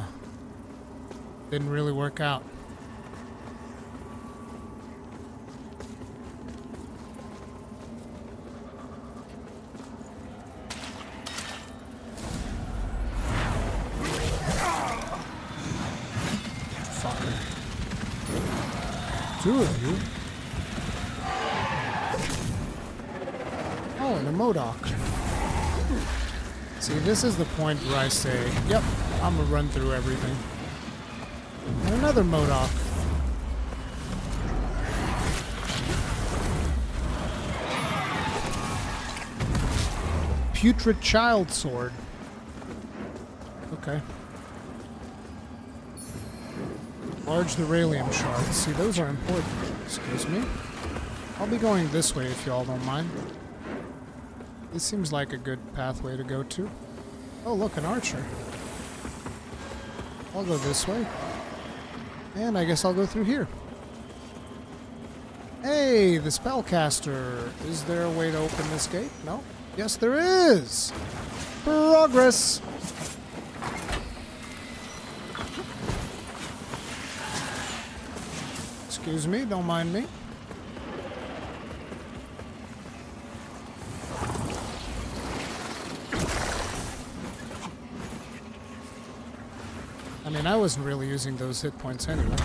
didn't really work out. This is the point where I say, yep, I'm gonna run through everything. And another Modoc. Putrid Child Sword. Okay. Large Deralium shards. See, those are important. Excuse me. I'll be going this way if y'all don't mind. This seems like a good pathway to go to. Oh, look, an archer. I'll go this way. And I guess I'll go through here. Hey, the spellcaster. Is there a way to open this gate? No? Yes, there is! Progress! Excuse me, don't mind me. Wasn't really using those hit points anyway.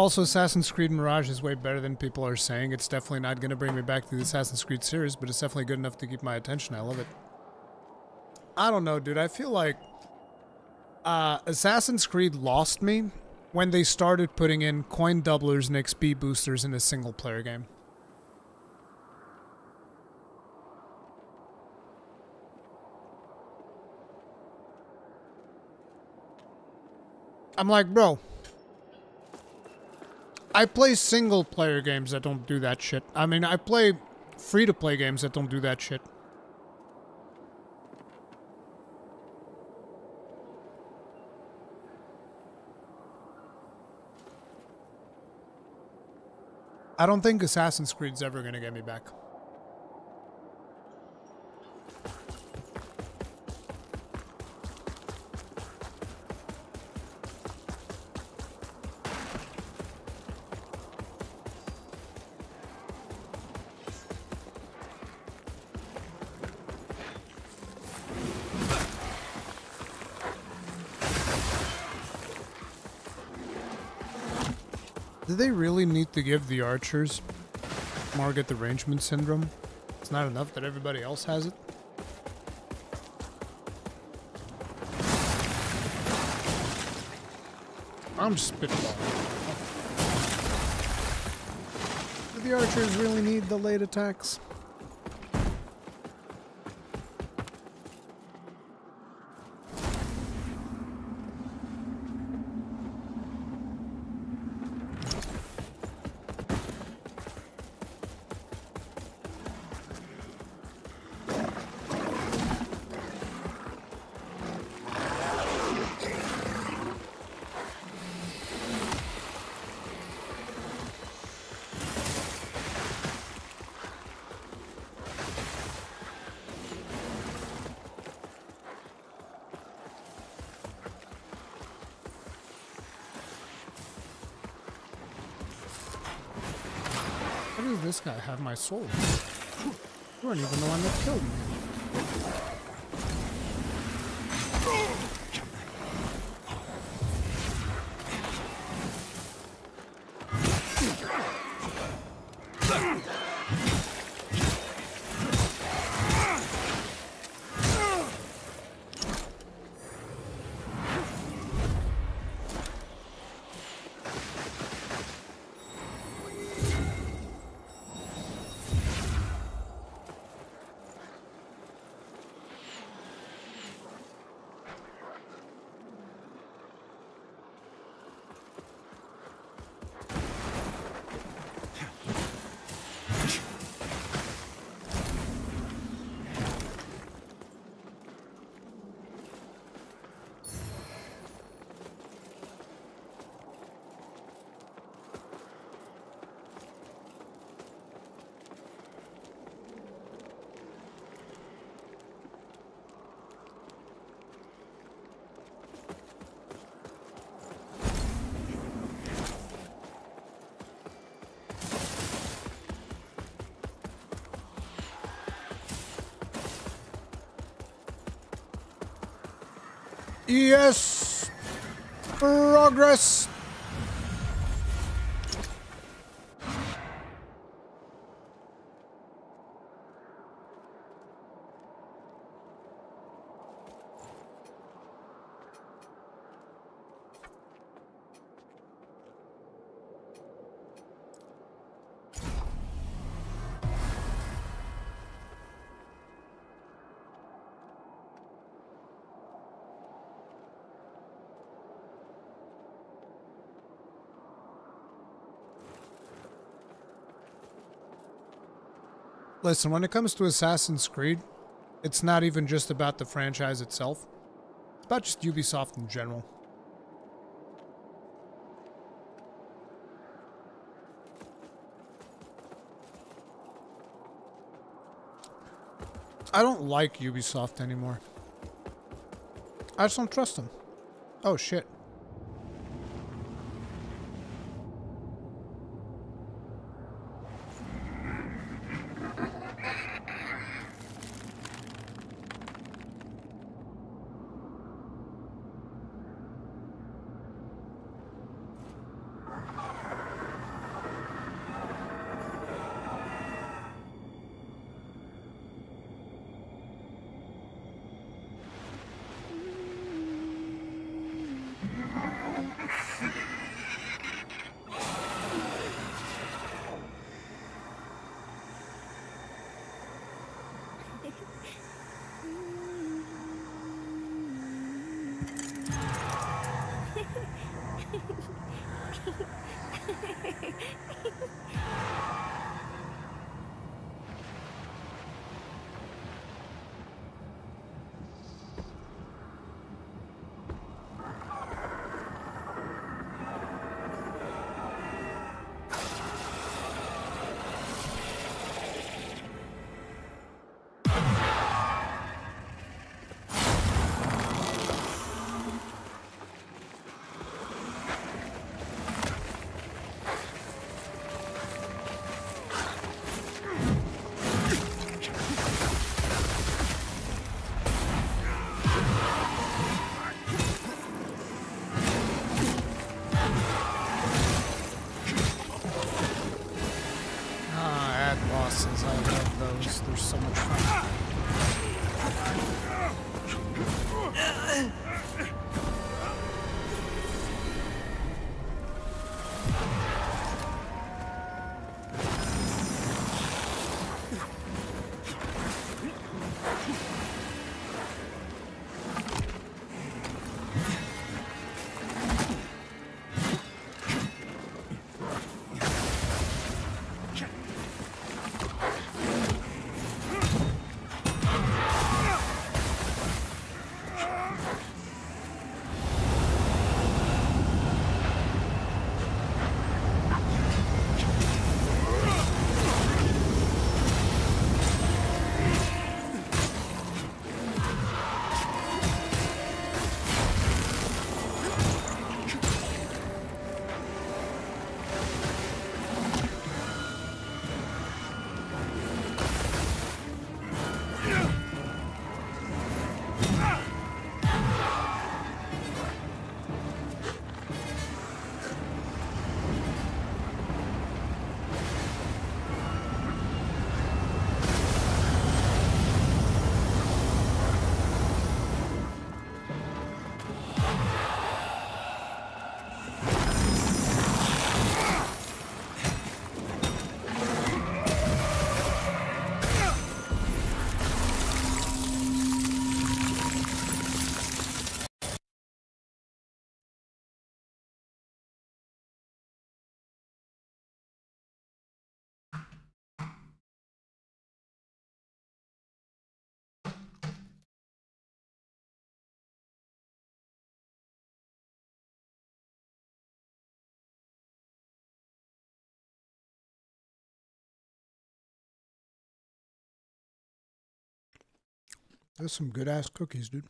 Also, Assassin's Creed Mirage is way better than people are saying. It's definitely not going to bring me back to the Assassin's Creed series, but it's definitely good enough to keep my attention. I love it. I don't know, dude. I feel like uh, Assassin's Creed lost me when they started putting in coin doublers and XP boosters in a single player game. I'm like, bro, I play single player games that don't do that shit. I mean, I play free to play games that don't do that shit. I don't think Assassin's Creed's ever gonna get me back. To give the archers Margit derangement syndrome? It's not enough that everybody else has it. I'm spitballing. Do the archers really need the late attacks? Guy have my soul? You weren't even the one that killed me. Yes! Progress! Listen, when it comes to Assassin's Creed, it's not even just about the franchise itself. It's about just Ubisoft in general. I don't like Ubisoft anymore. I just don't trust them. Oh shit. Those some good ass cookies, dude.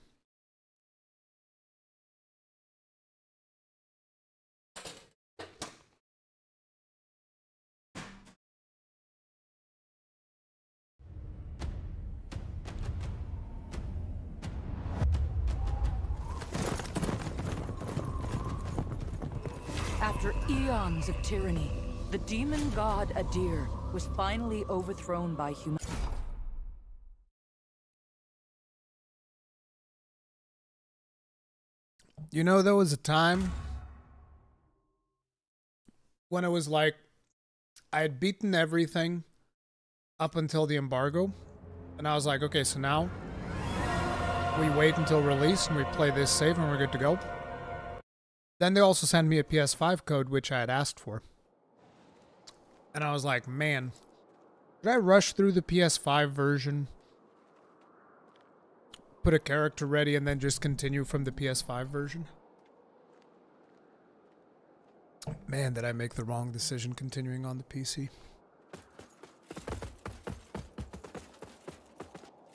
After eons of tyranny, the demon god Adyr was finally overthrown by humanity. You know, there was a time when it was like I had beaten everything up until the embargo, and I was like, okay, so now we wait until release and we play this save and we're good to go. Then they also sent me a PS5 code, which I had asked for. And I was like, man, did I rush through the PS5 version, put a character ready, and then just continue from the PS5 version? Man, did I make the wrong decision continuing on the PC.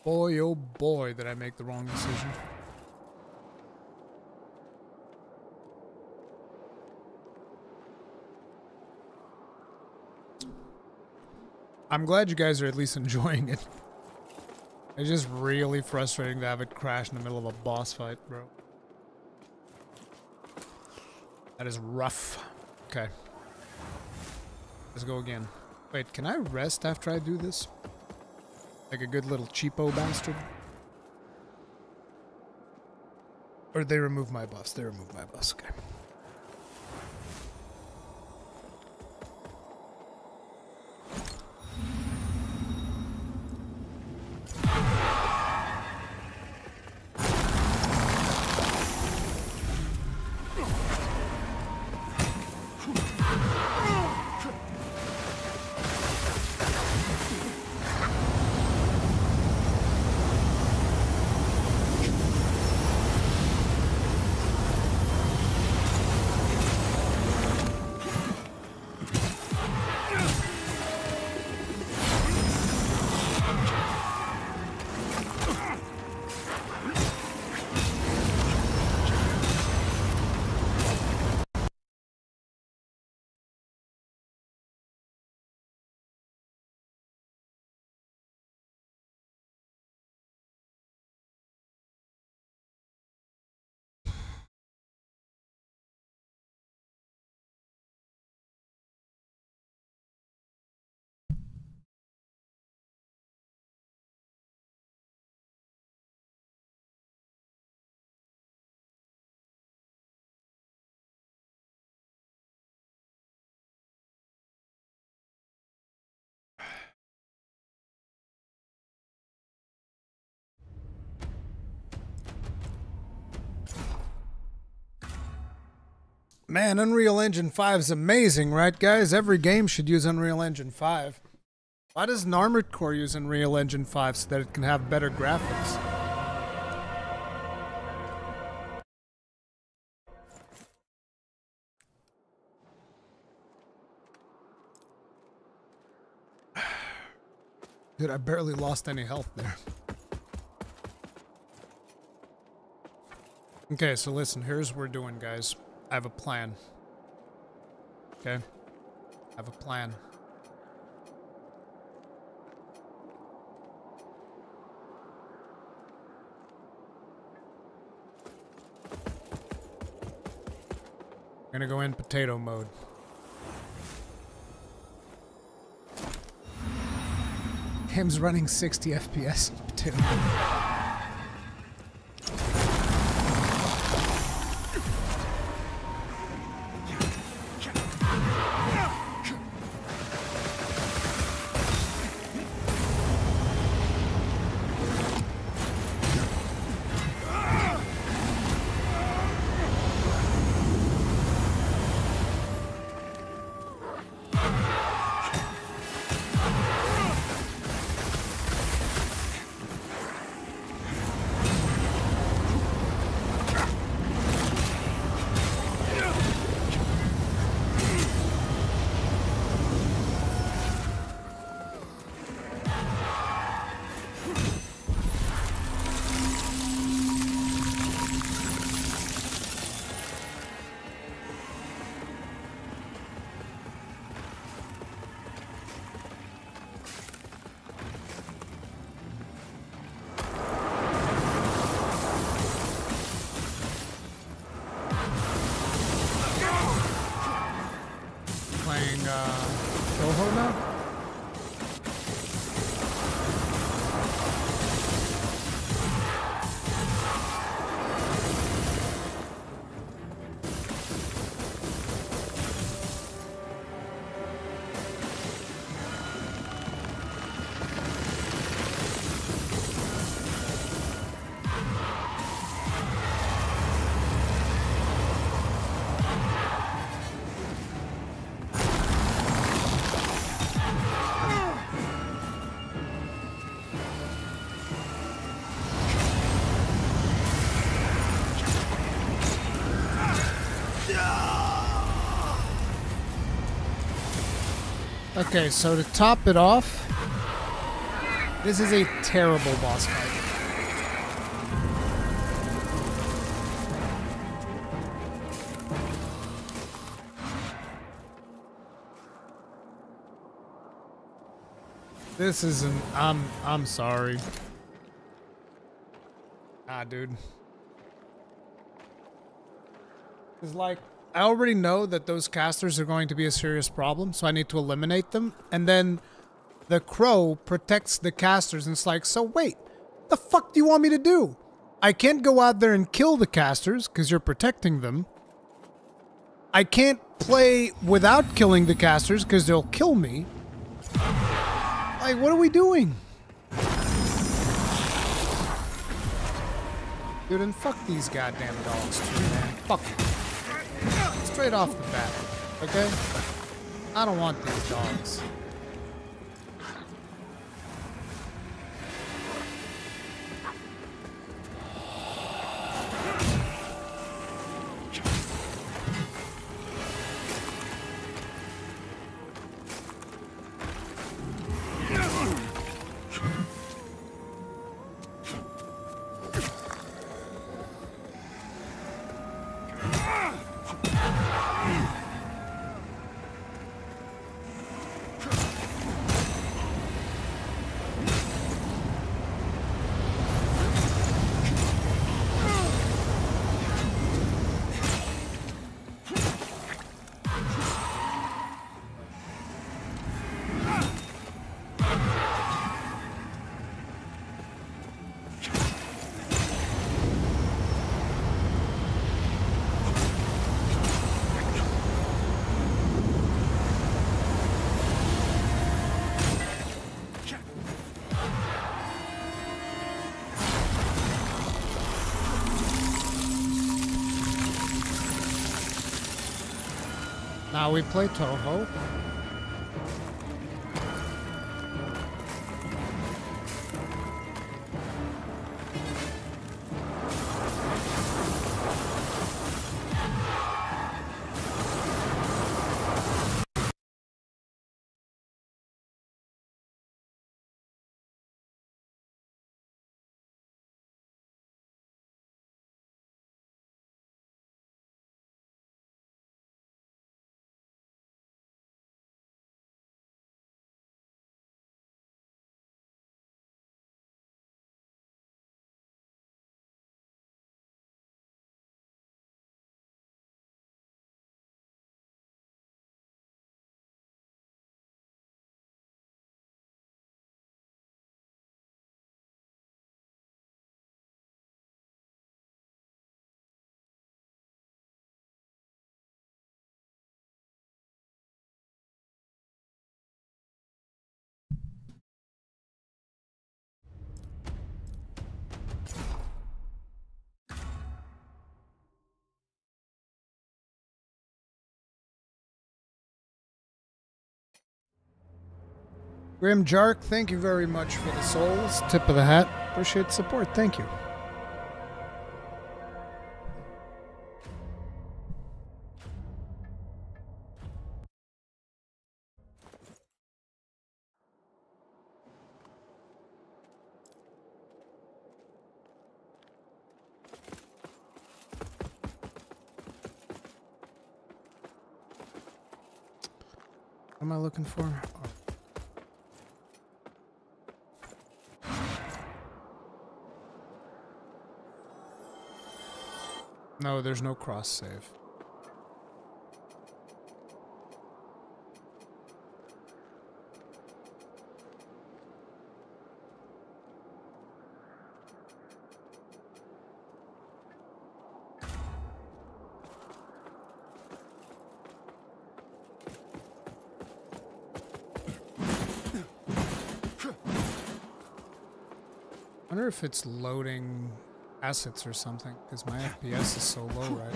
Boy, oh boy, did I make the wrong decision. I'm glad you guys are at least enjoying it. It's just really frustrating to have it crash in the middle of a boss fight, bro. That is rough. Okay. Let's go again. Wait, can I rest after I do this? Like a good little cheapo bastard? Or they remove my buffs? They remove my buffs, okay. Man, Unreal Engine 5 is amazing, right, guys? Every game should use Unreal Engine 5. Why does Armored Core use Unreal Engine 5 so that it can have better graphics? Dude, I barely lost any health there. Okay, so listen, here's what we're doing, guys. I have a plan. Okay? I have a plan. I'm gonna go in potato mode. Him's running 60 FPS. Potato mode. Okay, so to top it off, this is a terrible boss fight. This isn't. I'm. I'm sorry. Ah, dude. It's like I already know that those casters are going to be a serious problem, so I need to eliminate them. And then the crow protects the casters, and it's like, so wait, the fuck do you want me to do? I can't go out there and kill the casters because you're protecting them. I can't play without killing the casters because they'll kill me. Like, what are we doing? Dude, and fuck these goddamn dogs too, man. Fuck. Straight off the bat, okay? I don't want these dogs. We play Toho. Grim Jark, thank you very much for the souls. Tip of the hat. Appreciate support. Thank you. What am I looking for? No, there's no cross save. I wonder if it's loading assets or something, because my FPS is so low right.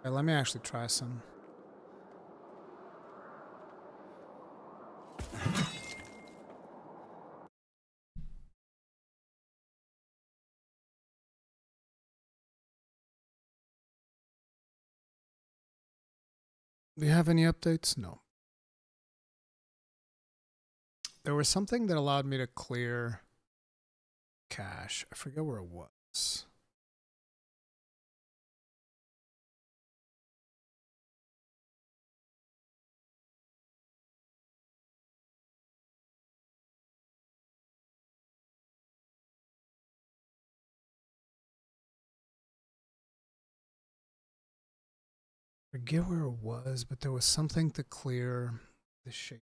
Okay, let me actually try some. Do you have any updates? No. There was something that allowed me to clear cache. I forget where it was. forget where it was, but there was something to clear the shape.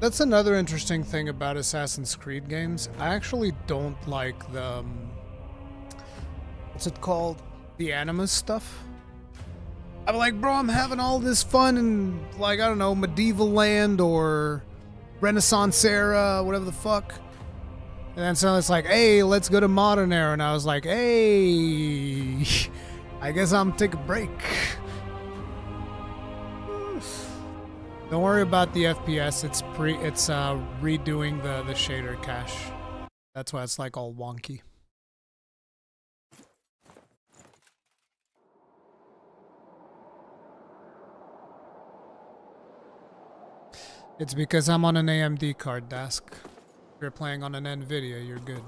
That's another interesting thing about Assassin's Creed games. I actually don't like the um, what's it called? The Animus stuff. I'm like, bro, I'm having all this fun in like I don't know, medieval land or Renaissance era, whatever the fuck. And then so it's like, hey, let's go to modern era, and I was like, hey, I guess I'm take a break. Don't worry about the FPS. It's pre. It's uh, redoing the the shader cache. That's why it's like all wonky. It's because I'm on an AMD card, Dask. If you're playing on an NVIDIA, you're good.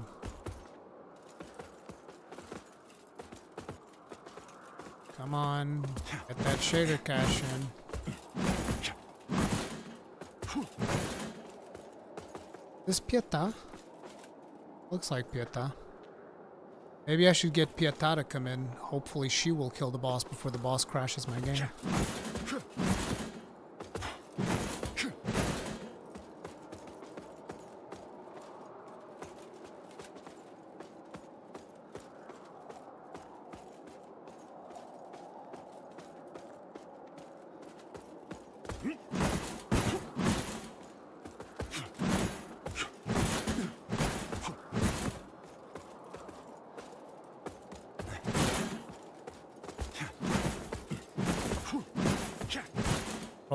Come on, get that shader cache in. This Pietà? Looks like Pietà. Maybe I should get Pietà to come in. Hopefully she will kill the boss before the boss crashes my game.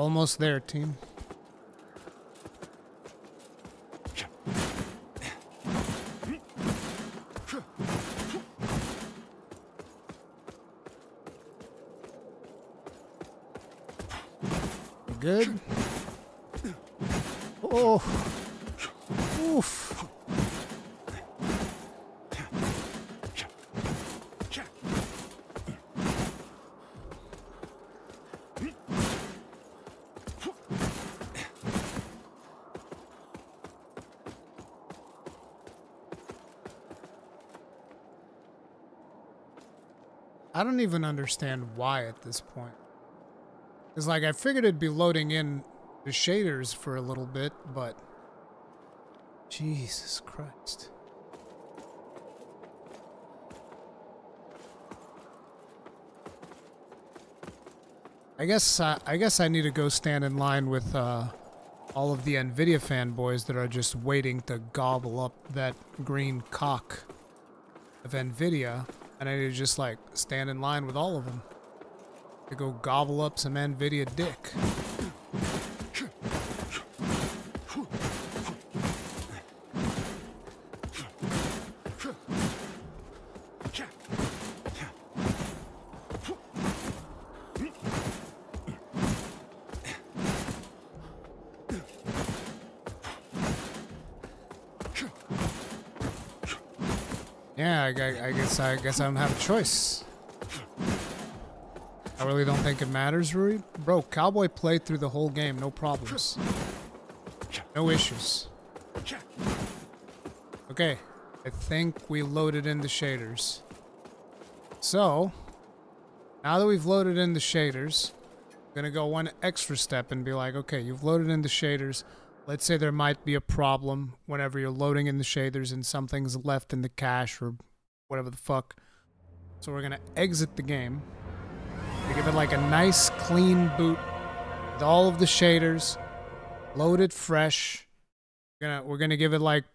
Almost there, team. Good. Oh. Oof. I don't even understand why at this point. It's like I figured it'd be loading in the shaders for a little bit, but Jesus Christ. I guess I guess I need to go stand in line with uh, all of the Nvidia fanboys that are just waiting to gobble up that green cock of Nvidia, and I need to just like stand in line with all of them to go gobble up some Nvidia dick. I guess I don't have a choice. I really don't think it matters, Rui. Bro, Cowboy played through the whole game, no problems. No issues. Okay, I think we loaded in the shaders. So, now that we've loaded in the shaders, I'm gonna go one extra step and be like, okay, you've loaded in the shaders. Let's say there might be a problem whenever you're loading in the shaders and something's left in the cache or whatever the fuck. So we're gonna exit the game. We give it like a nice clean boot with all of the shaders loaded fresh. We're gonna we're gonna give it like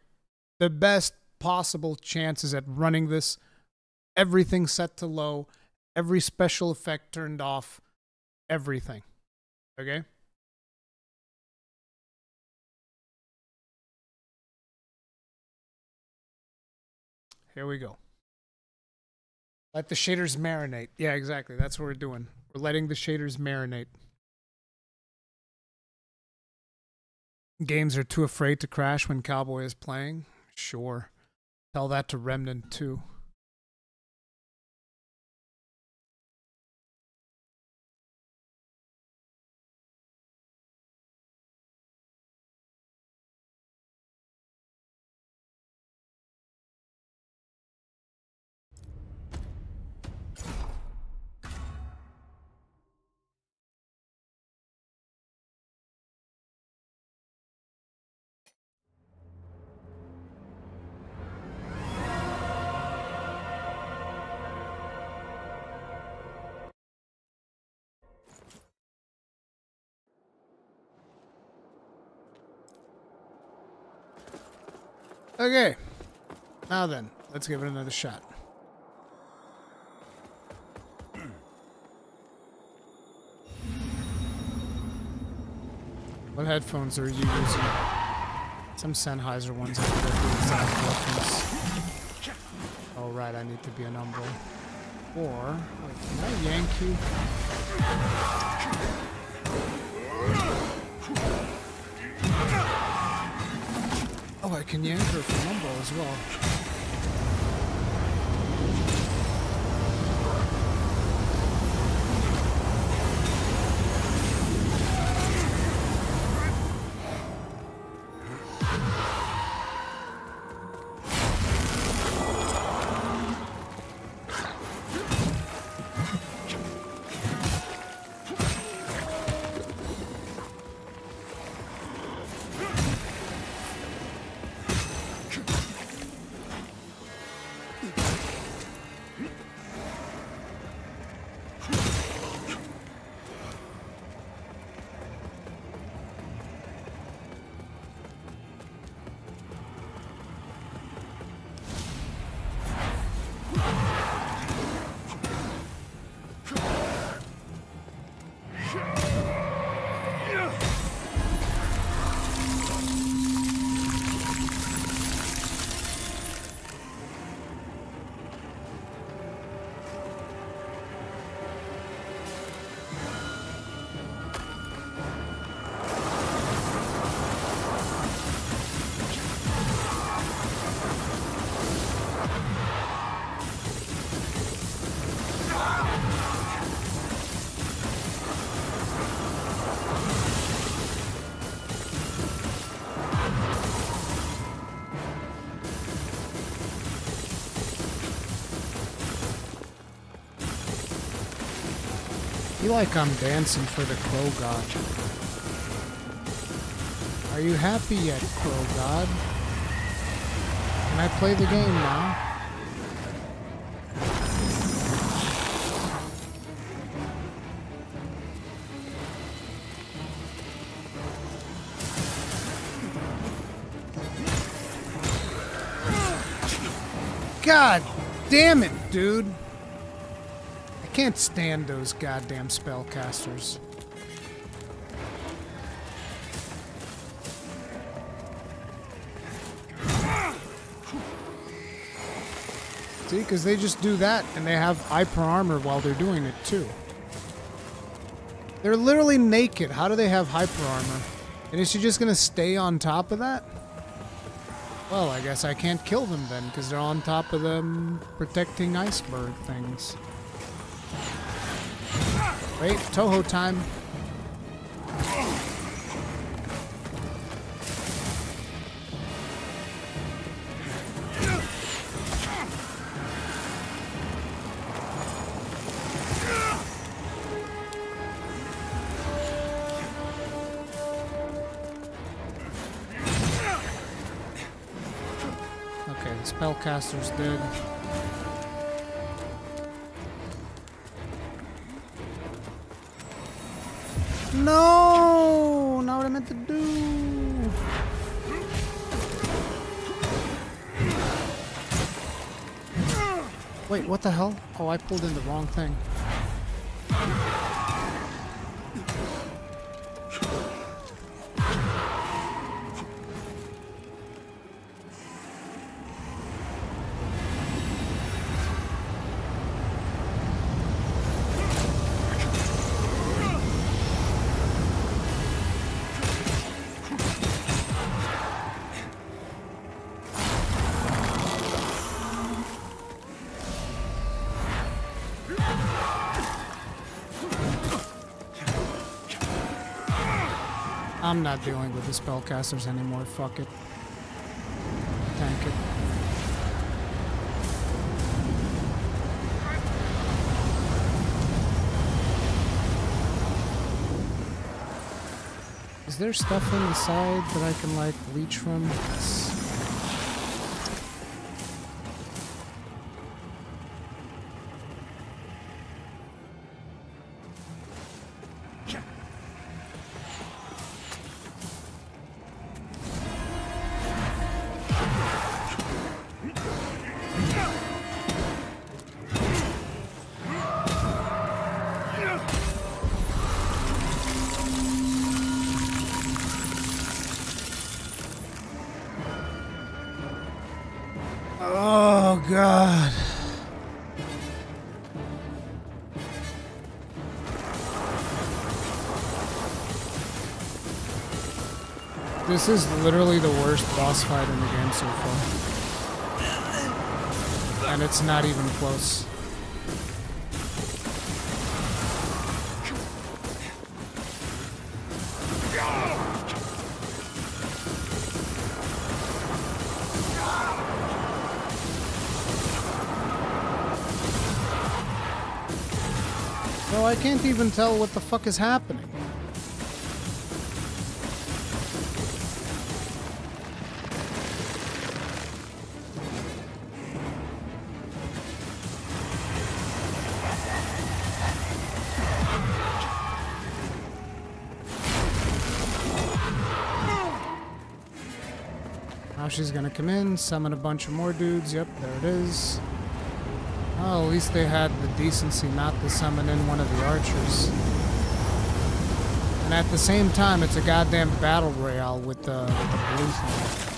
the best possible chances at running this. Everything set to low, every special effect turned off, everything. Okay? Here we go. Let the shaders marinate. Yeah, exactly. That's what we're doing. We're letting the shaders marinate. Games are too afraid to crash when Cowboy is playing? Sure. Tell that to Remnant too. Okay. Now then, let's give it another shot. What headphones are you using? Some Sennheiser ones. Oh, right, I need to be a number. Or, wait, can I yank you? I can yank her from Umbo as well. Like I'm dancing for the Crow God. Are you happy yet, Crow God? Can I play the game now? God damn it, dude. Can't stand those goddamn spellcasters. See, because they just do that and they have hyper armor while they're doing it too. They're literally naked. How do they have hyper armor? And is she just gonna stay on top of that? Well, I guess I can't kill them then, because they're on top of them protecting iceberg things. Wait, Toho time. Okay, the spellcaster's dead. What the hell? Oh, I pulled in the wrong thing. Not dealing with the spellcasters anymore. Fuck it. Tank it. Is there stuff on the side that I can like reach from? This is literally the worst boss fight in the game so far. And it's not even close. Bro, I can't even tell what the fuck is happening. She's gonna come in, summon a bunch of more dudes. Yep, there it is. Oh, at least they had the decency not to summon in one of the archers. And at the same time, it's a goddamn battle royale with the, with the blue thing.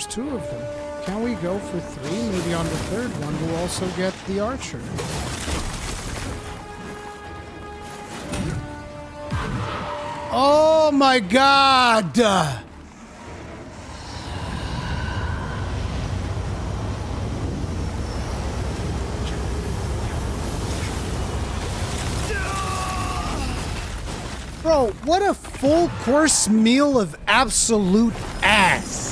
There's two of them. Can we go for three? Maybe on the third one we'll also get the archer. Oh my god! Bro, what a full course meal of absolute ass.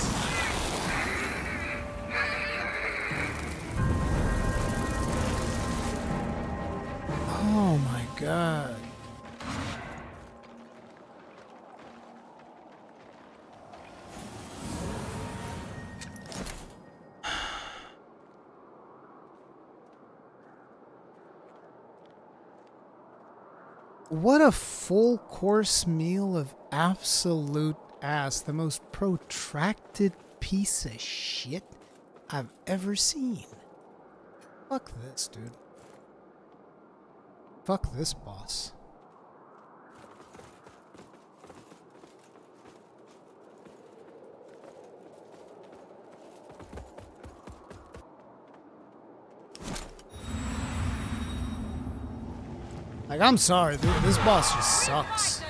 What a full course meal of absolute ass. The most protracted piece of shit I've ever seen. Fuck this, dude. Fuck this boss. Like, I'm sorry, th- this boss just sucks.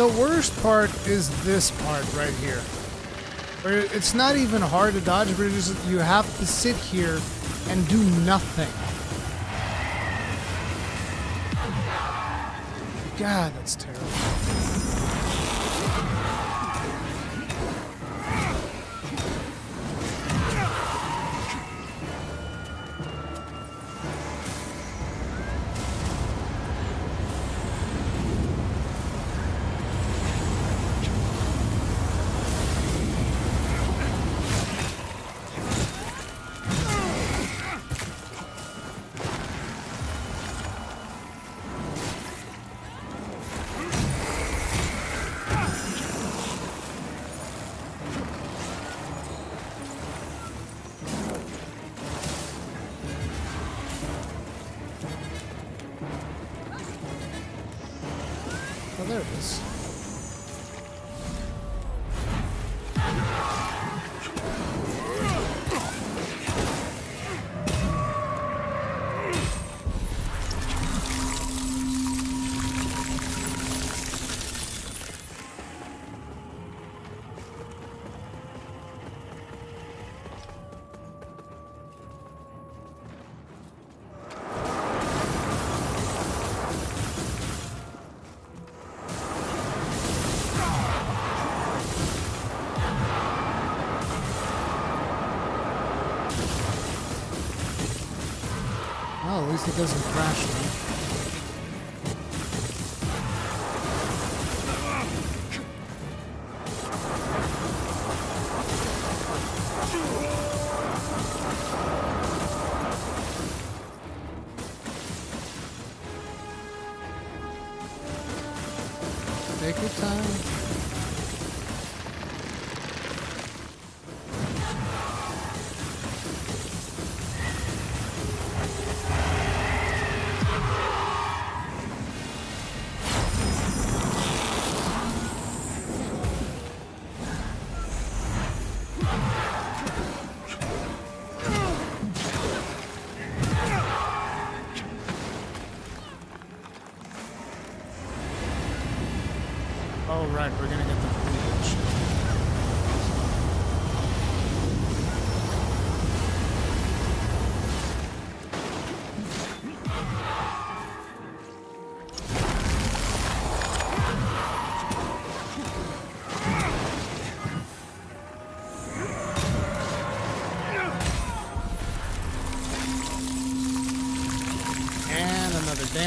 The worst part is this part right here. Where it's not even hard to dodge, but you have to sit here and do nothing. God, that's terrible.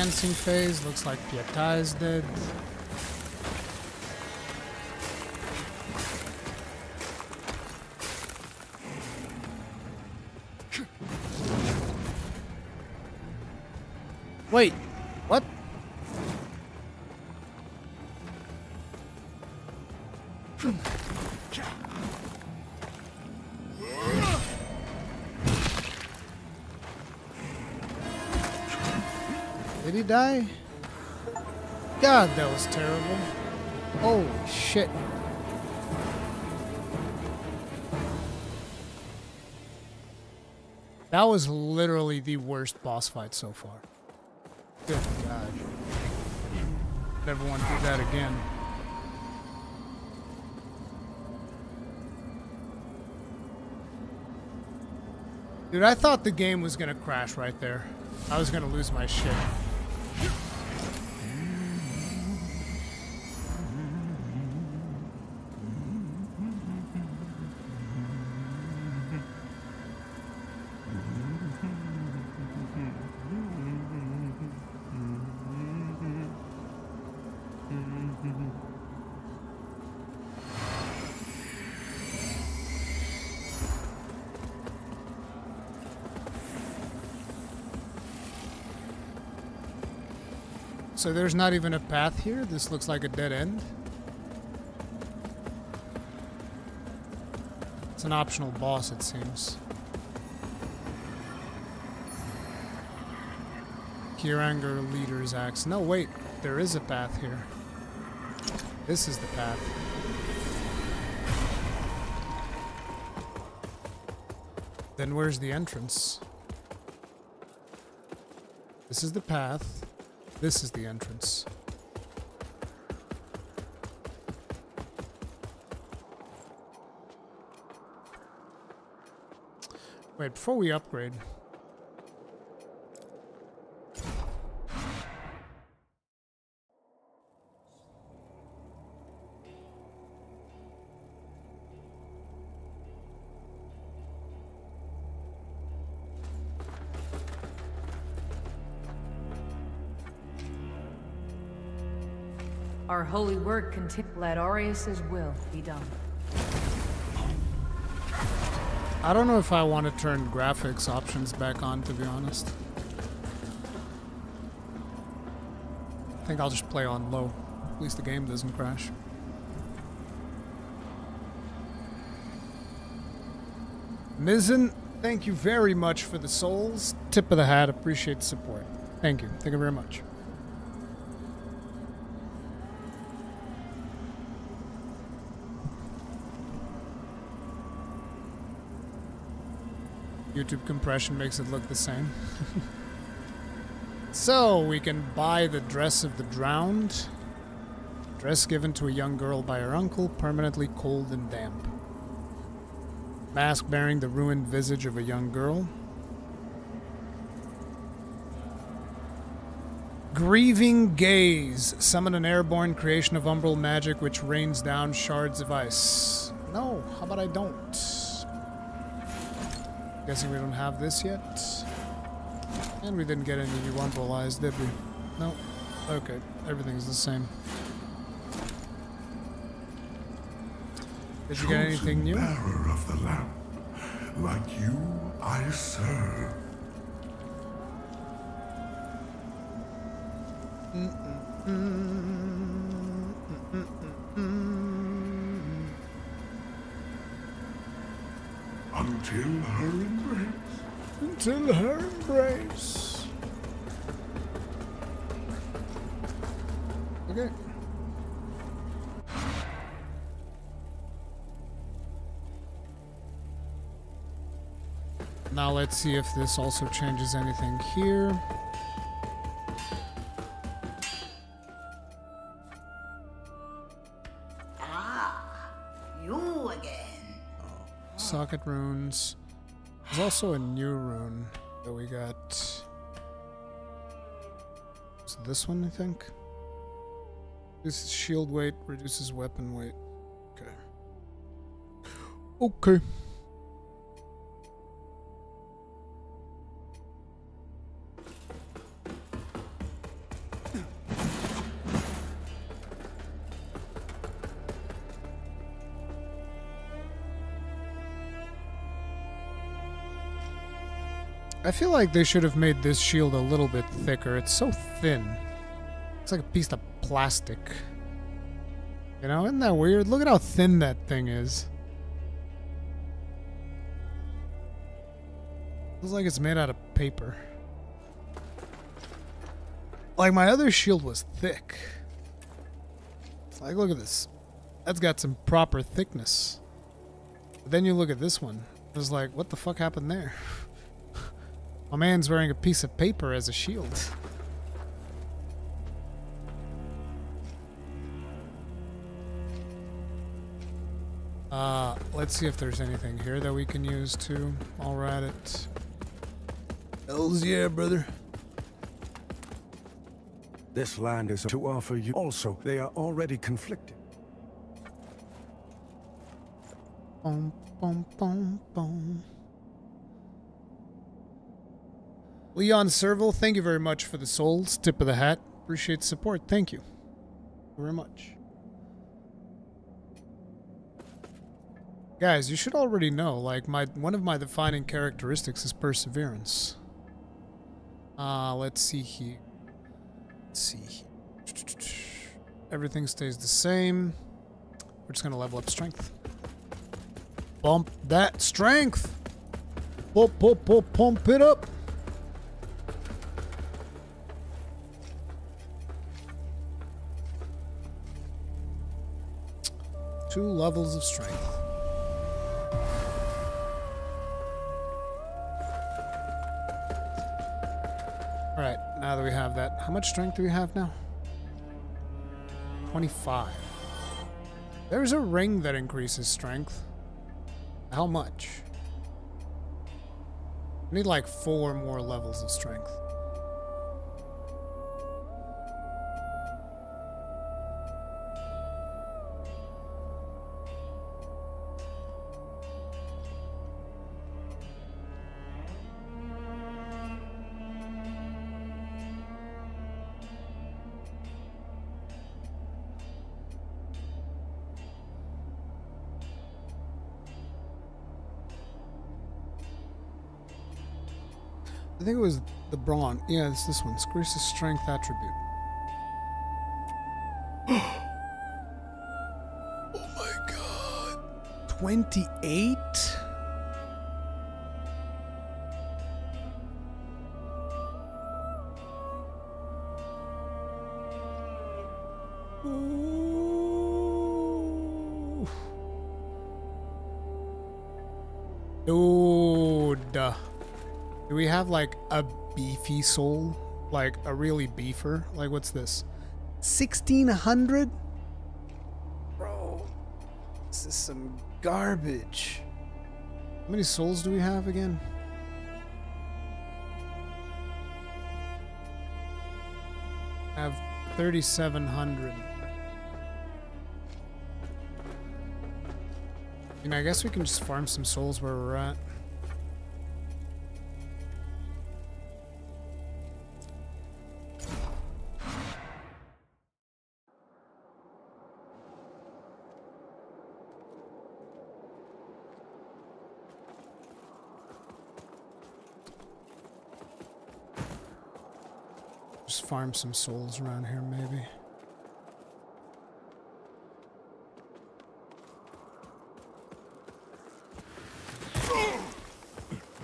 Dancing phase. Looks like Pietà is dead. He die? God, that was terrible. Holy shit. That was literally the worst boss fight so far. Good God. Never want to do that again. Dude, I thought the game was gonna crash right there. I was gonna lose my shit. So there's not even a path here? This looks like a dead end? It's an optional boss, it seems. Kiranger Leader's Axe. No, wait. There is a path here. This is the path. Then where's the entrance? This is the path. This is the entrance. Wait, before we upgrade. Our holy word continue. Let Orius' will be done. I don't know if I want to turn graphics options back on, to be honest. I think I'll just play on low. At least the game doesn't crash. Mizzen, thank you very much for the souls. Tip of the hat, appreciate the support. Thank you. Thank you very much. YouTube compression makes it look the same. so, we can buy the dress of the drowned. Dress given to a young girl by her uncle, permanently cold and damp. Mask bearing the ruined visage of a young girl. Grieving Gaze. Summon an airborne creation of umbral magic which rains down shards of ice. No, how about I don't? Guessing we don't have this yet. And we didn't get any new umbral eyes, did we? No. Okay, everything's the same. Did you get anything new? Bearer of the lamp, like you, I serve. Until let's see if this also changes anything here. Ah, you again. Oh, socket runes. There's also a new rune that we got. Is this one, I think? This shield weight reduces weapon weight. Okay. Okay. I feel like they should have made this shield a little bit thicker. It's so thin. It's like a piece of plastic. You know, isn't that weird? Look at how thin that thing is. Looks like it's made out of paper. Like my other shield was thick. It's like, look at this. That's got some proper thickness. But then you look at this one. It's like, what the fuck happened there? My man's wearing a piece of paper as a shield. Uh, let's see if there's anything here that we can use to While we're it. Hells yeah, brother. This land is to offer you. Also, they are already conflicted. Boom, boom, boom, boom. Leon Serval, thank you very much for the souls. Tip of the hat. Appreciate the support. Thank you very much. Guys, you should already know, like, my one of my defining characteristics is perseverance. Uh, let's see here. Let's see here. Everything stays the same. We're just gonna level up strength. Bump that strength! Pump, pump, pump, pump it up! Two levels of strength. Alright, now that we have that, how much strength do we have now? 25. There's a ring that increases strength. How much? I need like four more levels of strength. I think it was the brawn. Yeah, it's this one. Increases strength attribute. oh my god. 28? Have like a beefy soul? Like a really beefer? Like what's this? 1600? Bro, this is some garbage. How many souls do we have again? I have 3700. I mean, I guess we can just farm some souls where we're at. Some souls around here, maybe.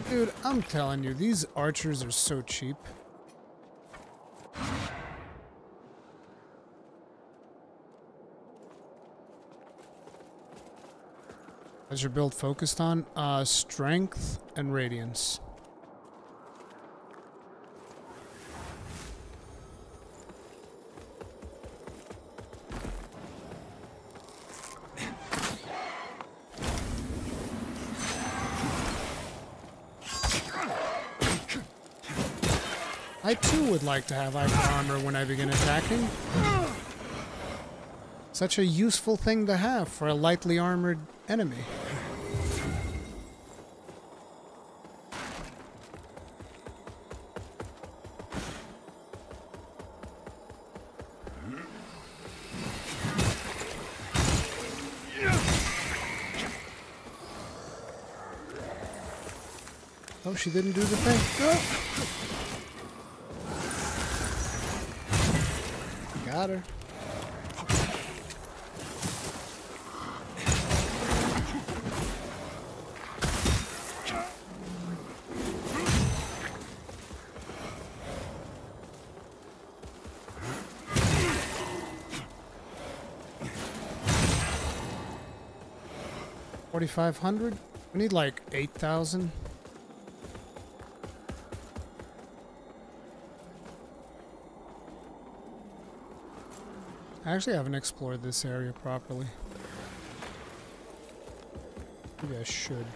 Dude, I'm telling you, these archers are so cheap. What's your build focused on? Uh, strength and radiance. Like to have iron armor when I begin attacking. Such a useful thing to have for a lightly armored enemy. Oh, she didn't do the thing. Oh. Got her. Forty-five hundred. We need like eight thousand. I actually haven't explored this area properly. Maybe I should.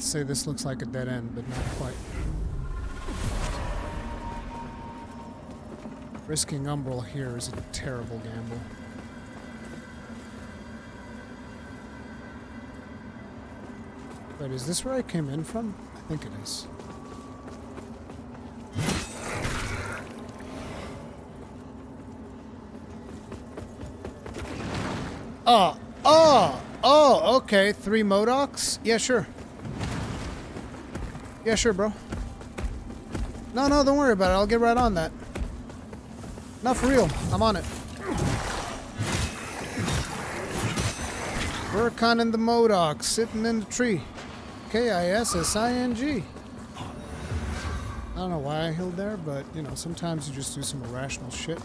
To say this looks like a dead end, but not quite. Risking Umbral here is a terrible gamble. Wait, is this where I came in from? I think it is. Oh, oh, oh, okay. Three Modocs? Yeah, sure. Yeah, sure, bro. No, no, don't worry about it. I'll get right on that. Not for real. I'm on it. Burkon and the Modoc sitting in the tree. K-I-S-S-I-N-G. I don't know why I healed there, but, you know, sometimes you just do some irrational shit.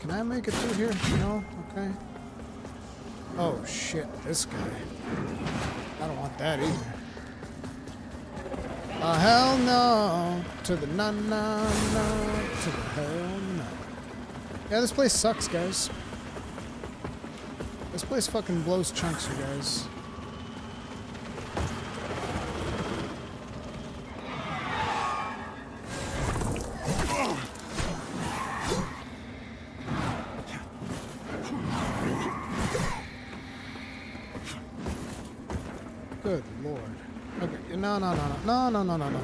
Can I make it through here? No? Okay. Oh, shit. This guy. I don't want that either. Hell no. To the no, no, no. To the hell no. Yeah, this place sucks, guys. This place fucking blows chunks, you guys. no, no, no.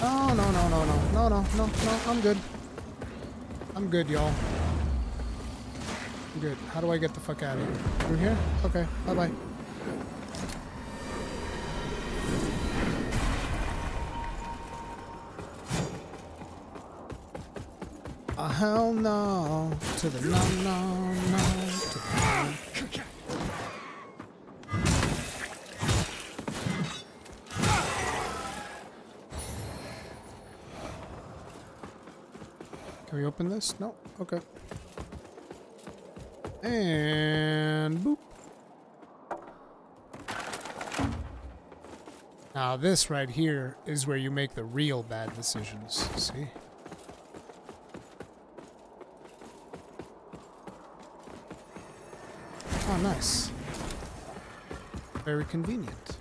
No, no, no, no, no. No, no, no, no. I'm good. I'm good, y'all. I'm good. How do I get the fuck out of here? Through here? Okay. Bye-bye. Uh, hell no to the no no no this? No. Okay. And boop. Now this right here is where you make the real bad decisions. See? Oh, nice. Very convenient.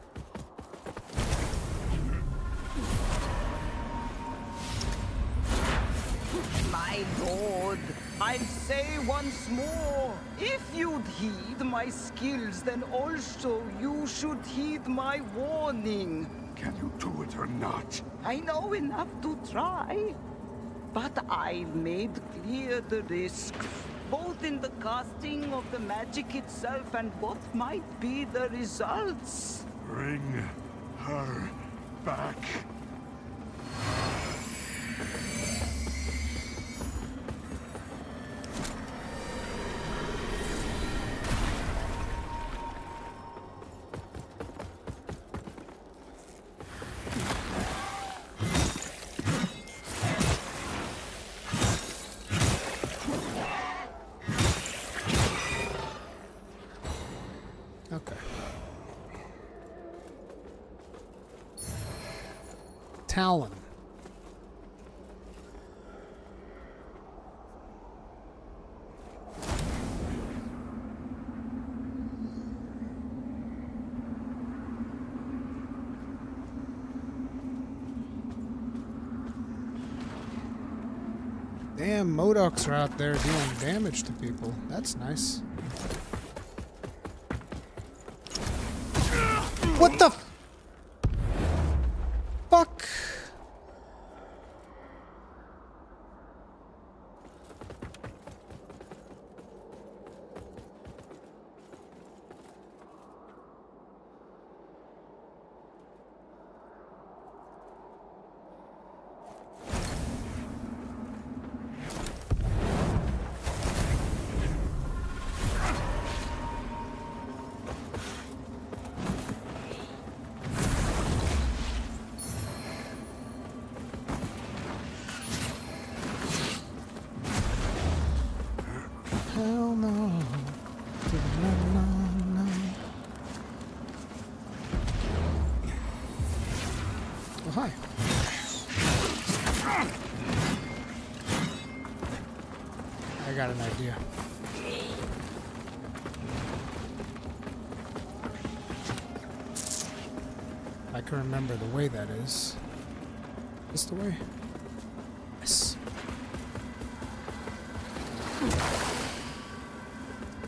Say once more, if you'd heed my skills, then also you should heed my warning. Can you do it or not? I know enough to try, but I've made clear the risks, both in the casting of the magic itself and what might be the results. Bring her back. Okay. Talon. Modocs are out there doing damage to people. That's nice. What the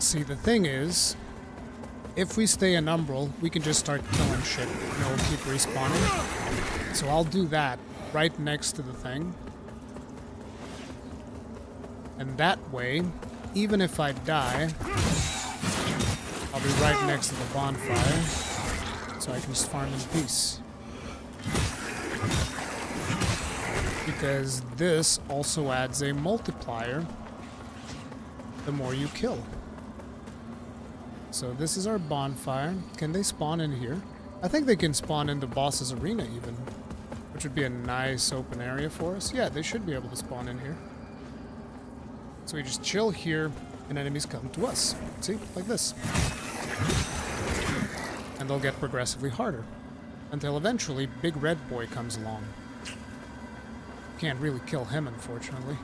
See, the thing is, if we stay in Umbral, we can just start killing shit and it'll keep respawning. So I'll do that right next to the thing. And that way, even if I die, I'll be right next to the bonfire. So I can just farm in peace. Because this also adds a multiplier the more you kill. So this is our bonfire. Can they spawn in here? I think they can spawn in the boss's arena even. Which would be a nice open area for us. Yeah, they should be able to spawn in here. So we just chill here and enemies come to us. See? Like this. And they'll get progressively harder. Until eventually Big Red Boy comes along. Can't really kill him, unfortunately.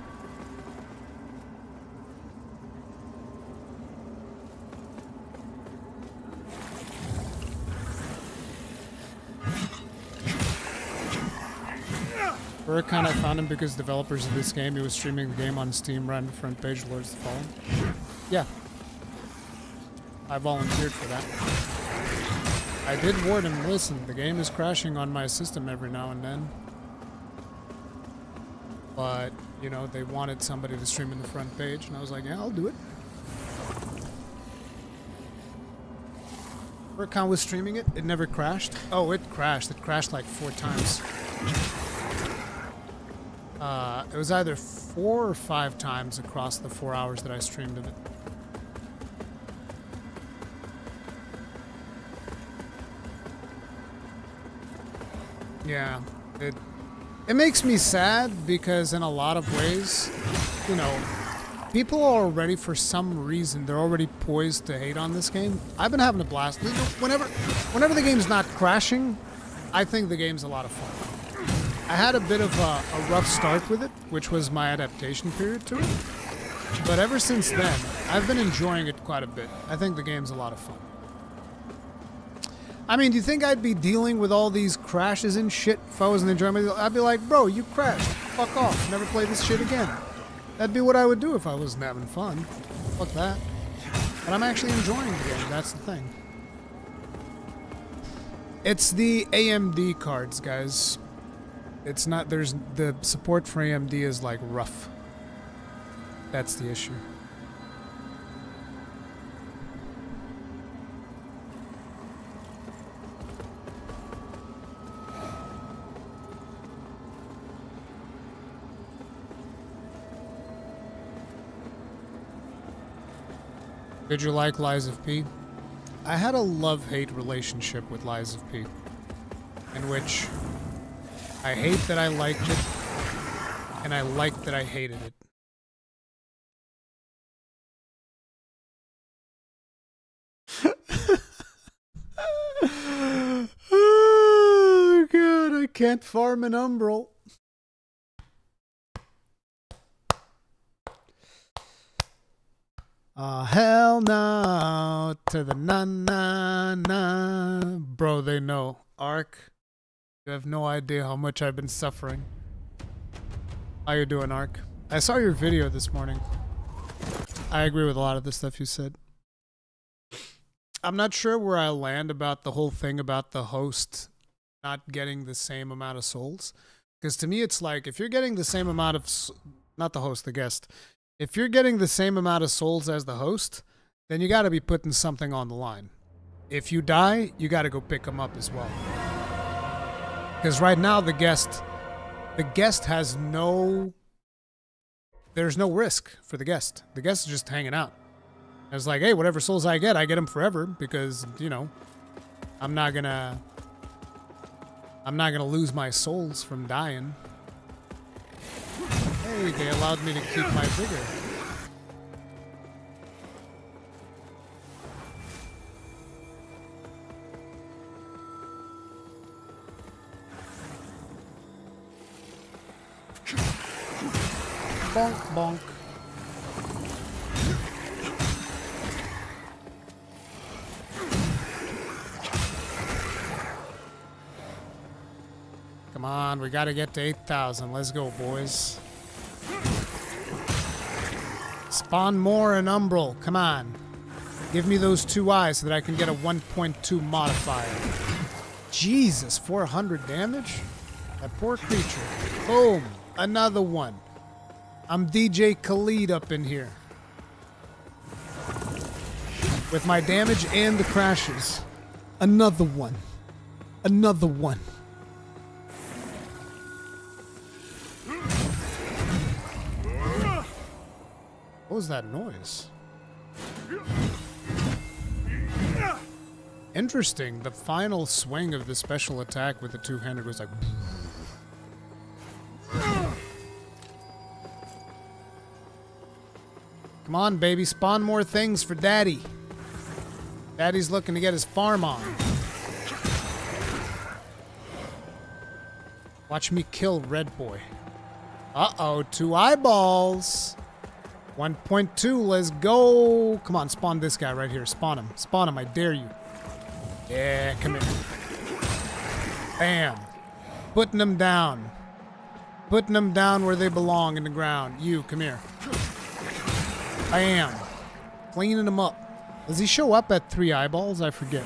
Rurikhan, I found him because developers of this game, he was streaming the game on Steam right on the front page, Lords of the Fallen. Yeah. I volunteered for that. I did warn him, listen, the game is crashing on my system every now and then. But, you know, they wanted somebody to stream in the front page, and I was like, yeah, I'll do it. Rurikhan was streaming it, it never crashed. Oh, it crashed. It crashed like four times. Uh, it was either four or five times across the four hours that I streamed of it. Yeah, it it makes me sad because in a lot of ways, you know, people are already for some reason they're already poised to hate on this game. I've been having a blast. Whenever whenever the game's not crashing, I think the game's a lot of fun. I had a bit of a, a rough start with it, which was my adaptation period to it. But ever since then, I've been enjoying it quite a bit. I think the game's a lot of fun. I mean, do you think I'd be dealing with all these crashes and shit if I wasn't enjoying it? I'd be like, bro, you crashed. Fuck off. Never play this shit again. That'd be what I would do if I wasn't having fun. Fuck that. But I'm actually enjoying the game. That's the thing. It's the AMD cards, guys. It's not, there's, the support for AMD is like rough. That's the issue. Did you like Lies of P? I had a love-hate relationship with Lies of P, in which I hate that I liked it, and I liked that I hated it. oh god, I can't farm an umbral. Uh, hell no to the na na na. Bro, they know. Ark, you have no idea how much I've been suffering. How you doing, Ark? I saw your video this morning. I agree with a lot of the stuff you said. I'm not sure where I land about the whole thing about the host not getting the same amount of souls. Because to me, it's like if you're getting the same amount of, not the host, the guest, if you're getting the same amount of souls as the host, then you got to be putting something on the line. If you die, you got to go pick them up as well. Because right now the guest, the guest has no, there's no risk for the guest. The guest is just hanging out. It's like, hey, whatever souls I get, I get them forever because you know, I'm not gonna, I'm not gonna lose my souls from dying. Hey, they allowed me to keep my vigor. Bonk, bonk. Come on, we gotta get to 8,000. Let's go, boys. Spawn more and Umbral. Come on. Give me those two eyes so that I can get a 1.2 modifier. Jesus, 400 damage? That poor creature. Boom. Another one. I'm DJ Khaled up in here. With my damage and the crashes. Another one. Another one. What was that noise? Interesting. The final swing of the special attack with the two-handed was like... Come on, baby. Spawn more things for Daddy. Daddy's looking to get his farm on. Watch me kill Red Boy. Uh-oh, two eyeballs. 1.2, let's go. Come on, spawn this guy right here. Spawn him. Spawn him, I dare you. Yeah, come here. Bam. Putting them down. Putting them down where they belong in the ground. You, come here. Bam. Cleaning him up. Does he show up at three eyeballs? I forget.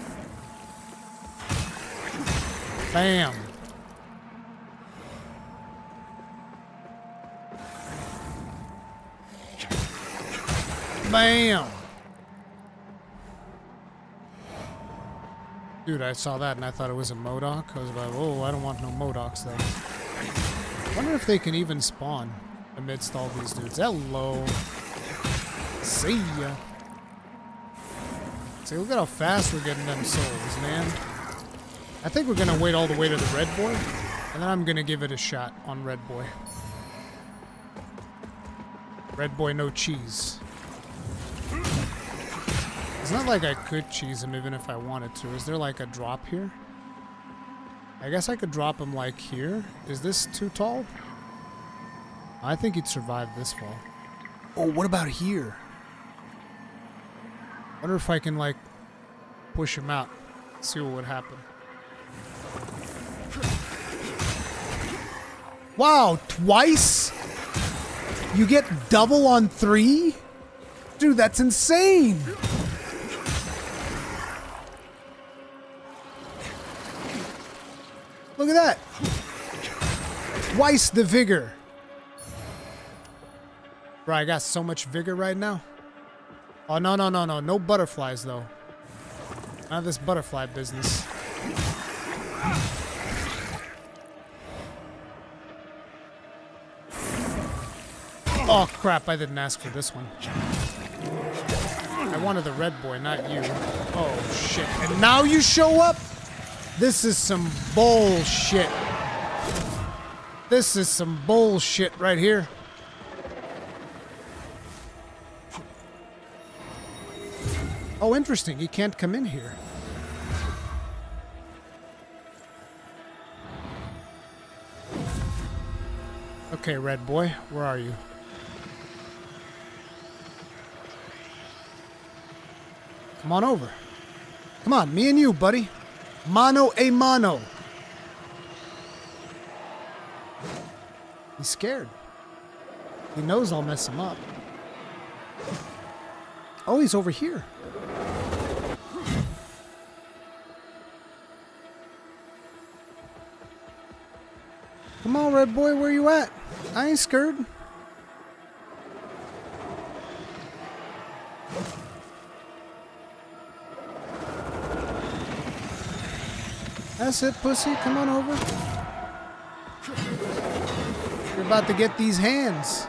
Bam. Bam! Dude, I saw that and I thought it was a Modoc. I was like, oh, I don't want no Modocs though. wonder if they can even spawn amidst all these dudes. Hello. See ya. See, look at how fast we're getting them souls, man. I think we're gonna wait all the way to the red boy, and then I'm gonna give it a shot on red boy. Red boy, no cheese. It's not like I could cheese him even if I wanted to. Is there like a drop here? I guess I could drop him like here. Is this too tall? I think he'd survive this fall. Oh, what about here? Wonder if I can like push him out. See what would happen. Wow, twice? You get double on three? Dude, that's insane. Look at that. Twice the vigor. Bro, I got so much vigor right now. Oh, no, no, no, no. No butterflies, though. None of this butterfly business. Oh, crap. I didn't ask for this one. I wanted the red boy, not you. Oh, shit. And now you show up? This is some bullshit. This is some bullshit right here. Oh, interesting. You can't come in here. Okay, red boy, where are you? Come on over. Come on, me and you, buddy. Mano a mano. He's scared. He knows I'll mess him up. Oh, he's over here. Come on, red boy, where you at? I ain't scared. That's it, pussy. Come on over. You're about to get these hands.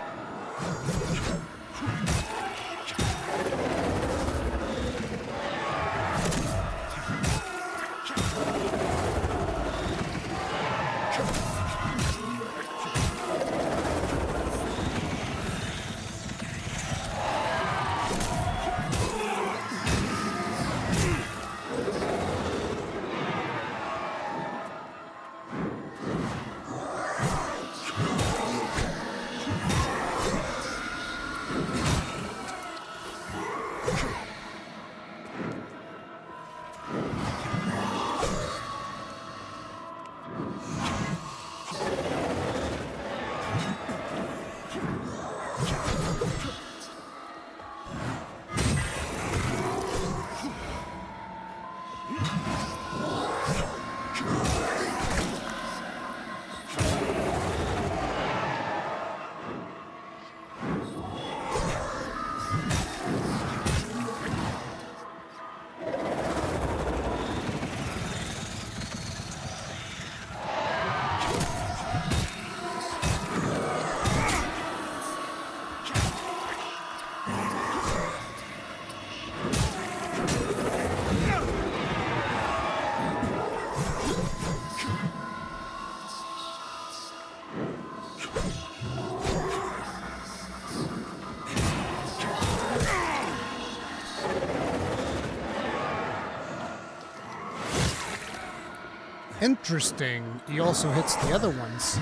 Interesting. He also hits the other ones.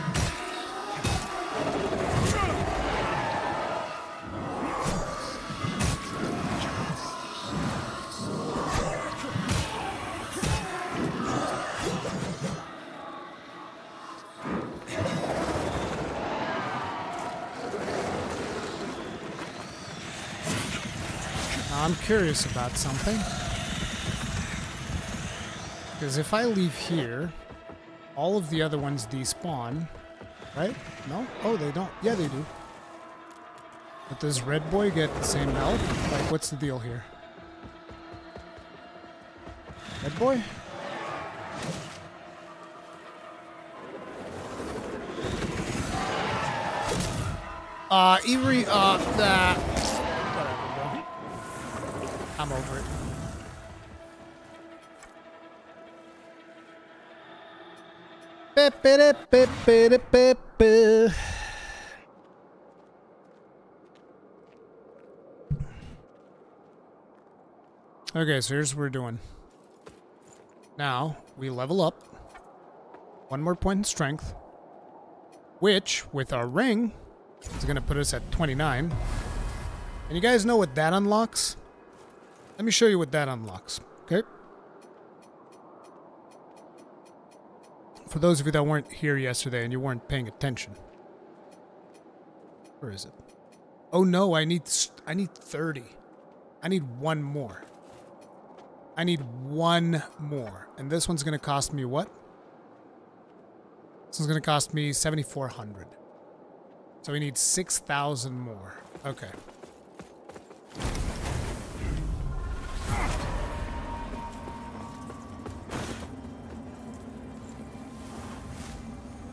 I'm curious about something. Because if I leave here, all of the other ones despawn, right? No? Oh, they don't. Yeah, they do. But does Red Boy get the same health? Like, what's the deal here? Red Boy? Uh, Erie, uh, nah. Okay, so here's what we're doing. Now, we level up. One more point in strength. Which, with our ring, is going to put us at 29. And you guys know what that unlocks? Let me show you what that unlocks, okay? For those of you that weren't here yesterday and you weren't paying attention. Where is it? Oh no, I need I need 30. I need one more. I need one more. And this one's going to cost me what? This is going to cost me 7400. So we need 6000 more. Okay.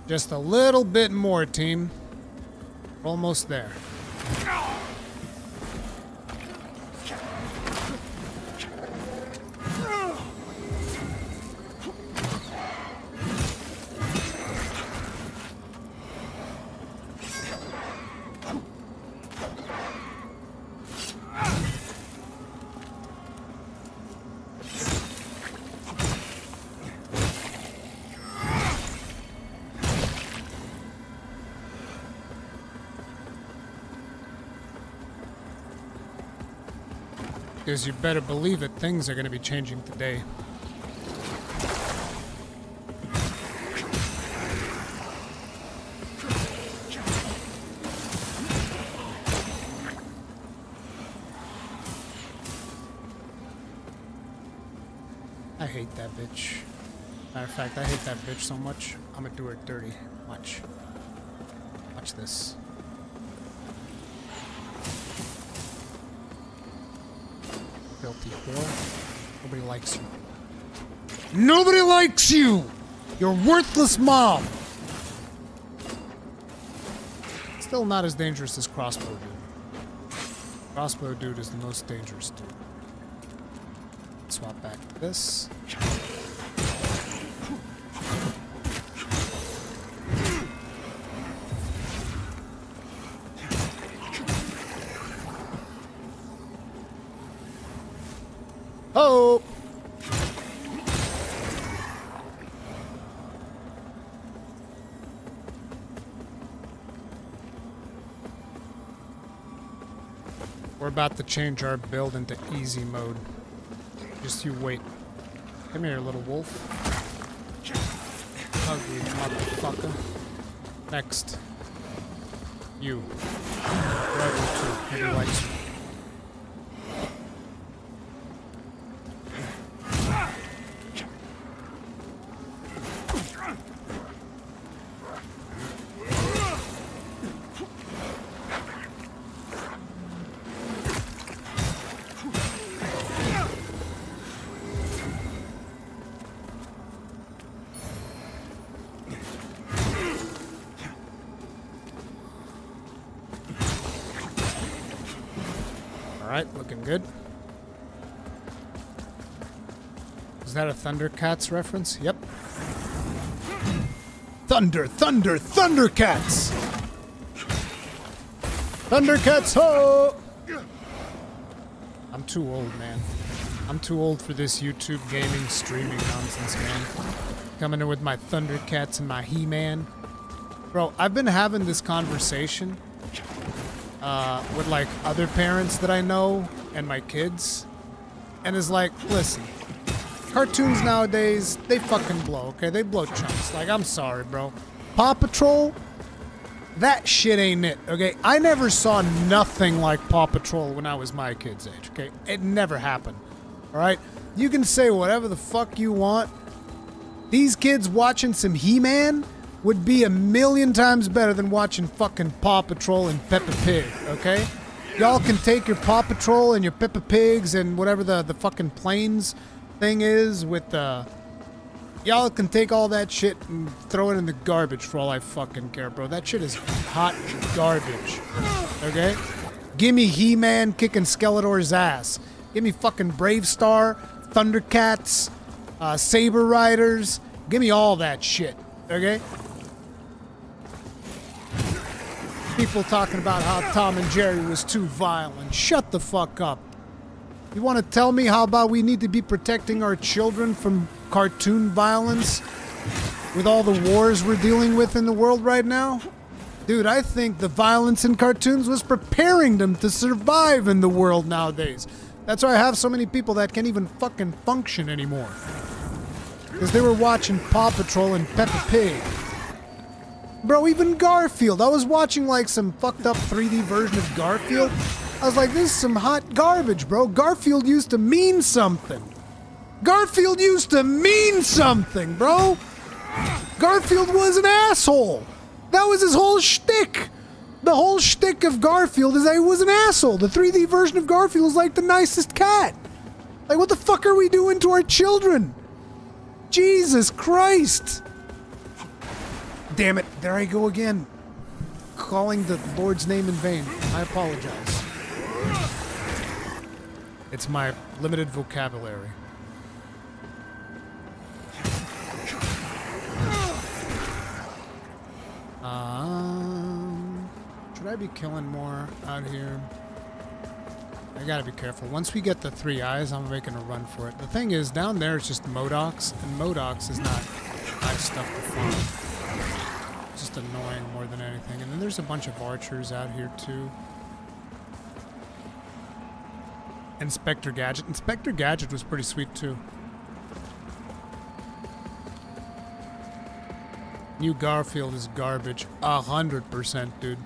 Just a little bit more, team. Almost there. Because you better believe it, things are going to be changing today. I hate that bitch. Matter of fact, I hate that bitch so much, I'm gonna do her dirty. Watch. Watch this. Nobody likes you. Nobody likes you! You're worthless mom! Still not as dangerous as Crossbow Dude. Crossbow Dude is the most dangerous dude. Swap back this. Oh! We're about to change our build into easy mode. Just you wait. Come here, little wolf. Motherfucker. Next. You. Looking good. Is that a Thundercats reference? Yep. Thunder, thunder, Thundercats! Thundercats ho! I'm too old, man. I'm too old for this YouTube gaming streaming nonsense, man. Coming in with my Thundercats and my He-Man. Bro, I've been having this conversation uh, with like other parents that I know and my kids. And it's like, listen, cartoons nowadays, they fucking blow, okay? They blow chunks. Like, I'm sorry, bro. Paw Patrol, that shit ain't it, okay? I never saw nothing like Paw Patrol when I was my kid's age, okay? It never happened, alright? You can say whatever the fuck you want. These kids watching some He-Man would be a million times better than watching fucking Paw Patrol and Peppa Pig, okay? Y'all can take your Paw Patrol and your Peppa Pigs and whatever the, the fucking planes thing is with the Y'all can take all that shit and throw it in the garbage for all I fucking care, bro. That shit is hot garbage. Okay? Give me He-Man kicking Skeletor's ass. Give me fucking BraveStarr, Thundercats, uh, Saber Riders. Give me all that shit. Okay? People talking about how Tom and Jerry was too violent. Shut the fuck up. You want to tell me how about we need to be protecting our children from cartoon violence with all the wars we're dealing with in the world right now? Dude, I think the violence in cartoons was preparing them to survive in the world nowadays. That's why I have so many people that can't even fucking function anymore. Because they were watching Paw Patrol and Peppa Pig. Bro, even Garfield. I was watching like some fucked up 3D version of Garfield. I was like, this is some hot garbage, bro. Garfield used to mean something. Garfield used to mean something, bro. Garfield was an asshole. That was his whole shtick. The whole shtick of Garfield is that he was an asshole. The 3D version of Garfield is like the nicest cat. Like, what the fuck are we doing to our children? Jesus Christ. Damn it, there I go again. Calling the Lord's name in vain. I apologize. It's my limited vocabulary. Um, should I be killing more out here? I gotta be careful. Once we get the three eyes, I'm making a run for it. The thing is, down there it's just Modocs, and Modocs is not nice stuff to farm. Just annoying more than anything. And then there's a bunch of archers out here too. Inspector Gadget. Inspector Gadget was pretty sweet too. New Garfield is garbage. A hundred percent, dude.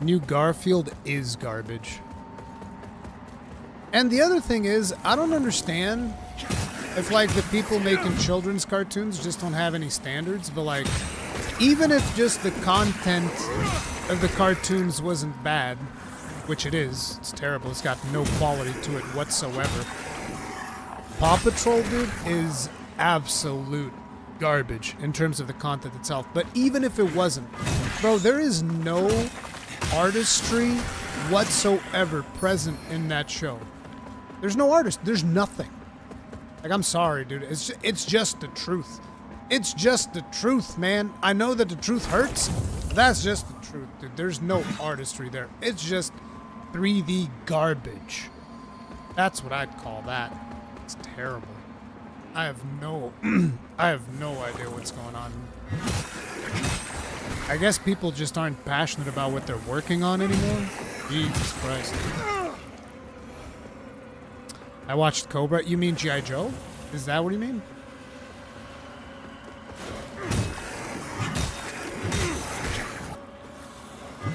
New Garfield is garbage. And the other thing is, I don't understand if like the people making children's cartoons just don't have any standards, but like even if just the content of the cartoons wasn't bad, which it is, it's terrible, it's got no quality to it whatsoever. Paw Patrol, dude, is absolute garbage in terms of the content itself. But even if it wasn't, bro, there is no artistry whatsoever present in that show. There's no artist. There's nothing. Like, I'm sorry, dude. It's just, it's just the truth. It's just the truth, man. I know that the truth hurts. That's just the truth, dude. There's no artistry there. It's just 3D garbage. That's what I'd call that. It's terrible. I have no I have no idea what's going on. I guess people just aren't passionate about what they're working on anymore. Jesus Christ. I watched Cobra. You mean G.I. Joe? Is that what you mean?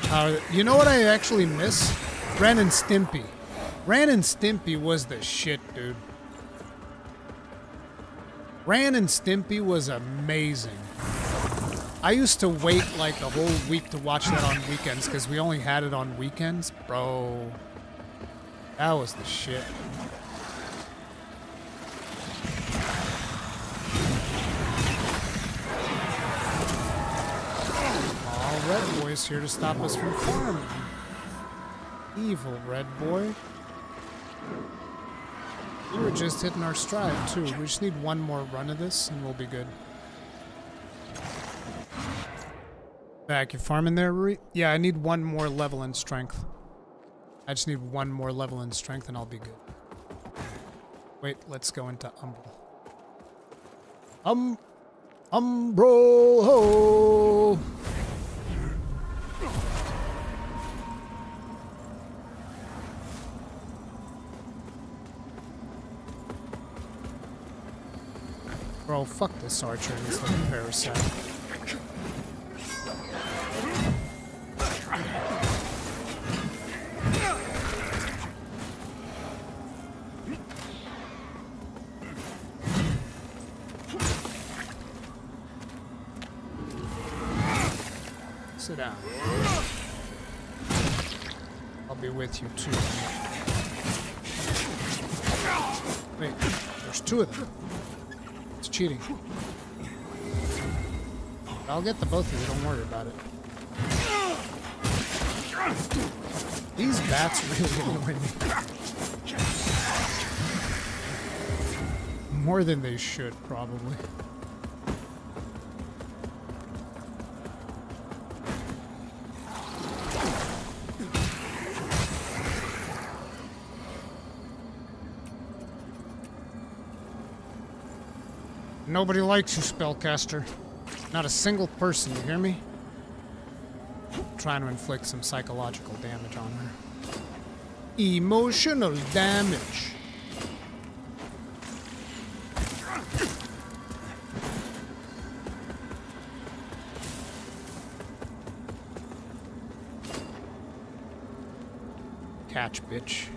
Uh, you know what I actually miss? Ren and Stimpy. Ren and Stimpy was the shit, dude. Ren and Stimpy was amazing. I used to wait like a whole week to watch that on weekends because we only had it on weekends. Bro, that was the shit. All Red Boy's here to stop us from farming. Evil Red Boy. We were just hitting our stride, too. We just need one more run of this, and we'll be good. Back, you farming there, Rui? Yeah, I need one more level in strength. I just need one more level in strength, and I'll be good. Wait, let's go into Umbral. Um... Umbral! Bro, fuck this archer and this little parasite. With you too. Wait, there's two of them. Let's cheating. I'll get the both of you, don't worry about it. These bats really annoy me. More than they should, probably. Nobody likes you, spellcaster. Not a single person, you hear me? trying to inflict some psychological damage on her. Emotional damage. Catch, bitch.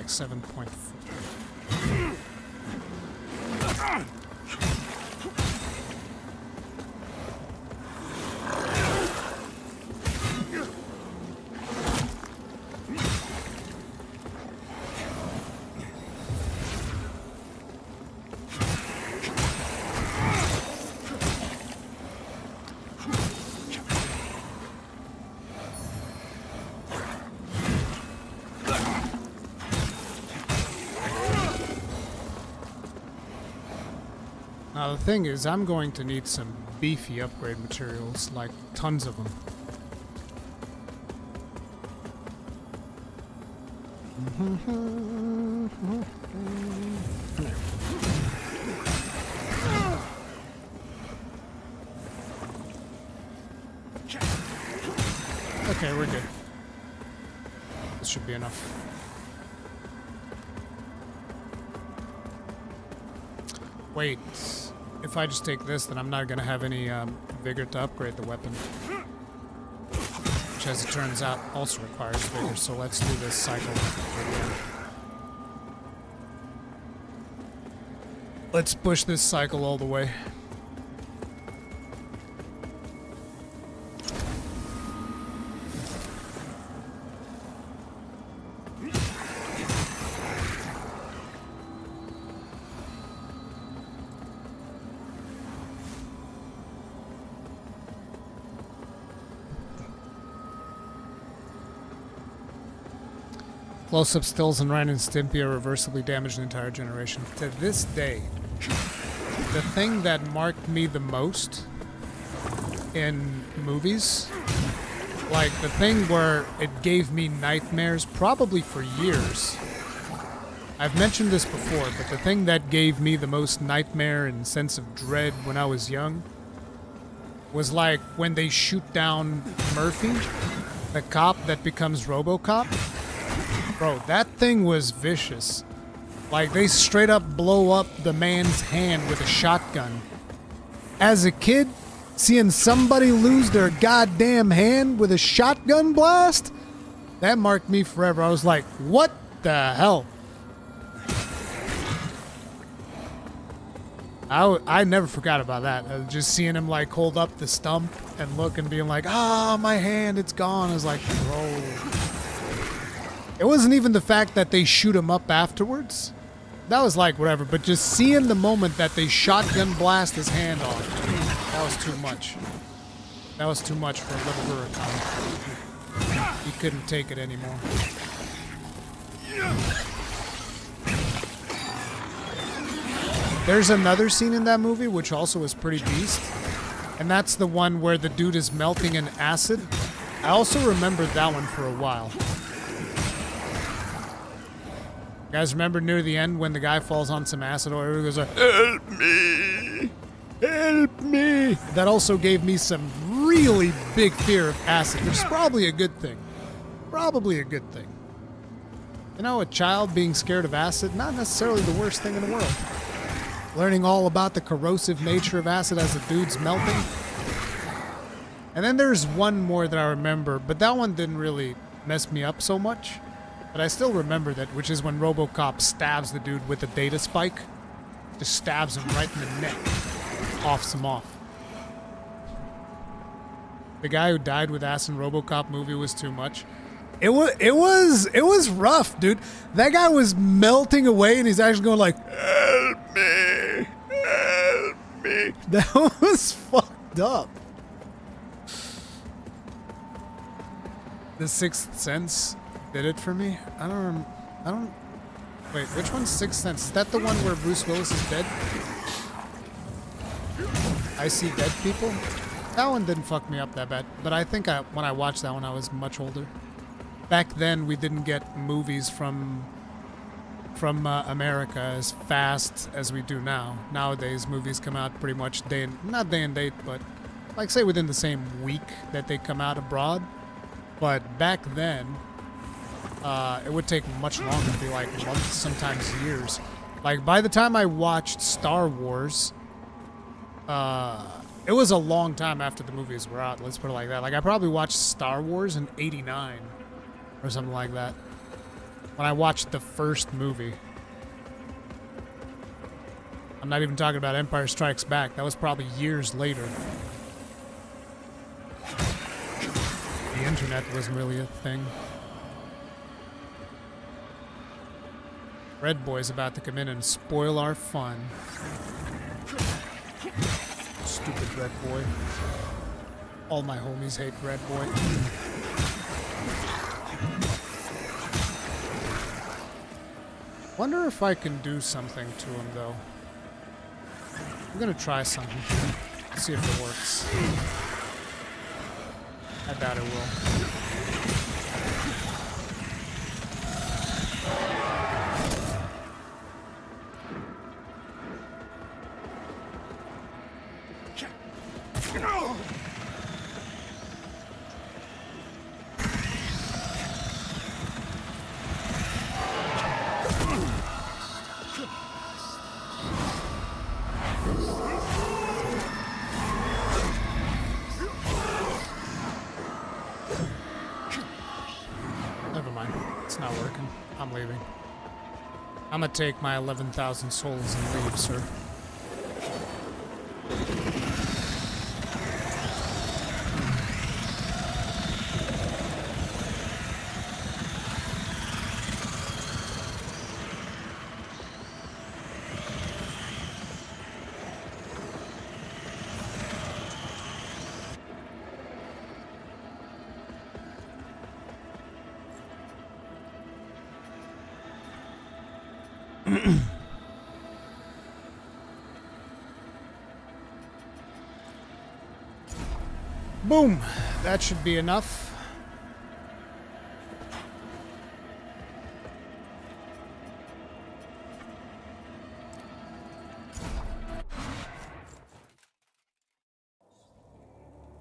like 7.4 The thing is, I'm going to need some beefy upgrade materials, like tons of them. Okay, we're good. This should be enough. If I just take this, then I'm not gonna have any um, vigor to upgrade the weapon. Which, as it turns out, also requires vigor, so let's do this cycle again. Let's push this cycle all the way. Close-up stills and Ren and Stimpy are reversibly damaged an entire generation. To this day, the thing that marked me the most in movies, like the thing where it gave me nightmares probably for years. I've mentioned this before, but the thing that gave me the most nightmare and sense of dread when I was young was like when they shoot down Murphy, the cop that becomes Robocop. Bro, that thing was vicious. Like, they straight up blow up the man's hand with a shotgun. As a kid, seeing somebody lose their goddamn hand with a shotgun blast, that marked me forever. I was like, what the hell? I, I never forgot about that. Uh, just seeing him like hold up the stump and look and being like, ah, my hand, it's gone. I was like, bro. It wasn't even the fact that they shoot him up afterwards. That was like whatever, but just seeing the moment that they shotgun blast his hand off, that was too much. That was too much for little Rurikhan. He couldn't take it anymore. There's another scene in that movie which also is pretty beast, and that's the one where the dude is melting in acid. I also remembered that one for a while. You guys remember near the end when the guy falls on some acid or he goes like, "Help me!" Help me! That also gave me some really big fear of acid, which is probably a good thing. Probably a good thing. You know, a child being scared of acid, not necessarily the worst thing in the world. Learning all about the corrosive nature of acid as the dude's melting. And then there's one more that I remember, but that one didn't really mess me up so much. But I still remember that, which is when Robocop stabs the dude with a data spike. Just stabs him right in the neck. Offs him off. The guy who died with ass in Robocop movie was too much. It was it was it was rough, dude. That guy was melting away and he's actually going like Help me! Help me! That was fucked up. The Sixth Sense did it for me. I don't. I don't. Wait, which one's Sixth Sense? Is that the one where Bruce Willis is dead? I see dead people. That one didn't fuck me up that bad, but I think I, when I watched that one, I was much older. Back then, we didn't get movies from from uh, America as fast as we do now. Nowadays, movies come out pretty much day and not day and date, but like say within the same week that they come out abroad. But back then, uh, it would take much longer, it'd be like months, sometimes years. Like by the time I watched Star Wars, uh, it was a long time after the movies were out. Let's put it like that. Like I probably watched Star Wars in '89 or something like that when I watched the first movie. I'm not even talking about Empire Strikes Back. That was probably years later. The internet wasn't really a thing. Red Boy's about to come in and spoil our fun. Stupid Red Boy. All my homies hate Red Boy. Wonder if I can do something to him though. I'm gonna try something. See if it works. I doubt it will. I'm gonna take my 11,000 souls and leave, sir. Boom! That should be enough.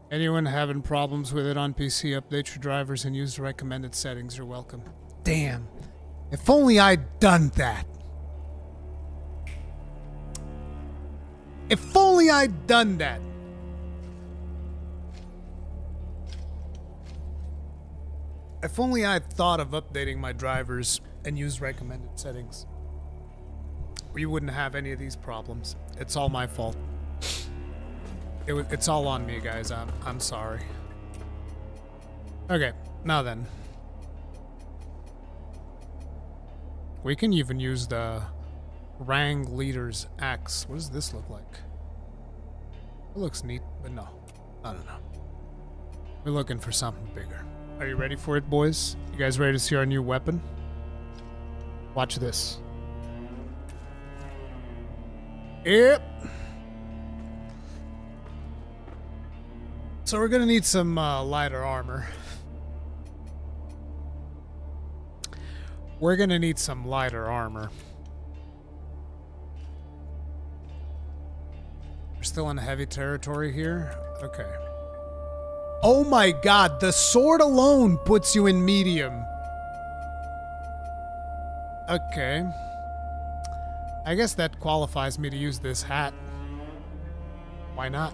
Anyone having problems with it on PC, update your drivers and use the recommended settings. You're welcome. Damn. If only I'd done that. If only I'd done that. If only I'd thought of updating my drivers and used recommended settings. We wouldn't have any of these problems. It's all my fault. It, it's all on me, guys. I'm, I'm sorry. Okay, now then. We can even use the Rang Leader's axe. What does this look like? It looks neat, but no. I don't know. We're looking for something bigger. Are you ready for it, boys? You guys ready to see our new weapon? Watch this. Yep. So we're gonna need some uh, lighter armor. We're gonna need some lighter armor. We're still in heavy territory here. Okay. Oh my god, the sword alone puts you in medium. Okay. I guess that qualifies me to use this hat. Why not?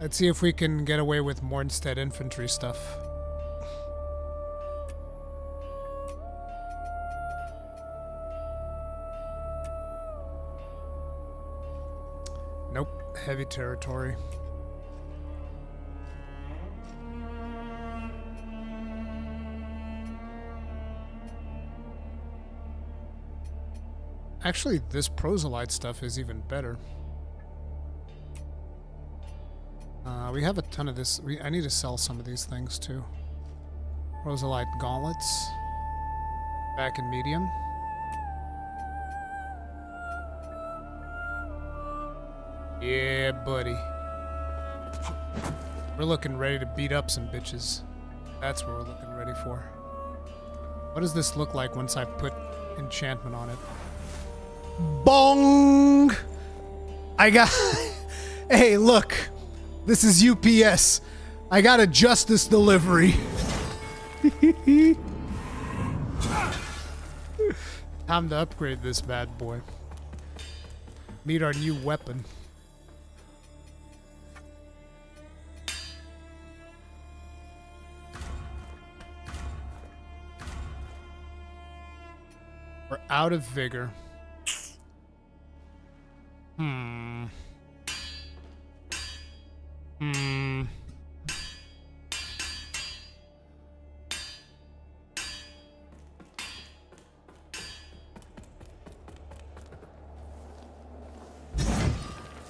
Let's see if we can get away with Mournstead infantry stuff. Heavy territory. Actually, this proselyte stuff is even better. Uh, we have a ton of this. We, I need to sell some of these things too. Proselyte gauntlets. Back in medium. Yeah, buddy. We're looking ready to beat up some bitches. That's what we're looking ready for. What does this look like once I put enchantment on it? Bong! I got. hey, look. This is UPS. I got a justice delivery. Time to upgrade this bad boy. Meet our new weapon. We're out of vigor. Hmm. Hmm.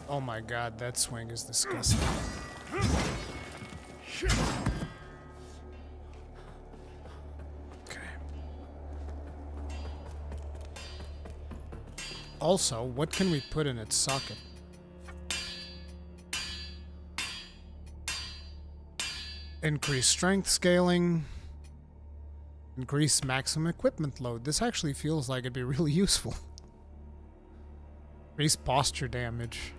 Oh my god, that swing is disgusting. Also, what can we put in its socket? Increase strength scaling. Increase maximum equipment load. This actually feels like it'd be really useful. Increase posture damage.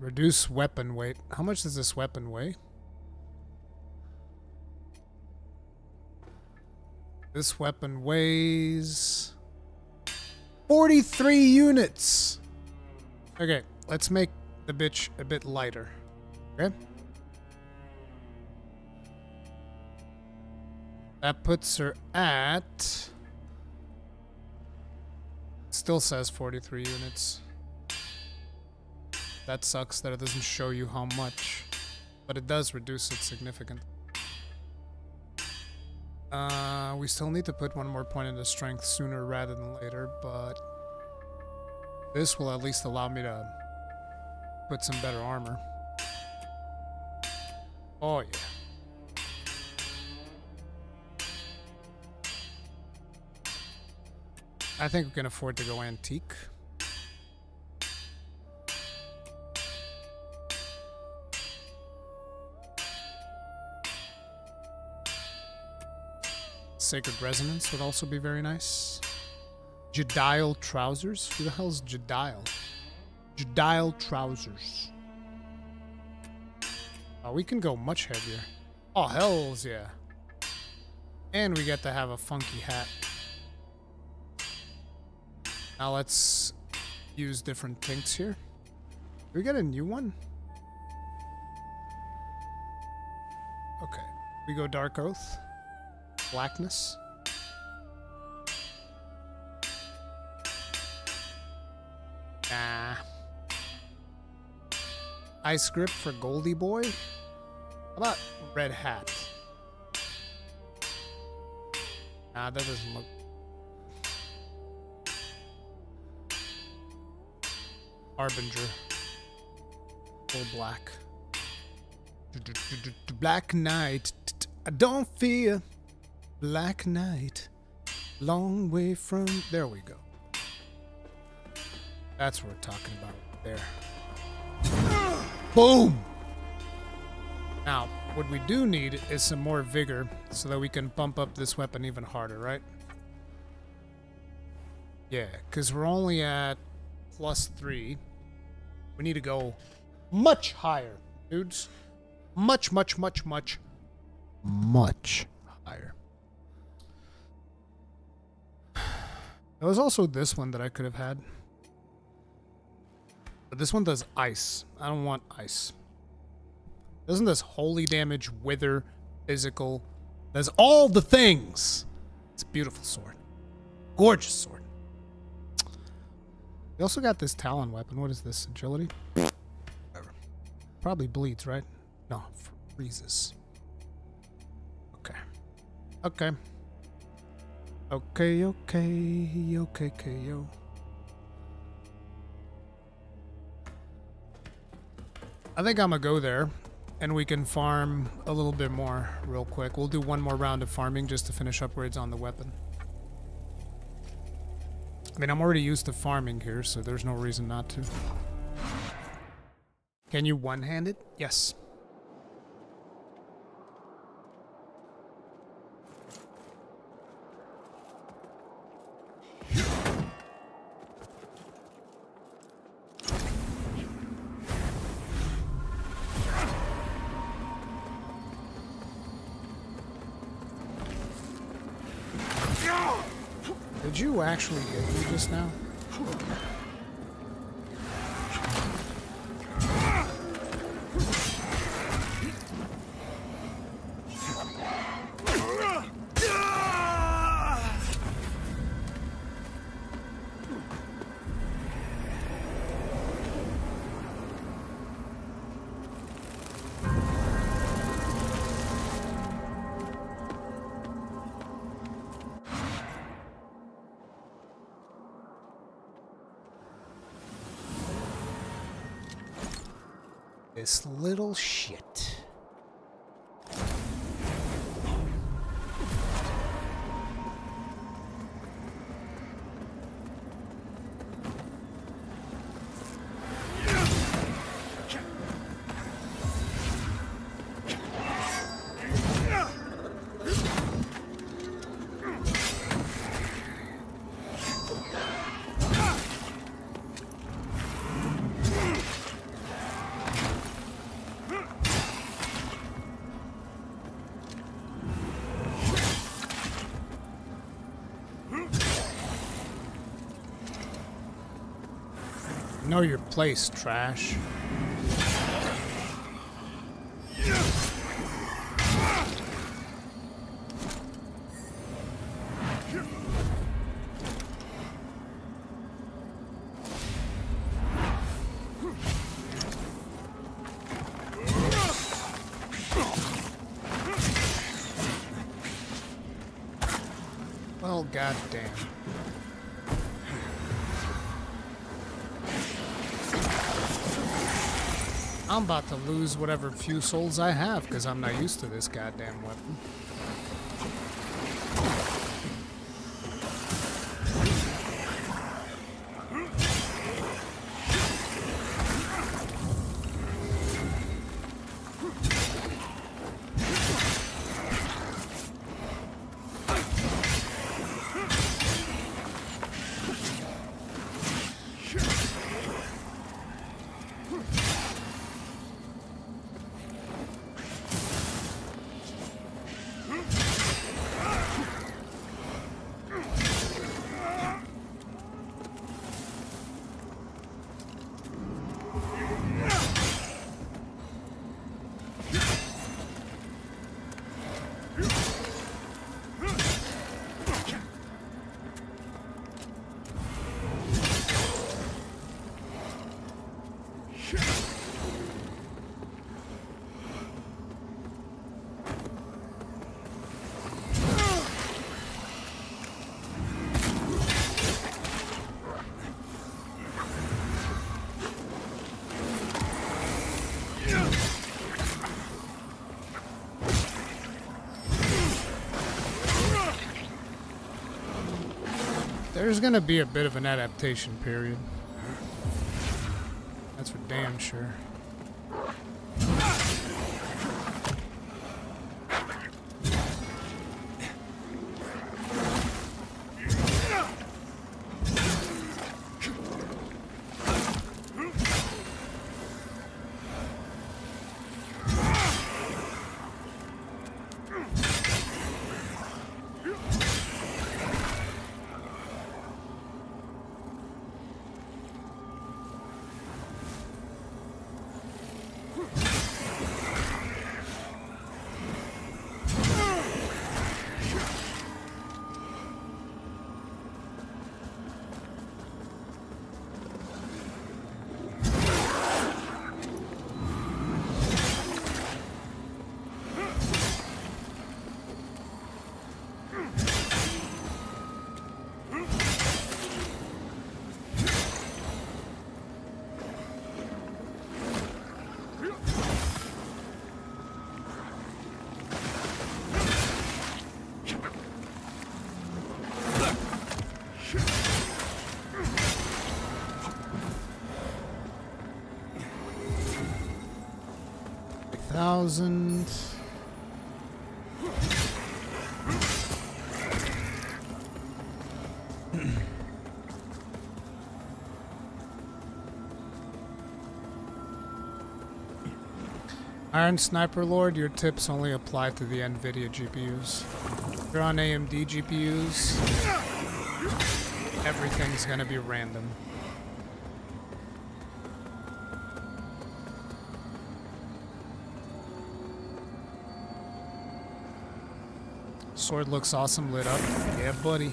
Reduce weapon weight. How much does this weapon weigh? This weapon weighs 43 units. Okay, let's make the bitch a bit lighter. Okay? That puts her at still says 43 units. That sucks that it doesn't show you how much, but it does reduce it significantly. Uh, we still need to put one more point into strength sooner rather than later, but this will at least allow me to put some better armor. Oh yeah. I think we can afford to go antique. Sacred Resonance would also be very nice. Jedial Trousers? Who the hell's Jedial? Jedial Trousers. Oh, we can go much heavier. Oh, hells yeah. And we get to have a funky hat. Now let's use different tints here. We get a new one? Okay. We go Dark Oath. Blackness. Nah. Ice grip for Goldie Boy. How about red hat? Nah, that doesn't look. Harbinger. Full black. Black Knight. I don't fear. Black Knight. Long way from. There we go. That's what we're talking about there. Boom! Now, what we do need is some more vigor so that we can bump up this weapon even harder, right? Yeah, because we're only at plus three. We need to go much higher, dudes. Much, much, much, much, much higher. There was also this one that I could have had. But this one does ice. I don't want ice. Doesn't this holy damage, wither, physical? Does all the things. It's a beautiful sword. Gorgeous sword. We also got this talon weapon. What is this? Agility? Probably bleeds, right? No, freezes. Okay. Okay. Okay, okay, okay, okay, yo. I think I'm gonna go there and we can farm a little bit more real quick. We'll do one more round of farming just to finish upgrades on the weapon. I mean, I'm already used to farming here, so there's no reason not to. Can you one-hand it? Yes. Actually hit me just now? Little shit. Know your place, trash. I'm about to lose whatever few souls I have because I'm not used to this goddamn weapon. There's gonna be a bit of an adaptation period. That's for damn sure. Thousand. Iron Sniper Lord, your tips only apply to the NVIDIA GPUs. If you're on AMD GPUs, everything's gonna be random. Sword looks awesome lit up. Yeah, buddy.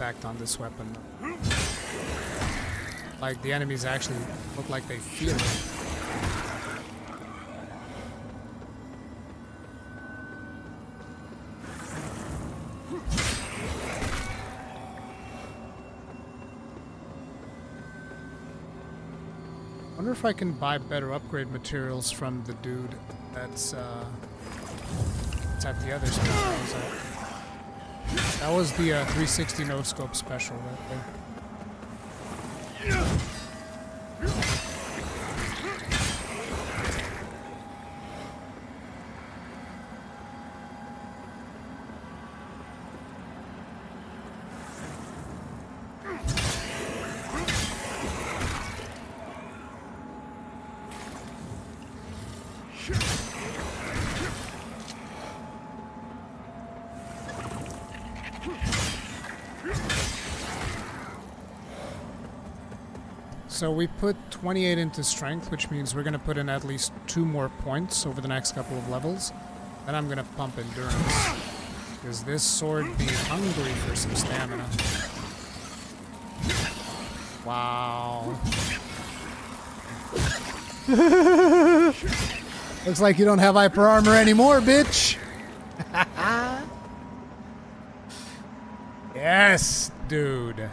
Impact on this weapon. Like the enemies actually look like they feel it. Wonder if I can buy better upgrade materials from the dude that's uh, that's at the other at. That was the uh, 360 no scope special right So we put 28 into strength, which means we're going to put in at least two more points over the next couple of levels. Then I'm going to pump endurance. Because this sword be hungry for some stamina. Wow. Looks like you don't have hyper armor anymore, bitch. yes, dude.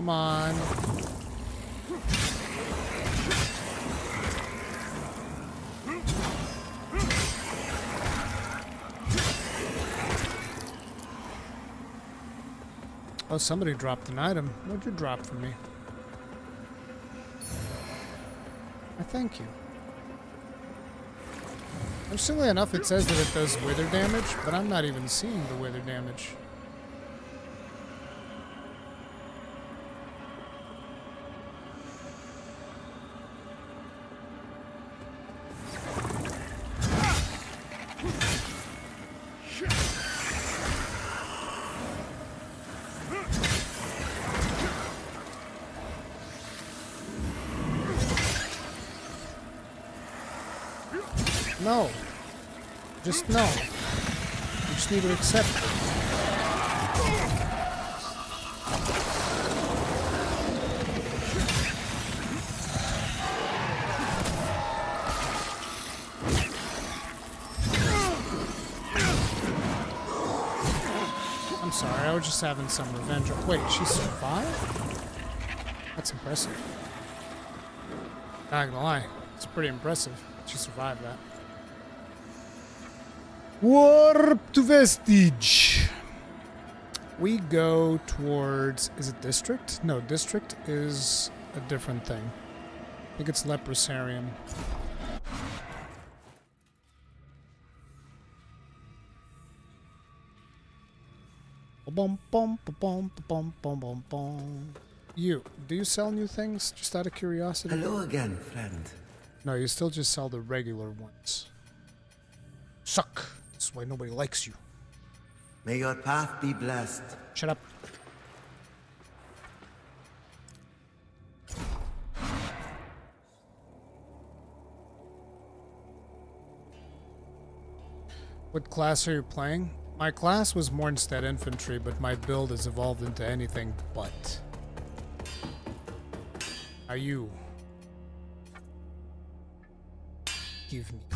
Come on. Oh, somebody dropped an item. What'd you drop for me? I thank you. Interestingly enough, it says that it does wither damage, but I'm not even seeing the wither damage. Just no. You just need to accept it. I'm sorry, I was just having some revenge. Wait, she survived? That's impressive. Not gonna lie, it's pretty impressive. She survived that. Warp to Vestige. We go towards. Is it district? No, district is a different thing. I think it's Leprosarium. You, do you sell new things? Just out of curiosity. Hello again, friend. No, you still just sell the regular ones. Suck. That's why nobody likes you. May your path be blessed. Shut up. What class are you playing? My class was Mournstead Infantry, but my build has evolved into anything but. Are you? Give me.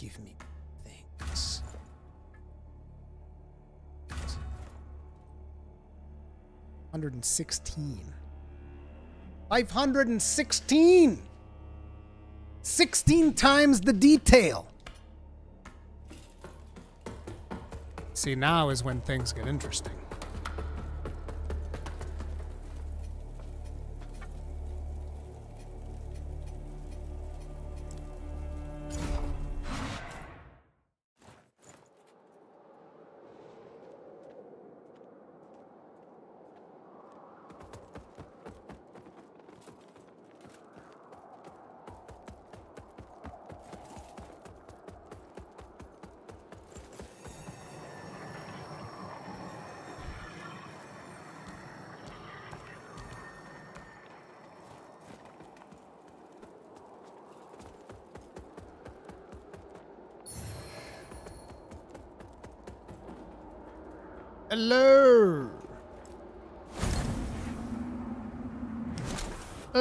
Give me things. Hundred and sixteen. Five hundred and sixteen. Sixteen times the detail. See, now is when things get interesting.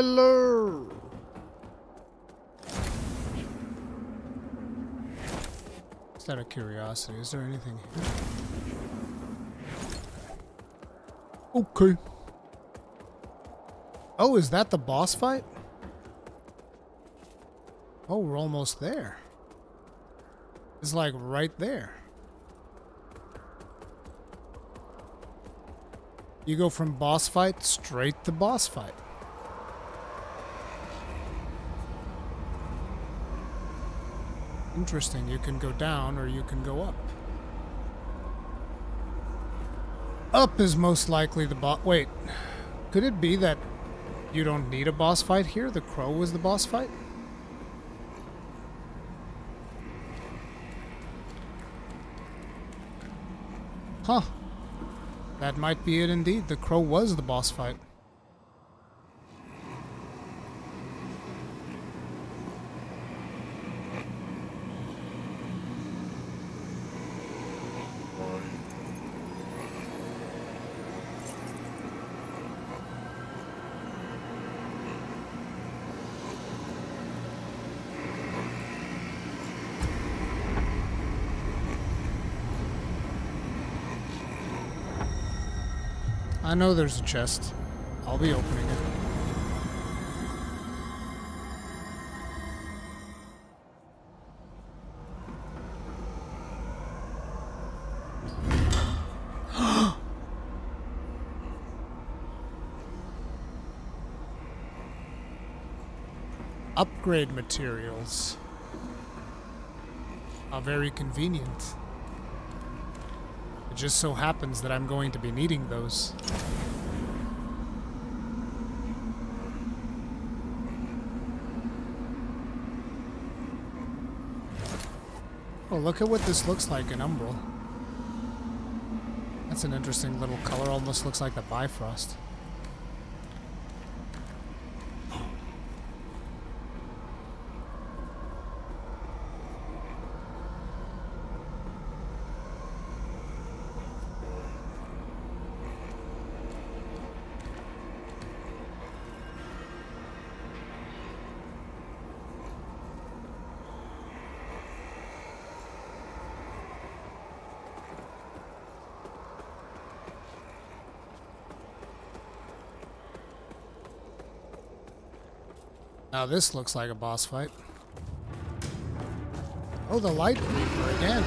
Hello. Just out of curiosity, is there anything here? Okay. Oh, is that the boss fight? Oh, we're almost there. It's like right there. You go from boss fight straight to boss fight. Interesting. You can go down or you can go up. Up is most likely the boss. Wait. Could it be that you don't need a boss fight here? The crow was the boss fight? Huh. That might be it indeed. The crow was the boss fight. Know there's a chest. I'll be opening it. Upgrade materials. are very convenient. Just so happens that I'm going to be needing those. Oh, look at what this looks like in Umbral. That's an interesting little color, almost looks like the Bifrost. Now this looks like a boss fight. Oh, the Lightreaper again.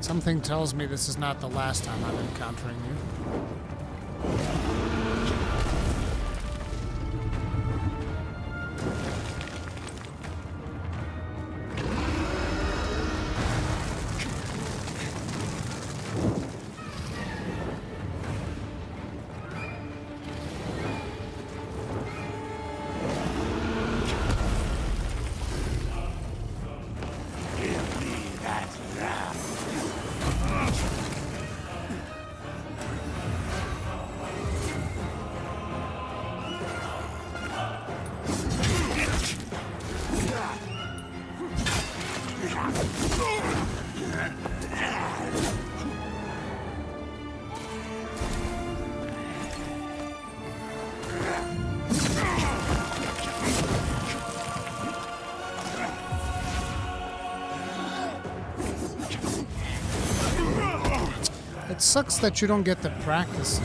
Something tells me this is not the last time I'm encountering you. Sucks that you don't get to practice.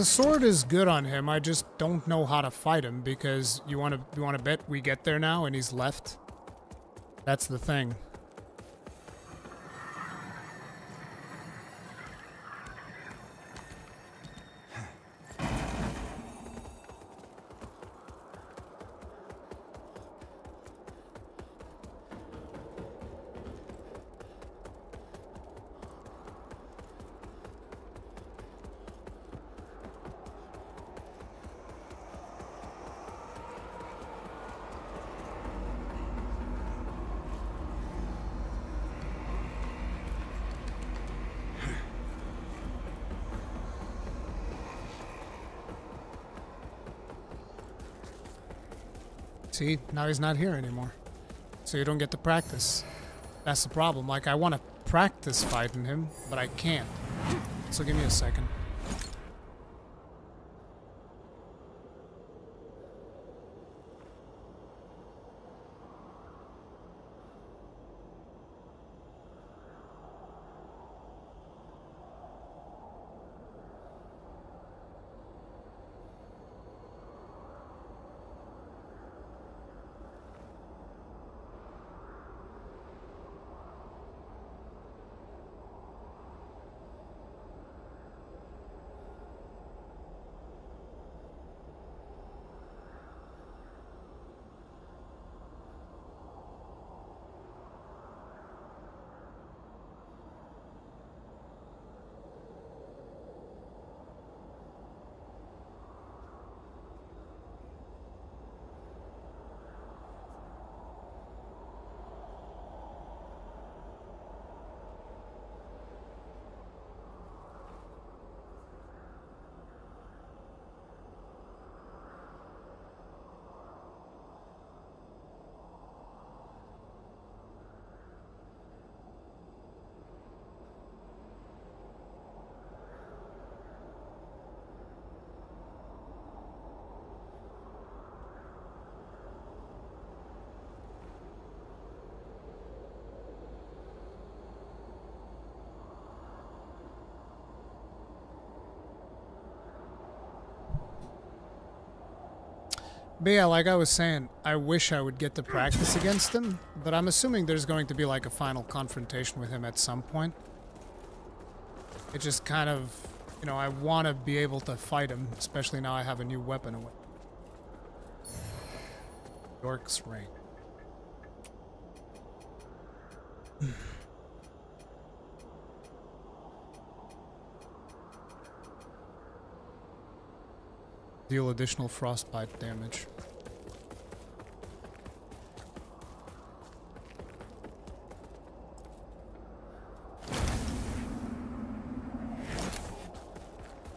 The sword is good on him. I just don't know how to fight him because you want to you want to bet we get there now and he's left. That's the thing. See, now he's not here anymore. So you don't get to practice. That's the problem. Like, I want to practice fighting him, but I can't. So give me a second. But yeah, like I was saying, I wish I would get to practice against him, but I'm assuming there's going to be like a final confrontation with him at some point. It just kind of, you know, I want to be able to fight him, especially now I have a new weapon away. York's Reign. Deal additional frostbite damage.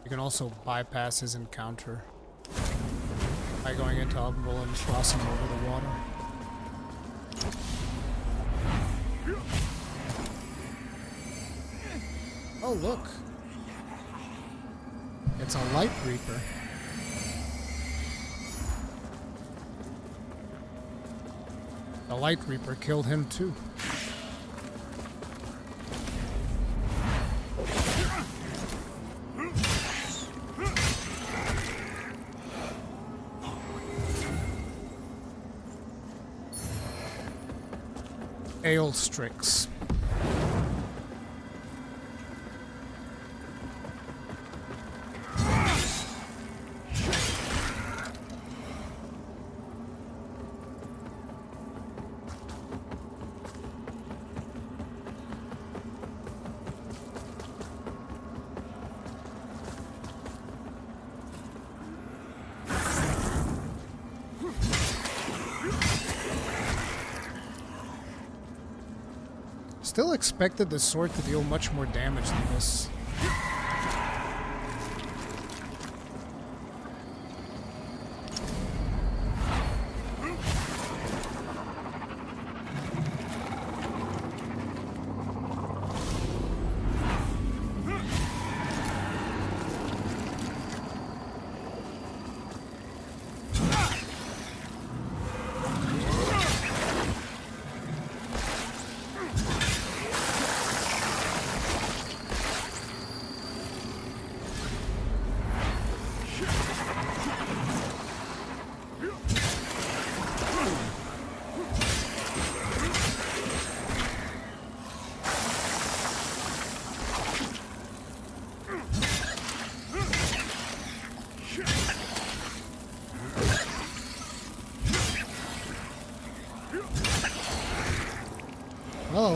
You can also bypass his encounter by going into Umbral and crossing over the water. Oh, look. It's a Light Reaper. The Lightreaper killed him too. Aelstrix. Expected the sword to deal much more damage than this.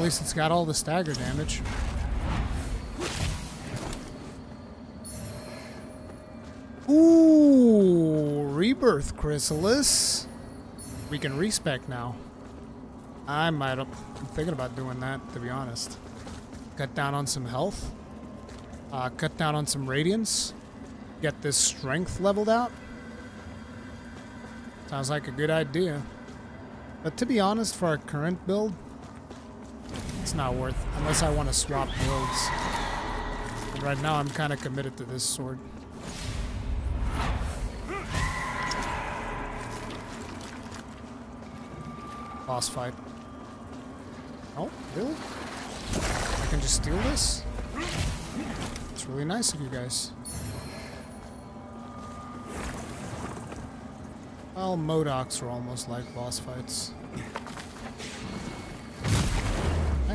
Least it's got all the stagger damage. Ooh, rebirth chrysalis. We can respec now. I might have I'm thinking about doing that, to be honest. Cut down on some health. Uh, cut down on some radiance. Get this strength leveled out. Sounds like a good idea. But to be honest, for our current build, not worth unless I want to swap builds. But right now I'm kind of committed to this sword. Boss fight. Oh, really? I can just steal this? It's really nice of you guys. Well, Modocs are almost like boss fights.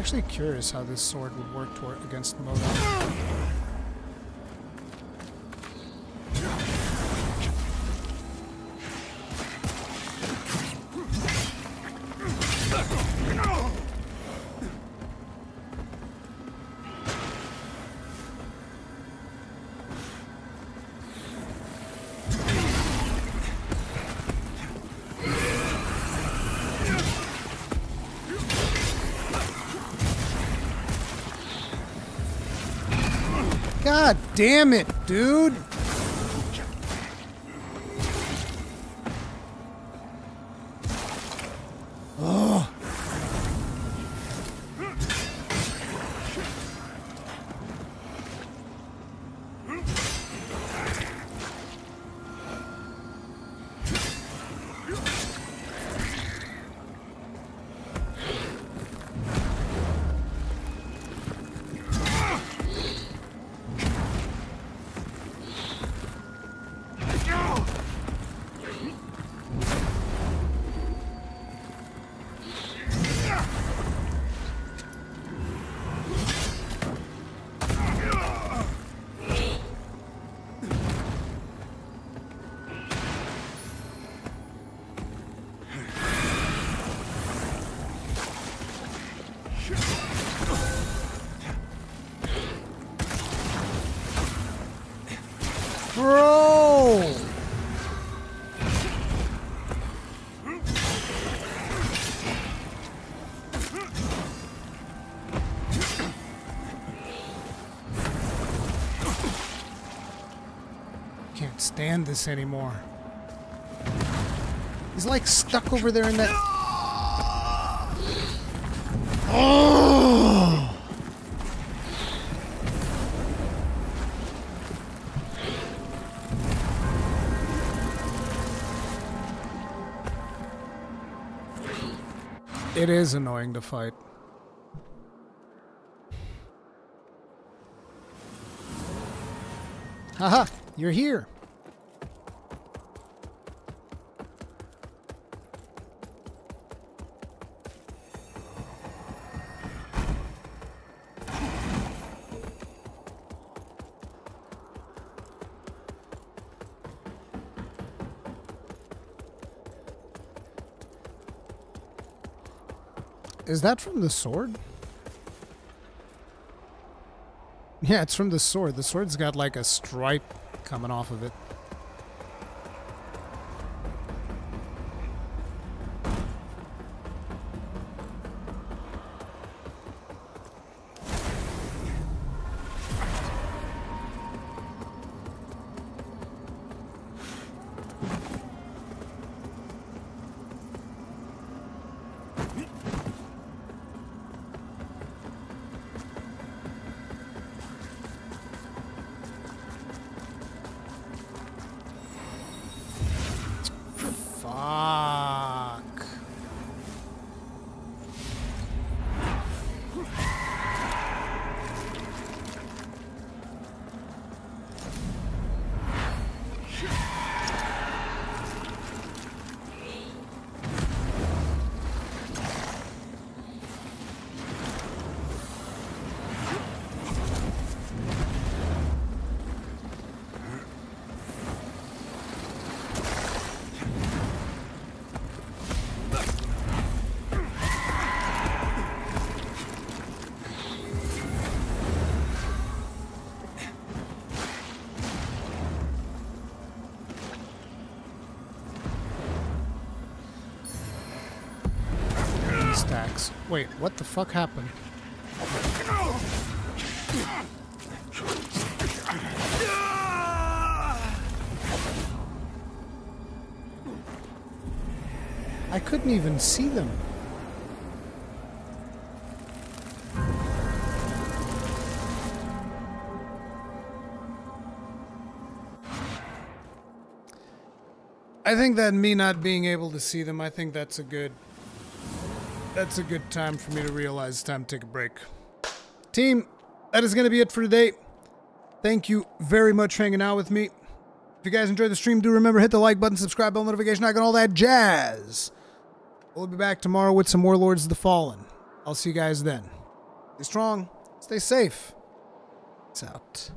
Actually curious how this sword would work toward against Modoc. Damn it, dude! Stand this anymore. He's like stuck over there in that. Oh! It is annoying to fight. Haha, you're here. Is that from the sword? Yeah, it's from the sword. The sword's got like a stripe coming off of it. Wait, what the fuck happened? I couldn't even see them. I think that me not being able to see them, I think that's a good that's a good time for me to realize it's time to take a break. Team, that is going to be it for today. Thank you very much for hanging out with me. If you guys enjoyed the stream, do remember hit the like button, subscribe bell, notification icon, all that jazz. We'll be back tomorrow with some more Lords of the Fallen. I'll see you guys then. Stay strong, stay safe. Peace out.